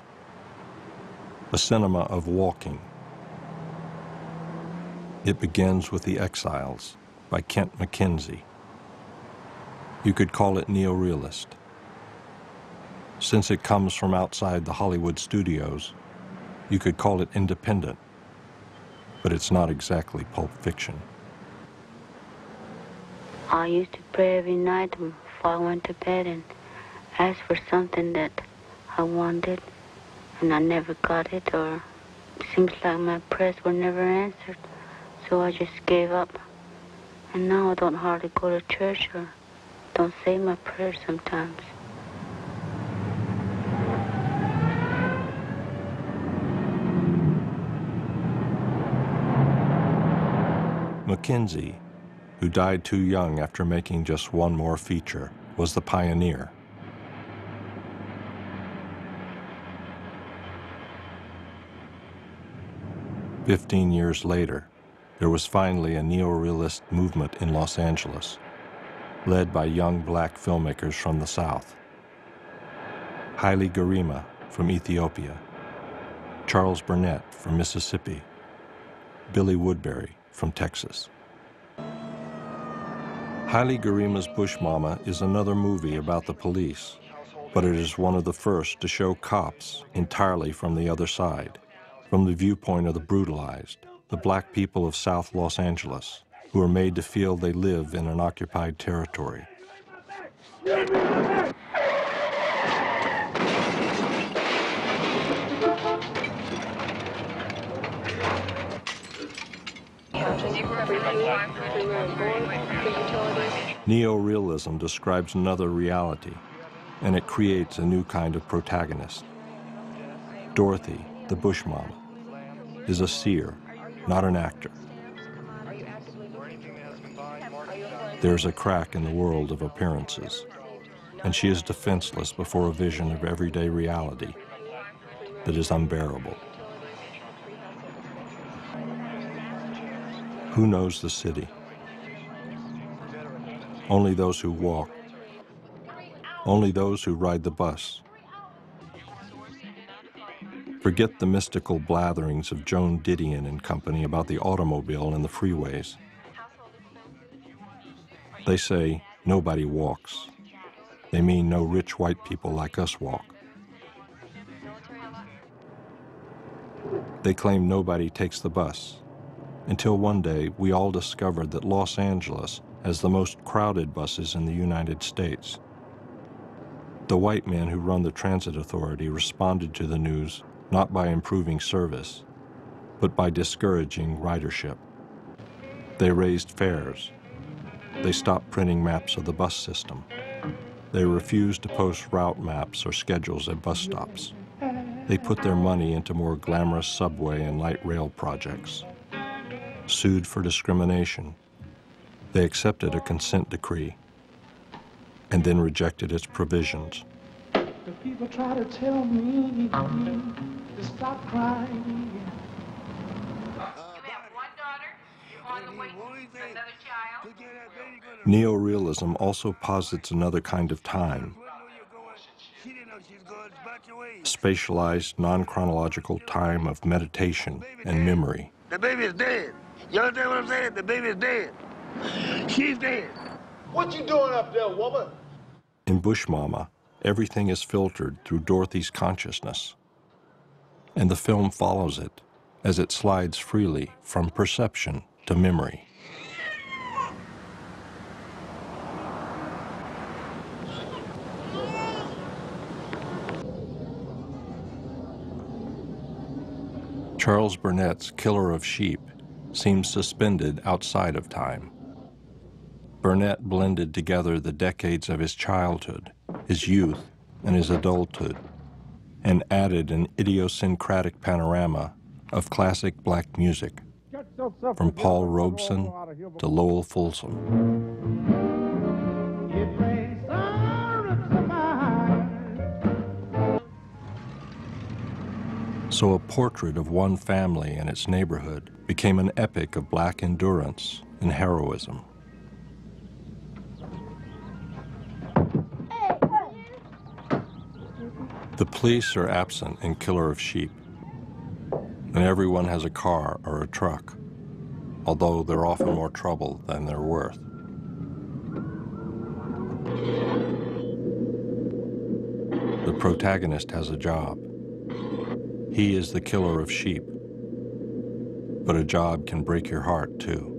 a cinema of walking. It begins with The Exiles by Kent Mackenzie. You could call it neorealist. Since it comes from outside the Hollywood studios, you could call it independent, but it's not exactly pulp fiction. I used to pray every night I went to bed and asked for something that I wanted, and I never got it, or it seems like my prayers were never answered, so I just gave up. And now I don't hardly go to church or don't say my prayers sometimes. Mackenzie, who died too young after making just one more feature, was the pioneer. Fifteen years later, there was finally a neorealist movement in Los Angeles, led by young black filmmakers from the South. Haile Gerima from Ethiopia, Charles Burnett from Mississippi, Billy Woodberry from Texas. Haile Gerima's Bush Mama is another movie about the police, but it is one of the first to show cops entirely from the other side, from the viewpoint of the brutalized, the black people of South Los Angeles, who are made to feel they live in an occupied territory. Neorealism describes another reality, and it creates a new kind of protagonist. Dorothy, the Bush Mama, is a seer, not an actor. There's a crack in the world of appearances, and she is defenseless before a vision of everyday reality that is unbearable. Who knows the city? Only those who walk. Only those who ride the bus. Forget the mystical blatherings of Joan Didion and company about the automobile and the freeways. They say nobody walks. They mean no rich white people like us walk. They claim nobody takes the bus, until one day we all discovered that Los Angeles has the most crowded buses in the United States. The white men who run the transit authority responded to the news not by improving service, but by discouraging ridership. They raised fares. They stopped printing maps of the bus system. they refused to post route maps or schedules at bus stops. They put their money into more glamorous subway and light rail projects. Sued for discrimination. They accepted a consent decree and then rejected its provisions. The people try to tell me to stop crying. Neorealism also posits another kind of time. Spatialized, non-chronological time of meditation and memory. The baby is dead. You understand what I'm saying? The baby is dead. She's dead. What you doing up there, woman? In Bush Mama, everything is filtered through Dorothy's consciousness. And the film follows it as it slides freely from perception to memory. Charles Burnett's Killer of Sheep seems suspended outside of time. Burnett blended together the decades of his childhood, his youth, and his adulthood, and added an idiosyncratic panorama of classic black music, from Paul Robeson to Lowell Fulson. So a portrait of one family and its neighborhood became an epic of black endurance and heroism. The police are absent in Killer of Sheep, and everyone has a car or a truck, although they're often more trouble than they're worth. The protagonist has a job. He is the killer of sheep. But a job can break your heart, too.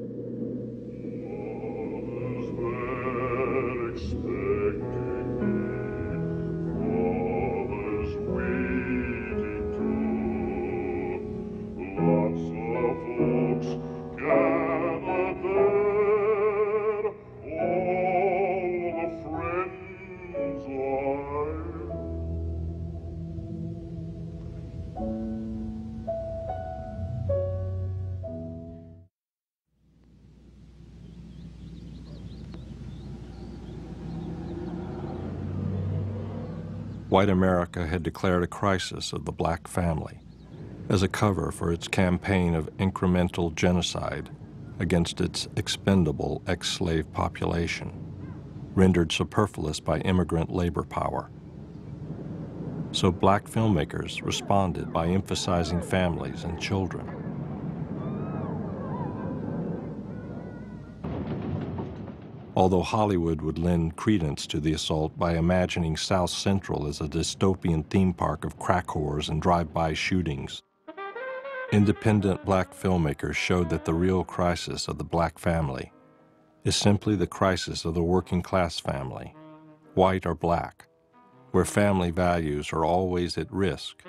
White America had declared a crisis of the black family as a cover for its campaign of incremental genocide against its expendable ex-slave population, rendered superfluous by immigrant labor power. So black filmmakers responded by emphasizing families and children. Although Hollywood would lend credence to the assault by imagining South Central as a dystopian theme park of crack whores and drive-by shootings. Independent black filmmakers showed that the real crisis of the black family is simply the crisis of the working class family, white or black, where family values are always at risk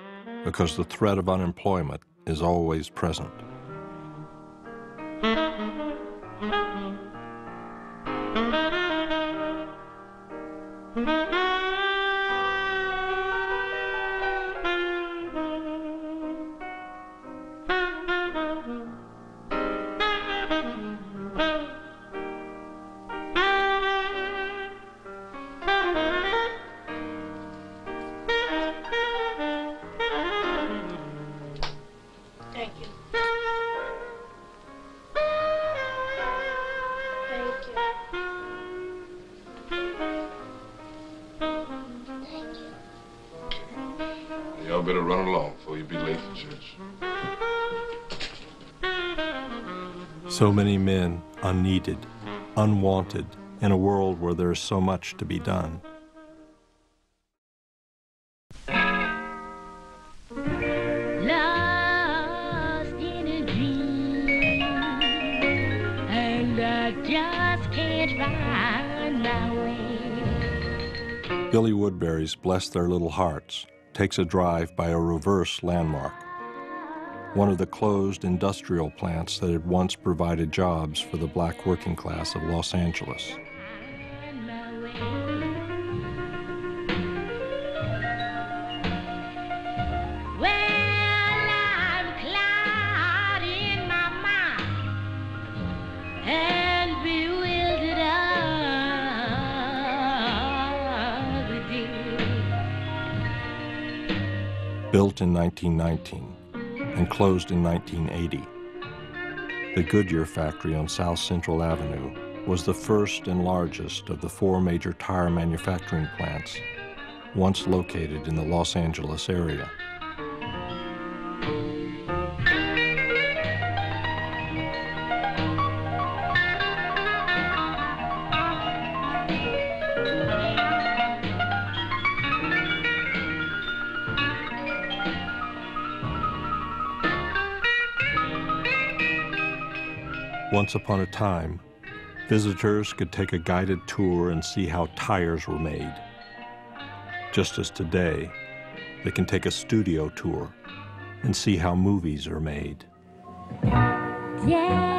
because the threat of unemployment is always present. There's so much to be done. Billy Woodberry's Bless Their Little Hearts takes a drive by a reverse landmark one of the closed industrial plants that had once provided jobs for the black working class of Los Angeles. In 1919 and closed in 1980. The Goodyear factory on South Central Avenue was the first and largest of the four major tire manufacturing plants once located in the Los Angeles area. Once upon a time, visitors could take a guided tour and see how tires were made. Just as today, they can take a studio tour and see how movies are made. Tell